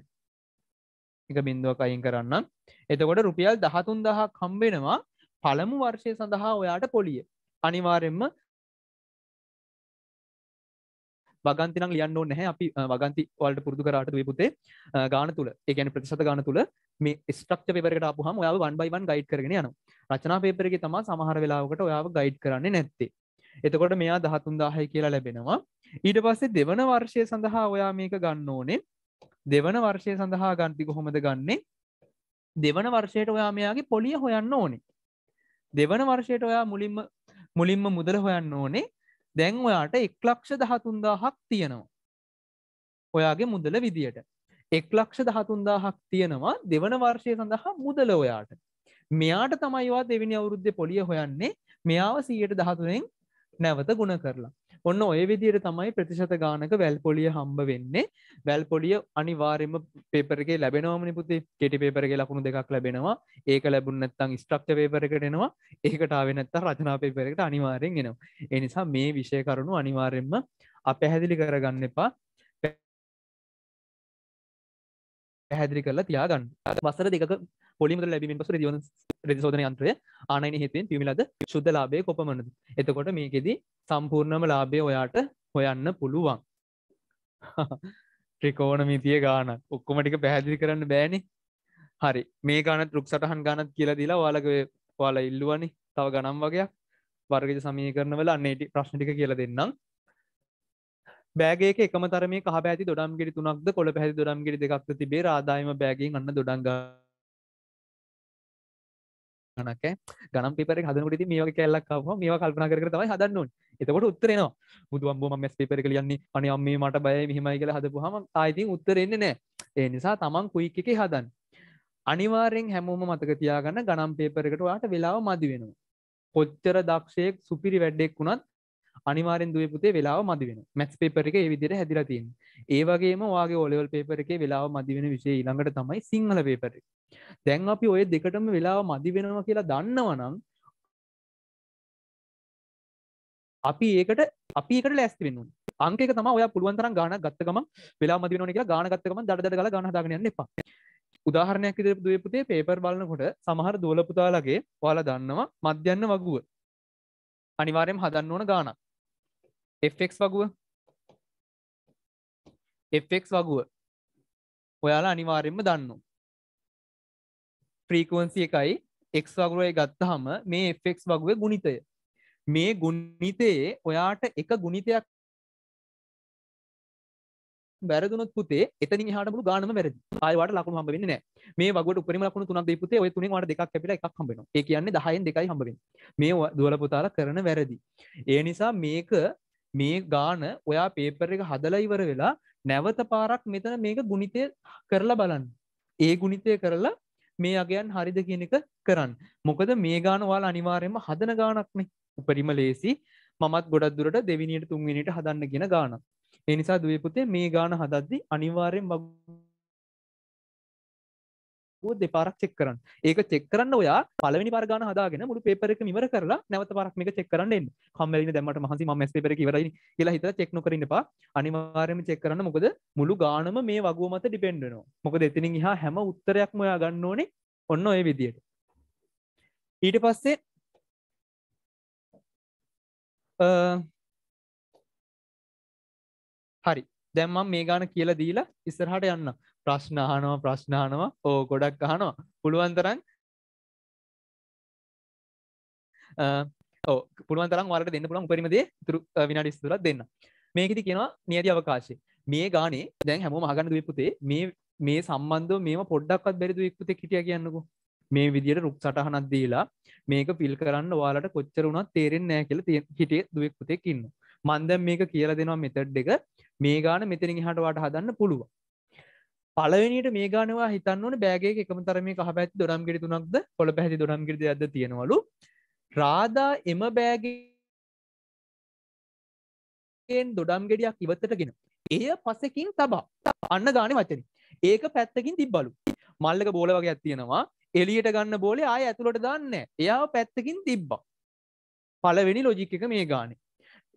එක බින්දුවක් අයින් කරන්න එතකොට රුපියල් දහතුන් දහක් හම්බෙනවා පළමු වර්ෂය සඳහා ඔයාට පොලිය. අනිවාරෙන්ම වගන්තිනම් ලියන්න නැහැ. අපි වගන්ති වලට පුරදු කරට වේ පුතේ ගාන තුළ ඒගැන ප්‍රතිශත ගාන තුළ මේ ස්ට්‍රක්ච පෙපරට අපහම ඔයාව වන් බයිවන් ගයිඩ් කරගෙන යන රචනා පේපරගේ තම සමහර වෙලාවකට ඔයාව ගයිඩ් කරන්නේ නැත්තේ. එතකොට මෙයා දහතුන් දාහය කියලා ලැබෙනවා. ඊට පස්සේ දෙවන වර්ෂය සඳහා ඔයා මේක ගන්න ඕනේ. දෙවන වර්ෂය සඳහා ගන්ති කොහොමද ගන්නේ? දෙවන වර්ෂයට ඔයා මෙයාගේ පොලිය හොයන්න ඕනේ. දෙවන වර්ෂයට ඔයා මුලින්ම මුලින්ම මුදල හොයන්න ඕනේ. දැන් ඔයාට එක් ලක්ෂ දහතුන්දාහක් තියෙනවා. ඔයාගේ මුදල විදියට. එක් ලක්ෂ දහතුන්දාහක් තියෙනවා දෙවන වර්ෂය සඳහා මුදල ඔයාට. මෙයාට තමයිවා දෙවිනි අවුරුද්ධ පොලිය හොයන්නේ. මෙයාව සීයට දහතුනෙන් නැවත ගුණ කරලා. ඔන්න ඔය විදියට තමයි ප්‍රතිශත ගානක වැල් පොලිය හම්බ වෙන්නේ. වැල් පොලිය අනිවාර්යම පේපරගේ ලැබෙනවමනි පුතේ කෙටි පේපරගේ ලකුණු දෙකක් ලැබෙනවා. ඒක ලැබුණ නැත්තම් ස්ට්‍රක්චර් පේපර් එකට එනවා. ඒකට ආවේ නැත්තම් රචනා පේපර් එකට අනිවාර්යෙන් එනවා. ඒ නිසා මේ විෂය කරුණු අනිවාර්යෙන්ම අපැහැදිලි කරගන්න එපා. පැහැදිලි කරලා තියාගන්න. වසර දෙක පොලිමද ලැබීමෙන් පසු රදිවන රදිසෝධන යන්ත්‍රය ආනයන හේතුවෙන් පිමිලද ශුද්ධ ලාභය කොපමණද? එතකොට මේකෙදී සම්පූර්ණම ලාභය ඔයාට හොයන්න පුළුවන්. ත්‍රිකෝණ මිතිය ගාන ඔක්කොම ටික පැහැදිලි කරන්න බෑනි. හරි. මේ ගානත් රුක් සටහන් ගානත් කියලා දීලා ඔයාලග ඔයාලා ඉල්ලුවනි. තව ගනම් වගේයක් වර්ගජ සමීකරන වල අන්නේට ප්‍රශ්න ටික කියලා දෙන්නම්. බෑගේක එකම තරමේ කහ පැති දොඩම් ගෙඩි තුනක්ද කොළ පැහි දොඩම් ගෙඩි දෙකක්ද තිබේ. ආදායම බෑගෙන් අන්න දොඩංග ගනක ගනම් පිපර හදනට මේක කැල්ලක් මේ කල්පන කර තමයි හදන්න එතකොට උත්තරෙනවා බුදුුවම්බ මස් පිපර කලියන්නේ අනි අම්ම මට බය මෙහමයි කියලා හදපුහම ආයිතින් උත්තරෙන්නේ නෑ ඒ නිසා තමන් කුයික් එක හදන් අනිවාරෙන් හැමෝම මතක තියාගන්න ගනම් පේපරකට වාට වෙලාව මදි වෙනවා. කොච්චර දක්ෂයෙක් සුපිරි වැඩ්ඩෙක් වුණත් අනිවාරෙන් දුව පුතේ වෙලාව මදි වෙන මැස් පේපර එක විදිර හැදිලා තින් ඒවගේම වාගේ ඔලවල් පේපර එක වෙලාව මදි වෙන විශෂය ඊළඟට තමයි සිංහල පේපර දැන් අපි ඔය දෙකටම වෙලාව මදි වෙනවා කියලා දන්නවනම් අපි ඒකට අපි එකට ලැස්ති වෙන්න අංකක තම ඔය පුළුවන්තරම් ගාන ගත්තකම වෙලා මදි වෙන කියලා ගාන ගත්තකම දඩ ගල ගන දාගන්න එපා. උදාහරණයක් ඉදිරි දුවේ පුතේ පේපර් බලනකොට සමහර දෝල පුතාලගේ ඔයාලා දන්නවා මධ්‍යන්න වගුව. අනිවාර්යයෙන් හදන්න ඕන ගානක් FX වගුව FX වගුව ඔයාලා අනිවාර්යෙන්ම දන්න ෆ්‍රීකුවන්සි එකයි එක් වගුවය ගත්තහම මේ FX වගුවේ ගුණිතය මේ ගුණිතයේ ඔයාට එක ගුණිතයක් වැරදුනොත් පුතේ එතනින් එහාට මුළු ගානම වැරදි. ආයෙ ලකුණු හම්බ වෙන්නේ නැහැ. මේ වගුවට උපරිම ලකුණු තුනක් දෙයි පුතේ ඔය තුනෙන් වාට දෙකක් කැපිලා එකක් හම්බ වෙනවා. ඒ කියන්නේ 10න් දෙකයි හම්බ වෙන්නේ. මේ දුවල පුතාලා කරන වැරදි. ඒ නිසා මේක මේ ගාන ඔයා පේපර් එක හදලා ඉවර වෙලා නැවත පාරක් මෙතන මේක ගුණිතය කරලා බලන්න. ඒ ගුණිතය කරලා මේ අගයන් හරිද කියන එක කරන්න. මොකද මේ ගාන ඔයාලා අනිවාර්යයෙන්ම හදන ගානක්නේ. උපරිම ලේසි. මමත් ගොඩක් දුරට දෙවිනියට තුන්වෙනියට හදන්න කියන ගානක්. ඒ නිසා දුවේ පුතේ මේ ගාන හදද්දි අනිවාර්යෙන් වග දෙපාරක් චෙක් කරන්න. ඒක චෙක් කරන්න ඔයා පළවෙනි පාර ගාන හදාගෙන මුළු පේපර් එක ඉවර කරලා නැවත පාරක් මේක චෙක් කරන්න එන්න. කම්මැලිනේ දැන් මට මහන්සි මම මැස් පේපර් එක ඉවරයි කියලා හිතලා චෙක් නොකර ඉන්න එපා. අනිවාර්යයෙන්ම චෙක් කරන්න. මොකද මුළු ගානම මේ වගුව මත ඩිපෙන්ඩ් වෙනවා. මොකද එතනින් එහා හැම උත්තරයක්ම ඔයා ගන්න ඕනේ ඔන්න ඔය විදියට. ඊට පස්සේ හරි. දැම්මම් මේ ගාන කියලා දීලා ඉස්සරහට යන්න ප්‍රශ්න අහනවා ප්‍රශ්න අහනවා ඕ ගොඩක් අහනවා. පුළුවන් තරම් ඕ පුළුවන් තරම් වලට දෙන්න පුළුවන් උපරිම දේ ඉතුරු විනාඩි 20ක් දෙන්න. මේකෙදි කියනවා නියති අවකාශය. මේ ගානේ දැන් හැමෝම අහගන්න දුවේ පුතේ මේ මේ සම්බන්ධව මේව පොඩ්ඩක්වත් බැරි දුවෙක් පුතෙක් හිටියා කියන්නකෝ. මේ විදියට රුක් සටහනක් දීලා මේක ෆිල් කරන්න ඔයාලට කොච්චර වුණත් තේරෙන්නේ නැහැ කියලා තියෙන හිටියේ දුවෙක් පුතෙක් ඉන්නවා. මම දැන් මේක කියලා දෙනවා මෙතඩ් එක. මේ ගාන මෙතනින් එහාට වාට හදන්න පුළුවන්. පළවෙනියට මේ ගානවා හිතන්න ඕනේ බෑග් එකේ එකම තරමේ කහ පැති දොඩම් ගෙඩි තුනක්ද පොළ පැහැති දොඩම් ගෙඩි දෙකක්ද තියෙනවලු. රාදා එම බෑගයෙන් දොඩම් ගෙඩියක් ඉවතටගෙන එය පසකින් තබා අන්න ගාන වචන. ඒක පැත්තකින් තිබ්බලු. මල්ලක බෝල වගේ ඇත්තියෙනවා එලියට ගන්න බෝලේ ආය ඇතුළට දන්න එයා පැත්තකින් තිබ්බා. පලවෙනි ලොජික් එක මේ ගානේ.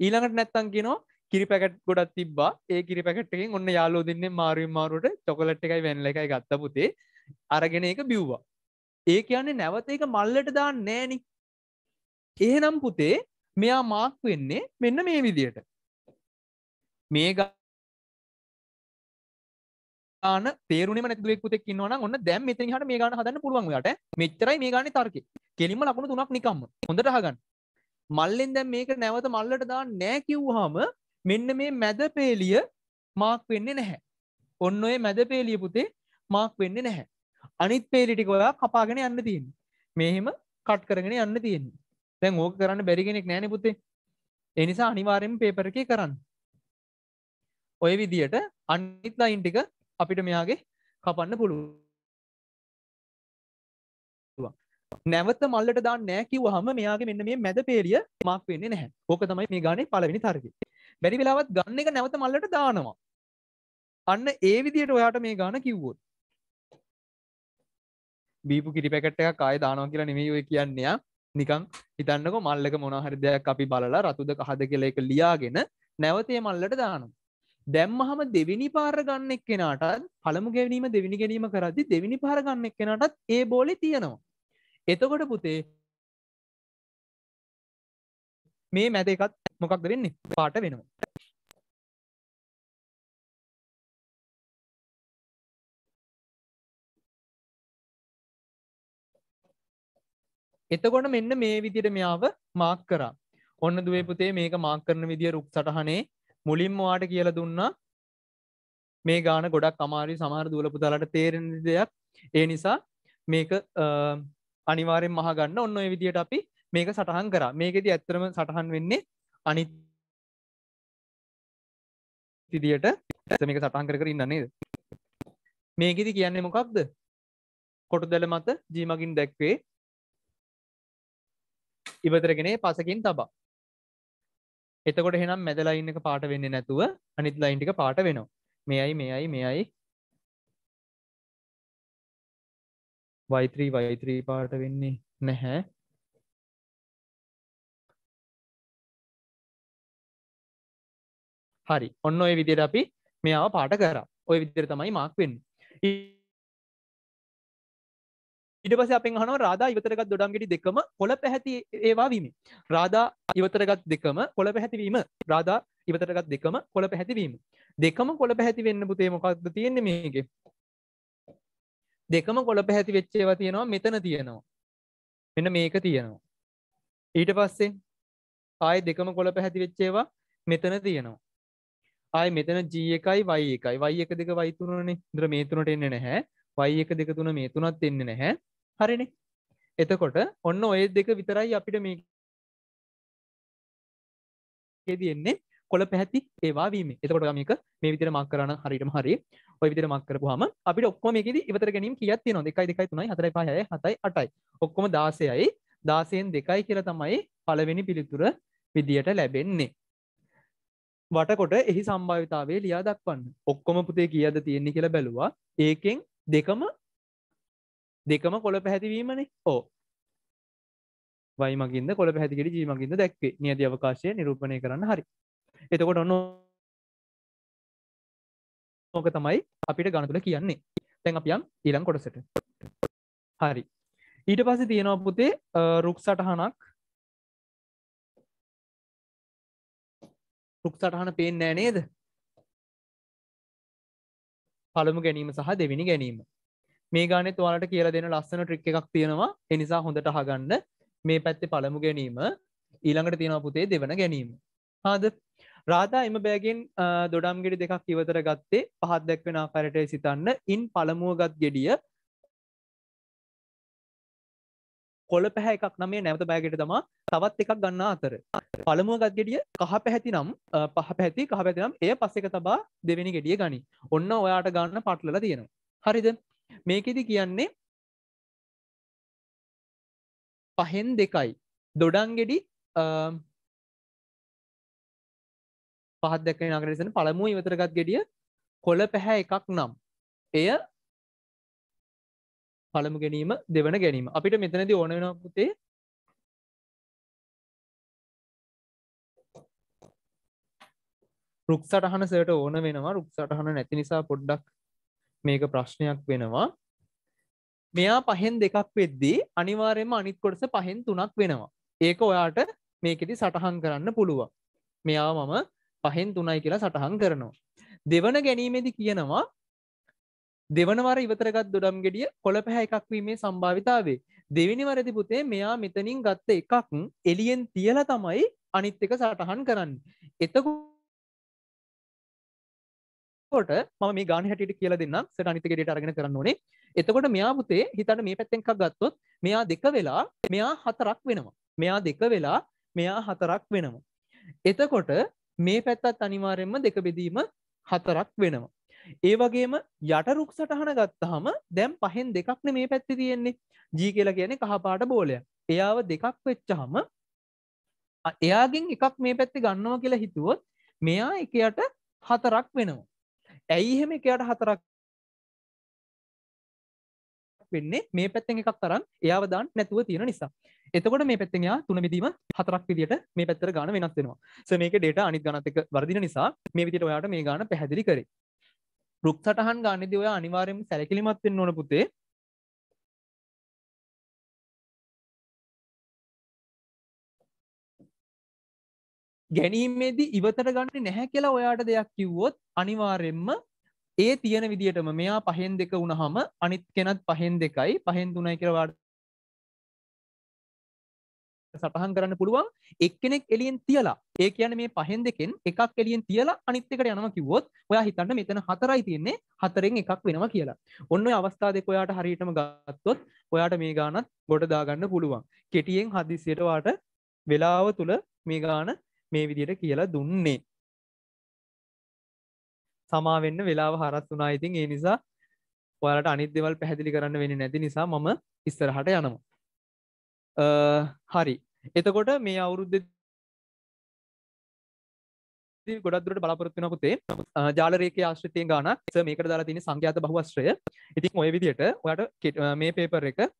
ඊළඟට නැත්තන් කියනවා කිරි පැකට් ගොඩත් තිබ්බා. ඒ කිරි පැකට්ටකින් ඔන්න යාලෝ දෙන්න මාරුවෙන් මාරුවට චොකලට් එකයි වෙන්ල එකයි ගත්ත පුතේ අරගෙන එක බිව්වා. ඒ කියන්නේ නැවත එක මල්ලට දාන්න නෑනි එහෙනම් පුතේ මෙයා මාක් වෙන්නේ මෙන්න මේ විදියට. මේ ගාන තේරුණෙම නැතිදුවෙක් පුතෙක් ඉන්නවනම් ඔන්න දැන් මෙතන හට මේ ගාන හදන්න පුළුවන් ඔයාලට මෙච්චරයි මේ ගානේ තර්කය කෙලින්ම ලකුණු තුනක් නිකම්ම. හොඳට අහගන්න. මල්ලෙන් දැන් මේක නැවත මල්ලට දාන්න නෑ කිව්වහම මෙන්න මේ මැද පේලිය මාක් වෙන්නේ නැහැ. ඔන්න ඔය මැද පේලිය පුතේ මාක් වෙන්නේ නැහැ. අනිත් පේලි ටික ඔයා කපාගෙන යන්න තියෙන්නේ. මෙහෙම කට් කරගෙන යන්න තියෙන්නේ. දැන් ඕක කරන්න බැරි කෙනෙක් නෑනේ පුතේ. ඒ නිසා අනිවාර්යෙන්ම පේපර් එකේ කරන්න. ඔය විදියට අනිත් ලයින් ටික අපිට මෙයාගේ කපන්න පුළුවන්. නැවත මල්ලට දාන්න නෑ කිව්වහම මෙයාගේ මෙන්න මේ මැද පේලිය මාක් වෙන්නේ නැහැ. ඕක තමයි මේ ගානේ පළවෙනි තර්කය. බැරි වෙලාවත් ගන්න එක නැවත මල්ලට දානවා. අන්න ඒ විදියට ඔයාට මේ ගාන කිව්වොත්. බීපු කිරි පැකට් එකක් ආයෙ දානවා කියලා නෙමෙයි ඔය කියන්නේ නිකන් හිතන්නකෝ මල්ලක මොනවා හරි දෙයක් අපි බලලා රතුද කහද කියලා එක ලියාගෙන නැවත ඒ මල්ලට දානවා. දැම්මහම දෙවිනි පාර ගන්න එක්කෙනාටත් පළමු ගැනීම දෙවිනි ගැනීම කරද්දි දෙවිනි පාර ගන්න එක්කෙනාටත් ඒ බෝලේ තියෙනවා. එතකොට පුතේ මේ මැද එකත් මොකක්ද වෙන්නේ? පාට වෙනවා. එතකොට මෙන්න මේ විදිහට මෙයාව මාක් කරා. ඔන්න දුවේ පුතේ මේක මාක් කරන විදිය රුක් සටහනේ මුලින්ම වාට කියලා දුන්නා. මේ ගාන ගොඩක් අමාරුයි සමහර දුවල පුතාලට තේරෙන දෙයක්. ඒ නිසා මේක අනිවාර්යෙන් මහ ගන්න ඔන්න ඔය විදියට අපි මේක සටහන් කරා. මේකෙදි ඇත්තටම සටහන් වෙන්නේ අනිත් විදියට මේක සටහන් කර කර ඉන්න නේද? මේකෙදි කියන්නේ මොකක්ද? කොටදැල මත ජී මගින් දැක්වේ ඉවතරගෙන පසකින් තබා. එතකොට එහෙනම් මැද ලයින් එක පාට වෙන්නේ නැතුව අනිත් ලයින් ටික පාට වෙනවා. මෙයයි මෙයයි මෙයයි y3 y3 පාට වෙන්නේ නැහැ. හරි. ඔන්න ඔය විදිහට අපි මෙයාව පාට කරා. ඔය විදිහට තමයි මාක් වෙන්නේ. ඊට පස්සේ අපෙන් අහනවා රාදා ඉවතරගත් දොඩම් ගෙඩි දෙකම කොළ පැහැති ඒවා වීම. රාදා ඉවතරගත් දෙකම කොළ පැහැති වීම. රාදා ඉවතරගත් දෙකම කොළ පැහැති වීම. දෙකම කොළ පැහැති වෙන්න පුතේ මොකක්ද තියෙන්නේ මේකේ? දෙකම කොළ පැහැති වෙච්ච ඒවා තියෙනවා මෙතන තියෙනවා. මෙන්න මේක තියෙනවා. ඊට පස්සේ ආයෙ දෙකම කොළ පැහැති වෙච්ච ඒවා මෙතන තියෙනවා. ආයෙ මෙතන G එකයි Y එකයි. Y එක දෙක Y තුනනේ. ඉතර මේ තුනට එන්නේ නැහැ. Y එක දෙක තුන මේ තුනත් එන්නේ නැහැ. හරිනේ. එතකොට ඔන්න ඔය දෙක විතරයි අපිට මේ එන්නේ. කොළ පැහැති ඒවා වීම එතකොට මේක මේ විදිහට මාක් කරන හරියටම හරි. ඔය විදිහට මාක් කරපුවාම අපිට ඔක්කොම මේකෙදි ඉවතර ගැනීම කීයක් තියෙනවද? 1 2 3 4 5 6 7 8යි ඔක්කොම 16යි 16න් 2යි කියලා තමයි පළවෙනි පිළිතුර විදියට ලැබෙන්නේ. වටකොට එහි සම්භාවිතාවය ලියා දක්වන්න. ඔක්කොම පුතේ කීයද තියෙන්නේ කියලා බැලුවා. ඒකෙන් දෙකම දෙකම කොළ පැහැතිවීමනේ ඕ වයි මගින්ද කොළ පැහැතිගෙඩි ජී මගින්ද දැක්වේ. නියති අවකාශය නිරූපණය කරන්න හරි. එතකොට ඔන්න ඕක තමයි අපිට ගණතුල කියන්නේ. තැන් අපියම් ඊළං කොටසට. හරි. ඊට පස්සේ තියෙනවා පුතේ රුක් සටහනක් රුක් සටහන පේෙන් නෑ නේද? පළමු ගැනීම සහ දෙවිනි ගැනීම. මේ ගානෙත් ඔයාලට කියලා දෙන ලස්සන ට්‍රික් එකක් තියෙනවා. එනිසා හොඳට අහගන්න. මේ පැත්තේ පළමු ගැනීම ඊළඟට තියෙනවා පුතේ දෙවන ගැනීම. හාද? රාධා එම බෑගෙන් දොඩම්ගෙඩි දෙකක් ඉවතර ගත්තේ පහත් දැක්වෙන ආකාරයට සිතන්න. ඉන් පළමුුව ගත් ගෙඩිය කොළ පැහැ එකක් නමේ නැවත බෑගෙට තමා තවත් එකක් ගන්න අතර. පළමුුව ගත් ගෙඩිය කහ පැහැති නම් පහ පැහැති කහ පැතිනම් එය පස්සෙක තබා දෙවෙනි ගෙඩිය ගනි. ඔන්න ඔයාට ගන්න පටලල තියෙනවා. හරිද? මේකෙදි කියන්නේ පහෙන් දෙකයි. දොඩන්ගෙඩි පහත් දැක්ක නගරසන පළමුව ඉවතරගත් ගෙඩිය කොළ පැහැ එකක් නම්. එය පළමු ගැනීම දෙවන ගැනීම. අපිට මෙතනද ඕන වෙන පුතේ රුක් සටහන සට ඕන වෙනවා. රුක් සටහන නැති නිසා පොඩ්ඩක් මේක ප්‍රශ්නයක් වෙනවා. මෙයා පහෙන් දෙකක් වෙද්දී අනිවාර්යයෙන්ම අනිත් කොටස පහෙන් තුනක් වෙනවා. ඒක ඔයාට මේකෙදි සටහන් කරන්න පුළුවන්. මෙයා මම පහෙන් තුනයි කියලා සටහන් කරනවා. දෙවන ගැනීමේදි කියනවා දෙවනවර ඉවතරගත් දොඩම් ගෙඩිය කොළ පැහැ එකක් වීමේ සම්භාවිතාවේ. දෙවිනි වරදි පුතේ මෙයා මෙතනින් ගත්ත එකක් එලියෙන් තියල තමයි අනිත් එක සටහන් කරන්න. එතකොට ම මේ ගාන හැටියට කියලා දෙන්න සට අනිතක ඩට අරගෙන කරන්න ඕනේ. එතකොට මෙයා පුතේ හිතට මේ පැත්තෙන් එකක් ගත්තොත් මෙයා දෙක වෙලා මෙයා හතරක් වෙනවා. මෙයා දෙක වෙලා මෙයා හතරක් වෙනවා. එතකොට මේ පැත්තත් අනිවාර්යෙන්ම දෙක බෙදීම හතරක් වෙනවා. ඒ වගේම යටරුක් සටහන ගත්තහම දැම් පහෙන් දෙකක්න මේ පැත්ති තියෙන්නේ. ජී කියලා කියන කහපාට බෝලය එයාව දෙකක් වෙච්චහම එයාගෙන් එකක් මේ පැත්ති ගන්නවා කියලා හිතුවොත් මෙයා එකයට හතරක් වෙනවා. ඇයි එහෙම එකයට හතරක් වෙන්නේ? මේ පැත්තෙන් එකක් තරම් එයාව දාන්න නැතුව තියෙන නිසා. එතකොට මේ පැත්තෙන් යා තුන බෙදීම හතරක් විදියට මේ පැත්තට ගාන වෙනස් වෙනවා. සෝ මේකේ data අනිත් ගණත් එක්ක වර්ධින නිසා මේ විදියට ඔයාලට මේ ගාන පැහැදිලි කරේ. රුක් සටහන් ගන්නදී ඔයා අනිවාර්යයෙන්ම සැලකිලිමත් වෙන්න ඕන පුතේ. ගැනීමේදී ඉවතට ගන්න නැහැ කියලා ඔයාට දෙයක් කිව්වොත් අනිවාර්යෙන්ම ඒ තියෙන විදිහටම මෙයා පහෙන් දෙක වුණහම අනිත් කෙනත් පහෙන් දෙකයි පහෙන් තුනයි කියලා වාට සටහන් කරන්න පුළුවන් එක්කෙනෙක් එලියෙන් තියලා ඒ කියන්නේ මේ පහෙන් දෙකෙන් එකක් එලියෙන් තියලා අනිත් එකට යනවා කිව්වොත් ඔයා හිතන්න මෙතන හතරයි තියෙන්නේ හතරෙන් එකක් වෙනවා කියලා. ඔන්න ඔය අවස්ථා දෙක ඔයාට හරියටම ගත්තොත් ඔයාට මේ ගානත් ගොඩ දාගන්න පුළුවන්. කෙටියෙන් හදිස්සියට වාට වෙලාව තුල මේ ගාන මේ විදිහට කියලා දුන්නේ. සමාවෙන්න වෙලාව හරස් වුණා ඉතින් ඒ නිසා ඔයාලට අනිත් දේවල් පැහැදිලි කරන්න වෙන්නේ නැති නිසා මම ඉස්සරහට යනවා. හරි එතකොට මේ අවුරුද්ධ ගොඩක් දුරට බලාපොරොත්තු වෙන පුතේ ජාලරේඛයේ ආශ්‍රිතයෙන් ගානක් මේකට දාලා තියෙන සංඛ්‍යාත බහුවස්ත්‍රය. ඉතින් ওই විදිහට ඔයාලට මේ පේපර් එකට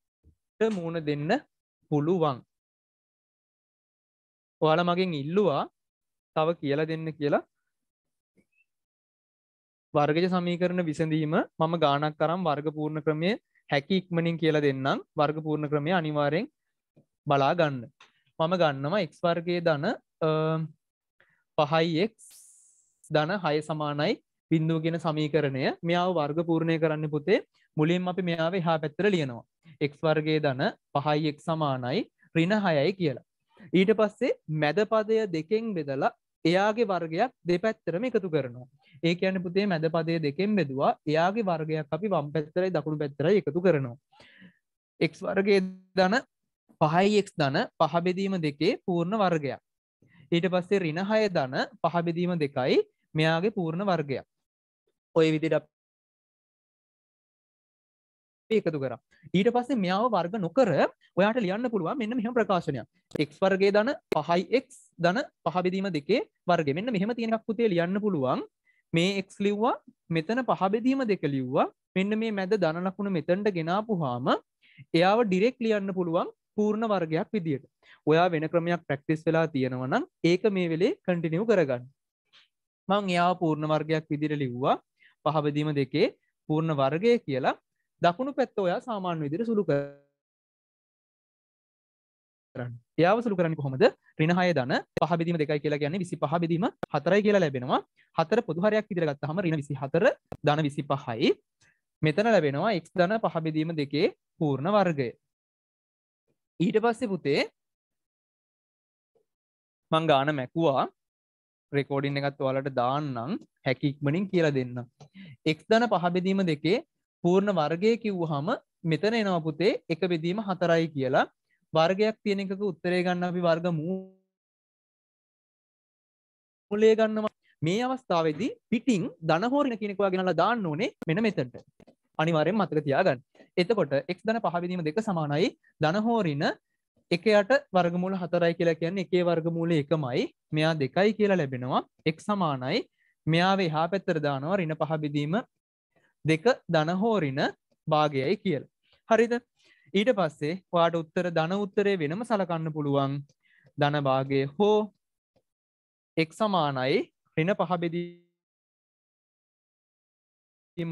මූණ දෙන්න පුළුවන්. ඔයාලා මගෙන් ඉල්ලුවා තව කියලා දෙන්න කියලා වර්ගජ සමීකරණ විසඳීම මම ගානක් කරම් වර්ග පූර්ණ ක්‍රමය හැකි ඉක්මනින් කියලා දෙන්නම් වර්ග පූර්ණ ක්‍රමය අනිවාර්යෙන් බලා ගන්න මම ගන්නවා එක් වර්ගේ දන පහයික් දන හය සමානයි බින්දුව ගෙන සමීකරණය. මෙයාව වර්ග පූර්ණය කරන්න පුතේ මුලින් අපි මෙයාව හා පැත්තර ලියනවා. එක් වර්ගේ දන පහයික් සමානයි රින හයයි කියලා. ඊට පස්සේ මැද පදය දෙකෙන් බෙදලා එයාගේ වර්ගයක් දෙපැත්තරම එකතු කරනවා. ඒ කියන පුතේ මැද පදය දෙකෙන් බෙදවා එයාගේ වර්ගයක් අපි වම් පැත්තරයි දකුණු පැත්තරයි එකතු කරනවා. එක් වර්ගේ දන පහයික් දන පහබෙදීම දෙකේ පූර්ණ වර්ගයක්. ඊට පස්සේ රිනහය දන පහබෙදීම දෙකයි මෙයාගේ පූර්ණ වර්ගයක්. ඔය විදිට එකතු කර. ඊට පස්සේ මෙයාව වර්ග නොකර ඔයාට ලියන්න පුළුවන් මෙන්න මෙහම ප්‍රකාශනයක්. එක් වර්ගේ දන පහයික් දන පහබෙදීම දෙකේ වර්ග මෙන්න මෙහම තියෙනක් පුතේ ලියන්න පුළුවන්. මේ එක් ලිව්වා මෙතන පහබෙදීම දෙක ලිව්වා. මෙන්න මේ මැද දනලකුණ මෙතැන්ට ගෙනාපුහාම එයාව ඩිරෙක් ලියන්න පුළුවන්. පූර්ණ වර්ගයක් විදියට. ඔයා වෙන ක්‍රමයක් ප්‍රක්ටිස් වෙලා තියෙනවනම් ඒක මේ වෙලේ කටිනිව් කරගන්න. මං එයා පූර්ණ වර්ගයක් විදිර ලිව්වා. පහබදීම දෙකේ පූර්ණ වර්ගය කියලා දකුණු පැත්ත ඔයා සාමාන්‍ය විදිර සුළු කරන්න. යාව සුළු කරන්න කොහොමද? රිනහය දන පහබිදීම දෙකයි කියලා ගැන්න විසි පහබිදීම හතරයි කියලා ලැබෙනවා. හතර පොදුහරයක් ඉදිරගත් හම රින විසි හතර දන විසි පහයි මෙතන ලැබෙනවා එක් දන පහබිදීම දෙකේ පූර්ණ වර්ගය. ඊට පස්සේ පුතේ මං ගාන මැකුවා රෙකෝඩින් එකත් ඔයාලට දාන්නම් හැකික්මනින් කියලා දෙන්න. එක් දන පහබෙදීම දෙකේ පූර්ණ වර්ගය කිව්වහම මෙතන එනවා පුතේ එක බෙදීම හතරයි කියලා වර්ගයක් තියෙන එකක උත්තරේ ගන්න අපි වර්ග මූලය ගන්නවා මේ අවස්ථාවේදී පිටින් ධනහෝරින කෙනෙක් ඔයා ගෙනල්ලා දාන්න ඕනේ මෙන්න මෙතනට. අනිවාර්යෙන් මතක තියාගන්න. එතකොට x ධන පහ බෙදීම දෙක සමානයි ධනහෝරින එකයට වර්ගමූල හතරයි කියලා කියන්නේ එකේ වර්ගමූලය එකමයි මෙයා දෙකයි කියලා ලැබෙනවා x සමානයි මෙයාව එහා පැත්තට දානවා ඍණ පහ බෙදීම දෙක ධනහෝරින භාගයයි කියලා. හරිද? ඊට පස්සේ ඔයාට උත්තර ධන උත්තරේ වෙනම සලකන්න පුළුවන්. ධන භාගය හෝ x සමානයි ඍණ පහ බෙදීම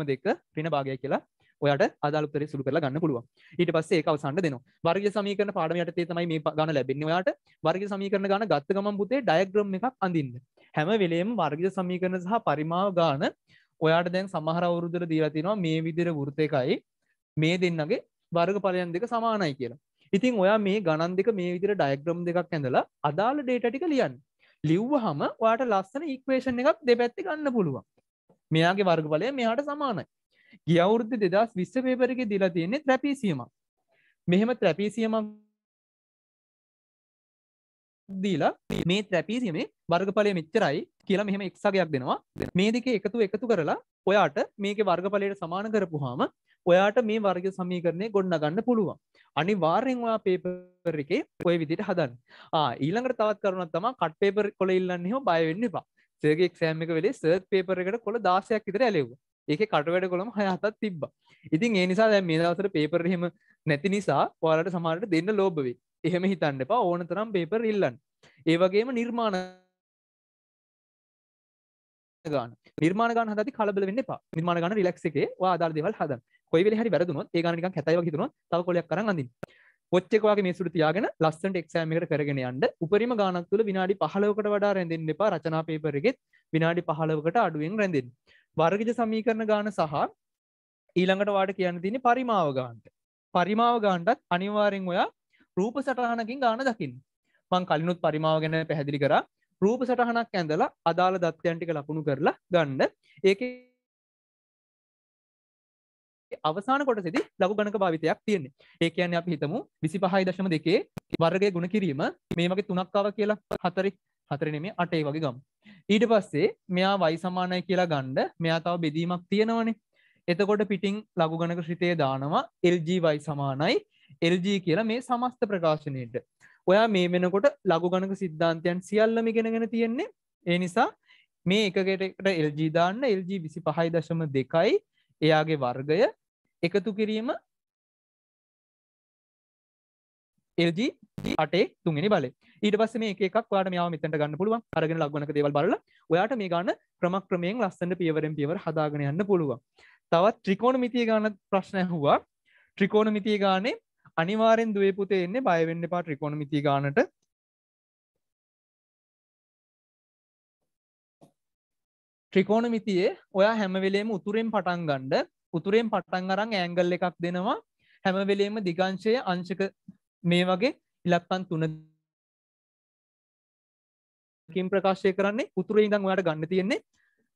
දෙක ඍණ භාගය කියලා ඔයාට අදාළ උත්තරේ සුළු කරලා ගන්න පුළුවන්. ඊට පස්සේ ඒක අවසන්ට දෙනවා. වර්ගීය සමීකරණ පාඩම යටතේ තමයි මේ ගාන ලැබෙන්නේ ඔයාට. වර්ගීය සමීකරණ ගාන ගත්ත ගමන් පුතේ ඩයග්‍රෑම් එකක් අඳින්න. හැම වෙලේම වර්ගීය සමීකරණ සහ පරිමාව ගාන ඔයාට දැන් සමහර අවුරුද්දට දීලා තිනවා මේ විදිහට වෘත්ත එකයි මේ දෙන්නගේ වර්ගඵලයන් දෙක සමානයි කියලා. ඉතින් ඔයා මේ ගණන් දෙක මේ විදිහට ඩයග්‍රෑම් දෙකක් ඇඳලා අදාළ ඩේටා ටික ලියන්න. ලිව්වහම ඔයාට ලස්සන ඉක්වේෂන් එකක් දෙපැත්තේ ගන්න පුළුවන්. මෙයාගේ වර්ගඵලය මෙයාට සමානයි. ගිය අවුරුද්දේ 2020 පේපර් එකේ දීලා තියෙන්නේ ත්‍රැපීසියමක්. මෙහෙම ත්‍රැපීසියමක් දීලා මේ ත්‍රැපීසියමේ වර්ගඵලය මෙච්චරයි කියලා මෙහෙම එක් අගයක් දෙනවා. මේ දෙකේ එකතු එකතු කරලා ඔයාට මේකේ වර්ගඵලයට සමාන කරපුවාම ඔයාට මේ වර්ග සමීකරණය ගොඩනගන්න පුළුවන්. අනිවාර්යෙන් ඔයා පේපර් එකේ ඔය විදිහට හදන්න. ආ ඊළඟට තවත් කරුණක් තමයි කට් පේපර් කොළ ඉල්ලන්න එහෙම බය වෙන්න එපා. සර්ගේ එක්සෑම් එක වෙලේ සර්ච් පේපර් එකට කොළ 16ක් විතර ඇලෙව්වා. ඒකේ කට වැඩ කොළම 6 7ක් තිබ්බා. ඉතින් ඒ නිසා දැන් මේ දවස්වල පේපර් එහෙම නැති නිසා ඔයාලට සමහරට දෙන්න ලෝභ වෙයි. එහෙම හිතන්න එපා ඕන තරම් පේපර් ඉල්ලන්න. ඒ වගේම නිර්මාණ ගාන නිර්මාණ ගාන හදද්දි කලබල වෙන්න එපා. නිර්මාණ ගාන රිලැක්ස් එකේ ඔයා අදාළ දේවල් හදන්න. කොයි වෙලේ හරි වැරදුනොත් ඒ ගාන නිකන් කැතයි වගේ හිතුනොත් තව කොලයක් අරන් අඳින්න. පොච් එක වගේ මේසුට තියාගෙන ලස්සනට එක්සෑම් එකට කරගෙන යන්න උපරිම ගානක් තුල විනාඩි 15කට වඩා රැඳෙන්න එපා රචනා පේපර් එකෙත් විනාඩි 15කට අඩුවෙන් රැඳෙන්න. වර්ගජ සමීකරණ ගාන සහ ඊළඟට වාට කියන්න තියෙන්නේ පරිමාව ගානට. පරිමාව ගානටත් අනිවාර්යෙන් ඔයා රූප සටහනකින් ගාන දකින්න. මං කලිනුත් පරිමාව ගැන පැහැදිලි කරා රූප සටහනක් ඇඳලා අදාළ දත්තයන් ටික ලකුණු කරලා ගන්න. ඒකේ අවසාන කොටසේදී ලඝු ගණක භාවිතයක් තියෙන්නේ. ඒ කියන්නේ අපි හිතමු 25.2 වර්ගය ගුණ කිරීම මේ වගේ තුනක් ආවා කියලා හතරේ හතරේ නෙමෙයි අටේ වගේ ගමු. ඊට පස්සේ මෙයා y සමානයි කියලා ගන්න මෙයා තව බෙදීමක් තියෙනවනේ. එතකොට පිටින් ලඝු ගණක ශ්‍රිතය දානවා LGy සමානයි LG කියලා මේ සමස්ත ප්‍රකාශනයට. ඔයා මේ වෙනකොට ලඝු ගණක සිද්ධාන්තයන් සියල්ලම ඉගෙනගෙන තියෙන්නේ. ඒ නිසා මේ එකකට LG දාන්න LG 25.2යි එයාගේ වර්ගය එකතු කිරීම LG අටේ තුන්වෙනි බලය. ඊට පස්සේ මේ එක එකක් ඔයාලට මෙයාව මෙතනට ගන්න පුළුවන්. අරගෙන ලඝුගණක දේවල් බලලා ඔයාට මේ ගන්න ක්‍රමක්‍රමයෙන් ලස්සනට පියවරෙන් පියවර හදාගෙන යන්න පුළුවන්. තවත් ත්‍රිකෝණමිතිය ගාන ප්‍රශ්න ඇහුවා. ත්‍රිකෝණමිතිය ගානේ අනිවාර්යෙන් දුවේ පුතේ එන්නේ බය වෙන්න එපා ත්‍රිකෝණමිතිය ගානට. ත්‍රිකෝණමිතියේ ඔයා හැම වෙලේම උතුරෙන් පටන් ගන්න උතුරෙන් පටන් අරන් ඇංගල් එකක් දෙනවා හැම වෙලේම දිගංශය අංශක මේ වගේ ඉලක්කම් තුනකින් ප්‍රකාශය කරන්නේ උතුරේ ඉඳන් ඔයාලට ගන්න තියෙන්නේ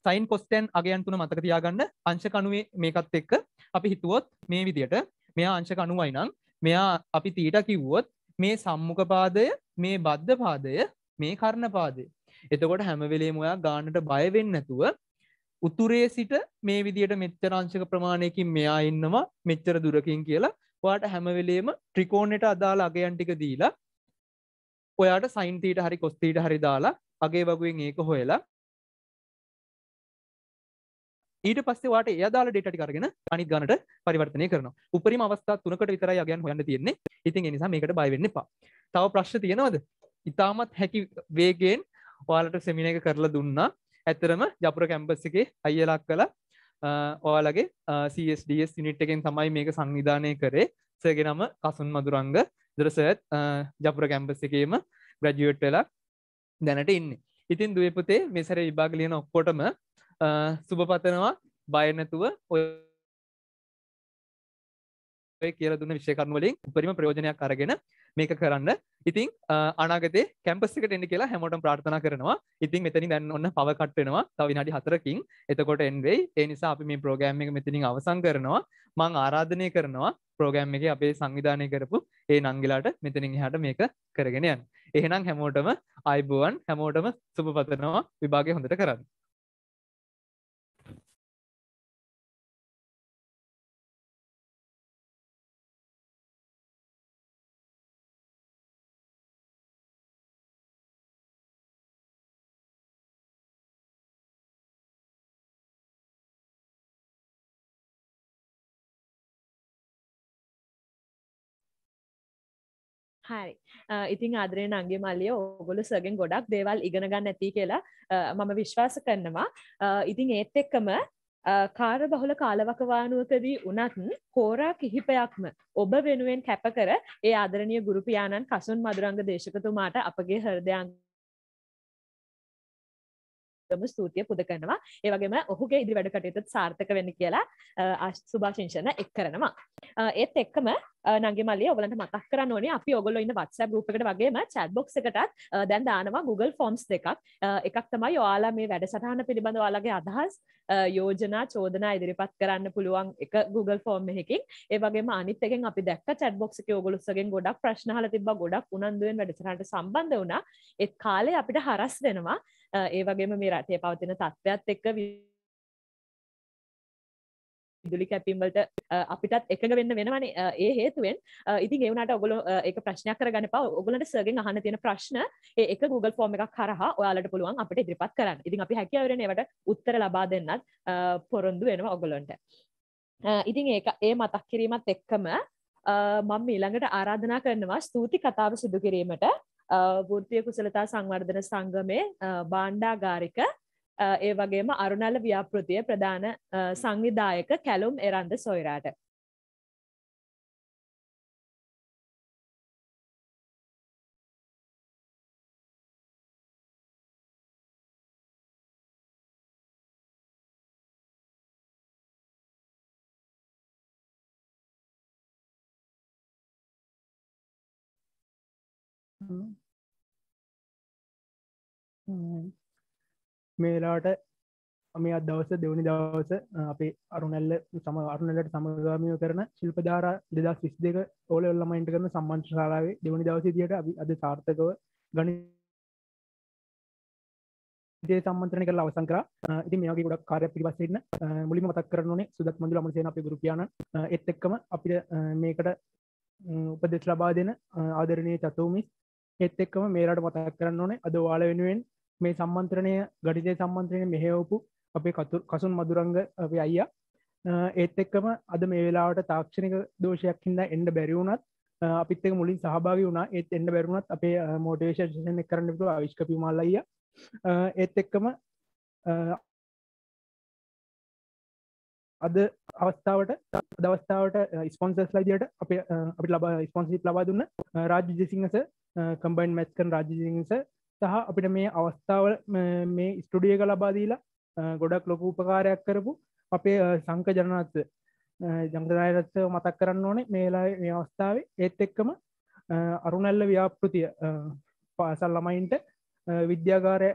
සයින් කොස්ටන් අගයන් තුන මතක තියාගන්න. අංශක 90 මේකත් එක්ක අපි හිතුවොත් මේ විදියට මෙයා අංශක 90යි නම් මෙයා අපි තීට කිව්වොත් මේ සම්මුඛ පාදය මේ බද්ධ පාදය මේ කර්ණ පාදය. එතකොට හැම වෙලේම ඔයා ගානට බය වෙන්නේ නැතුව උතුරේ සිට මේ විදියට මෙච්චර අංශක ප්‍රමාණයකින් මෙයා ඉන්නවා මෙච්චර දුරකින් කියලා ඔයාට හැම වෙලේම ත්‍රිකෝණයට අදාළ අගයන් ටික දීලා ඔයාට sin θ හරි cos θ හරි දාලා අගේ වගුවෙන් ඒක හොයලා ඊට පස්සේ වාට ඒ අදාළ data ටික අරගෙන අනිත් ගණට පරිවර්තනය කරනවා. උපරිම අවස්ථා තුනකට විතරයි අගයන් හොයන්න තියෙන්නේ. ඉතින් ඒ නිසා මේකට බය වෙන්න එපා. තව ප්‍රශ්න තියෙනවද? ඉතාමත් හැකි වේගයෙන් ඔයාලට සෙමින එක කරලා දුන්නා ඇත්තරම ජපුර කැම්පස් එකේ අයියලක් කළ ඔයාලගේ CSDS සිනිට් එකෙන් තමයි මේක සංවිධානය කරේ. සගේ නම කසුන් මදුරංග. දරසත් ජපුර කැම්පස් එකේම ග්‍රජුවට් වෙලා දැනට ඉන්න. ඉතින් දුවපතේ මෙසර විභාගලියන ඔක්කොටම සුභ පතනවා බයනැතුව ඔය කියල දුන්න විෂයකරන වලින් උපරිම ප්‍රයෝජනයක් අරගෙන මේක කරන්න. ඉතින් අනාගතේ කැම්පස් එකට එන්න කියලා හැමෝටම ප්‍රාර්ථනා කරනවා. ඉතින් මෙතනින් දැන් ඔන්න පව කට් වෙනවා තව විනාඩි 4කින් එතකොට එන් වෙයි. ඒ නිසා අපි මේ ප්‍රෝග්‍රෑම් එක මෙතනින් අවසන් කරනවා. මම ආරාධනය කරනවා ප්‍රෝග්‍රෑම් එකේ අපේ සංවිධානය කරපු ඒ නංගිලාට මෙතනින් එහාට මේක කරගෙන යන්න. එහෙනම් හැමෝටම අයිබෝවන් හැමෝටම සුබ පතනවා. විභාගය හොඳට කරන්න. හරි. ඉතින් ආදරේ නංගේ මල්ලිය ඕගොල්ලෝ සර්ගෙන් ගොඩක් දේවල් ඉගෙන ගන්න ඇති කියලා මම විශ්වාස කරනවා. ඉතින් ඒත් එක්කම කාර බහුල කාලවකවානුවකදී උනත් හෝරා කිහිපයක්ම ඔබ වෙනුවෙන් කැපකර ඒ ආදරණීය ගුරු පියාණන් කසුන් මදුරංග දේශකතුමාට අපගේ හෘදයාංග ම ස්තුතිය පුද කරනවා. ඒ වගේම ඔහුගේ ඉදිරි වැඩ කටයුතුත් සාර්ථක වෙන්න කියලා සුභාශිංසන එක් කරනවා. ඒත් එක්කම නංගි මල්ලිය ඔයගලන්ට මතක් කරන්න ඕනේ. අපි ඔයගොල්ලෝ ඉන්න WhatsApp group එකට වගේම chat box එකටත් දැන් දානවා Google Forms දෙකක්. එකක් තමයි ඔයාලා මේ වැඩසටහන පිළිබඳව ඔයාලගේ අදහස් යෝජනා චෝදනා ඉදිරිපත් කරන්න පුළුවන් එක Google Form එකකින්. ඒ වගේම අනිත් එකෙන් අපි දැක්ක chat box එකේ ඔයගොල්ලෝසගෙන් ගොඩක් ප්‍රශ්න අහලා තිබ්බා ගොඩක් උනන්දුවෙන් වැඩසටහනට සම්බන්ධ වුණා. ඒත් කාලේ අපිට හරස් වෙනවා. ඒ වගේම මේ රටේ පවතින තත්ත්වයක් එක්ක විදුලි කැපීම් වලට අපිටත් එකඟ වෙන්න වෙනවනේ ඒ හේතුවෙන් ඉතින් ඒ වුණාට ඔයගොල්ලෝ ඒක ප්‍රශ්නයක් කරගන්න එපා ඔයගොල්ලන්ට සර්ගෙන් අහන්න තියෙන ප්‍රශ්න ඒ එක Google form එකක් කරහා ඔයාලට පුළුවන් අපිට ඉදිරිපත් කරන්න. ඉතින් අපි හැකියාව වෙන ඒවට උත්තර ලබා දෙන්නත් පොරොන්දු වෙනවා ඔයගොල්ලන්ට. ඉතින් ඒක ඒ මතක් කිරීමත් එක්කම මම ඊළඟට ආරාධනා කරනවා ස්තුති කතාව සිදු කිරීමට වෘත්තීය කුසලතා සංවර්ධන සංගමේ භාණ්ඩාගාරික ඒ වගේම අරුණැල්ල ව්‍යාපෘතිය ප්‍රධාන සංවිධායක කැලුම් එරන්ද සොයරාට. මේලාට මේ අදවස දෙවනි දවස අපේ අරුණැල්ල සම අරුණලට සමගාමිය කරන ශිල්පධාර දෙදස් විස් දෙක ඕල එල්ලමයින්ට කරන සම්බන්ධ ශාලාවේ දෙවනි දවස දියට අපි අද සාර්ථකව ගනි දේ සම්මන්ත්‍රණ කල අවසන් කර. ඉති මේගේ ගොඩක් කාරය පිරිවස්සන්න මුලිම මතක් කරනේ සුදත් මඳු අමසේන අප ගරුපියාන එත් එක්කම අපිට මේකට උපදෙස් ලබා දෙන ආදරණය චතුමිස්. එත් එක්කම මේරට මතක් කරන්න ඕනේ අද වාල වෙනුවෙන් මේ සම්මන්ත්‍රණය ගඩිතය සම්මන්ත්‍රණය මෙහෙවපු අපේ කතු කසුන් මදුරංග අපේ අයියා. ඒත් එක්කම අද මේ වෙලාවට තාක්ෂණික දෝෂයක් හිද එන්ඩ බැරිවුණත් අපිත් එක මුලින් සහභාග වුණා. ඒත් එන්න බැරුණත් අපේ මෝටේෂන් කරන්නට අවිශ්කපි මල්ලයිය ඒත් එක්කම අද අවස්ථාවට දවස්ථාවට ස්පොන්සස් ලයිදියට අප අපි ලබ ස්පොන්සිප් ලබා දුන්න රාජ්‍ය ජෙසිංහස කම්බයින් මැත්කන් රාජ්‍යසිංස සහ අපිට මේ අවස්ථාව මේ ස්ටඩියක ලබාදීලා ගොඩක් ලොකු උපකාරයක් කරපු අපේ සංක ජනනත්ව ජංගදායරත්ව මතක් කරන්න ඕනේ. මේලා මේ අවස්ථාව ඒත් එක්කම අරුණැල්ල ව්‍යාපෘතිය පාසල් ළමයින්ට විද්‍යාගාරය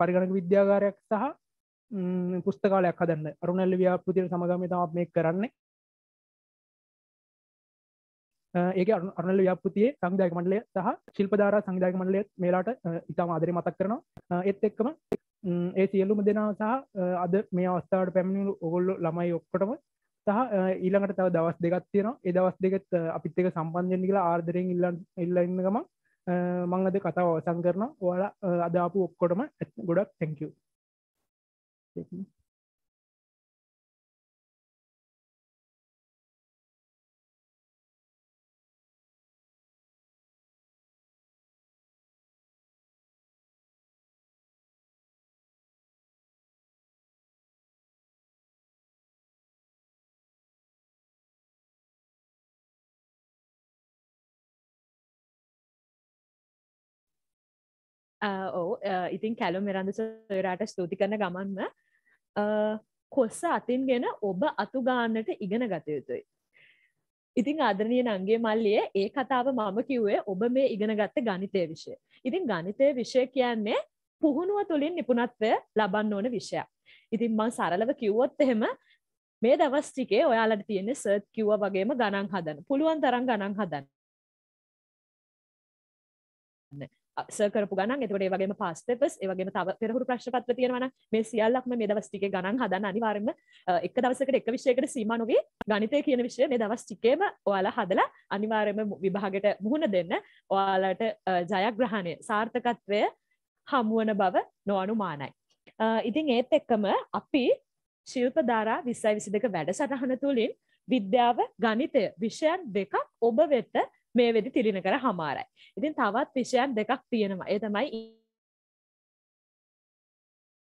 පරිගණක විද්‍යාගාරයක් සහ පුස්තකාලයක් හදන්න. අරුණැල්ල ව්‍යාපෘතිය සමගම තම මේ කරන්නේ. ඒක අරුණල ව්‍යාපෘතියේ සංවිධායක මණ්ඩලය සහ ශිල්පධාර සංවිධායක මණ්ඩලය මේලාට ඉතාම ආදරේ මතක් කරනවා. ඒත් එක්කම ඒ සියලුම දෙනා සහ අද මේ අවස්ථාවට පැමිණිලු ඔගොල්ලෝ ළමයි ඔක්කොටම සහ ඊළඟට තව දවස් දෙකක් තියෙනවා. ඒ දවස් දෙකත් අපිත් එක සම්බන්ධ වෙන්න කියලා ආදරයෙන් ඉල්ලන් ඉල්ලා ඉන්න ගමන් මම අද කතාව අවසන් කරනවා. ඔයාලා අද ආපු ඔක්කොටම ගොඩක් thank you. Uh, O uh, ඉතින් කැලුම් මෙරඳ සොයරාට ස්තුති කරන ගමන්ම uh, කොස්ස අතින් ගෙන ඔබ අතු ගාන්නට ඉගෙන ගත යුතුයි ඉතින් ආදරණීය නංගේ මල්ලියේ ඒ කතාව මම කිව්වේ ඔබ මේ ඉගෙන ගත්ත ගණිතය විෂය. ඉතින් ගණිතය විෂය කියන්නේ පුහුණුව තුළින් නිපුණත්වය ලබන්න ඕන විෂයක්. ඉතින් මම සරලව කිව්වොත් එහෙම මේ දවස් ටිකේ ඔයාලට තියෙන්නේ සර්ච් කිව්වා වගේම ගණන් හදන්න. පුළුවන් තරම් ගණන් හදන්න. සර් කරපු ගණන් එතකොට ඒ වගේම past papers ඒ වගේම තව පෙරහුරු ප්‍රශ්න පත්‍ර තියෙනවා නම් මේ සියල්ලක්ම මේ දවස් ටිකේ ගණන් හදන්න අනිවාර්යයෙන්ම එක දවසකට එක විෂයකට සීමා නොවි ගණිතය කියන විෂය මේ දවස් ටිකේම ඔයාලා හදලා අනිවාර්යයෙන්ම විභාගයට මුහුණ දෙන්න ඔයාලට ජයග්‍රහණය සාර්ථකත්වය හමුවන බව නොඅනුමානයි. ඉතින් ඒත් එක්කම අපි ශිල්ප ධාරා 20 22 වැඩසටහන තුලින් විද්‍යාව ගණිතය විෂයන් දෙකක් ඔබ වෙත මේ වෙදි තිලින කර හමාරයි. ඉතින් තවත් විෂයන් දෙකක් තියෙනවා. ඒ තමයි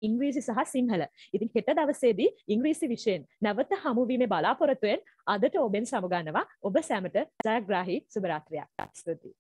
ඉංග්‍රීසි සහ සිංහල. ඉතින් හෙට දවසේදී ඉංග්‍රීසි විෂයෙන් නැවත හමුවීමේ බලාපොරොත්තුවෙන් අදට ඔබෙන් සමගන්නවා ඔබ සැමට ජයග්‍රාහී සුබ රාත්‍රියක්. ස්තුතියි.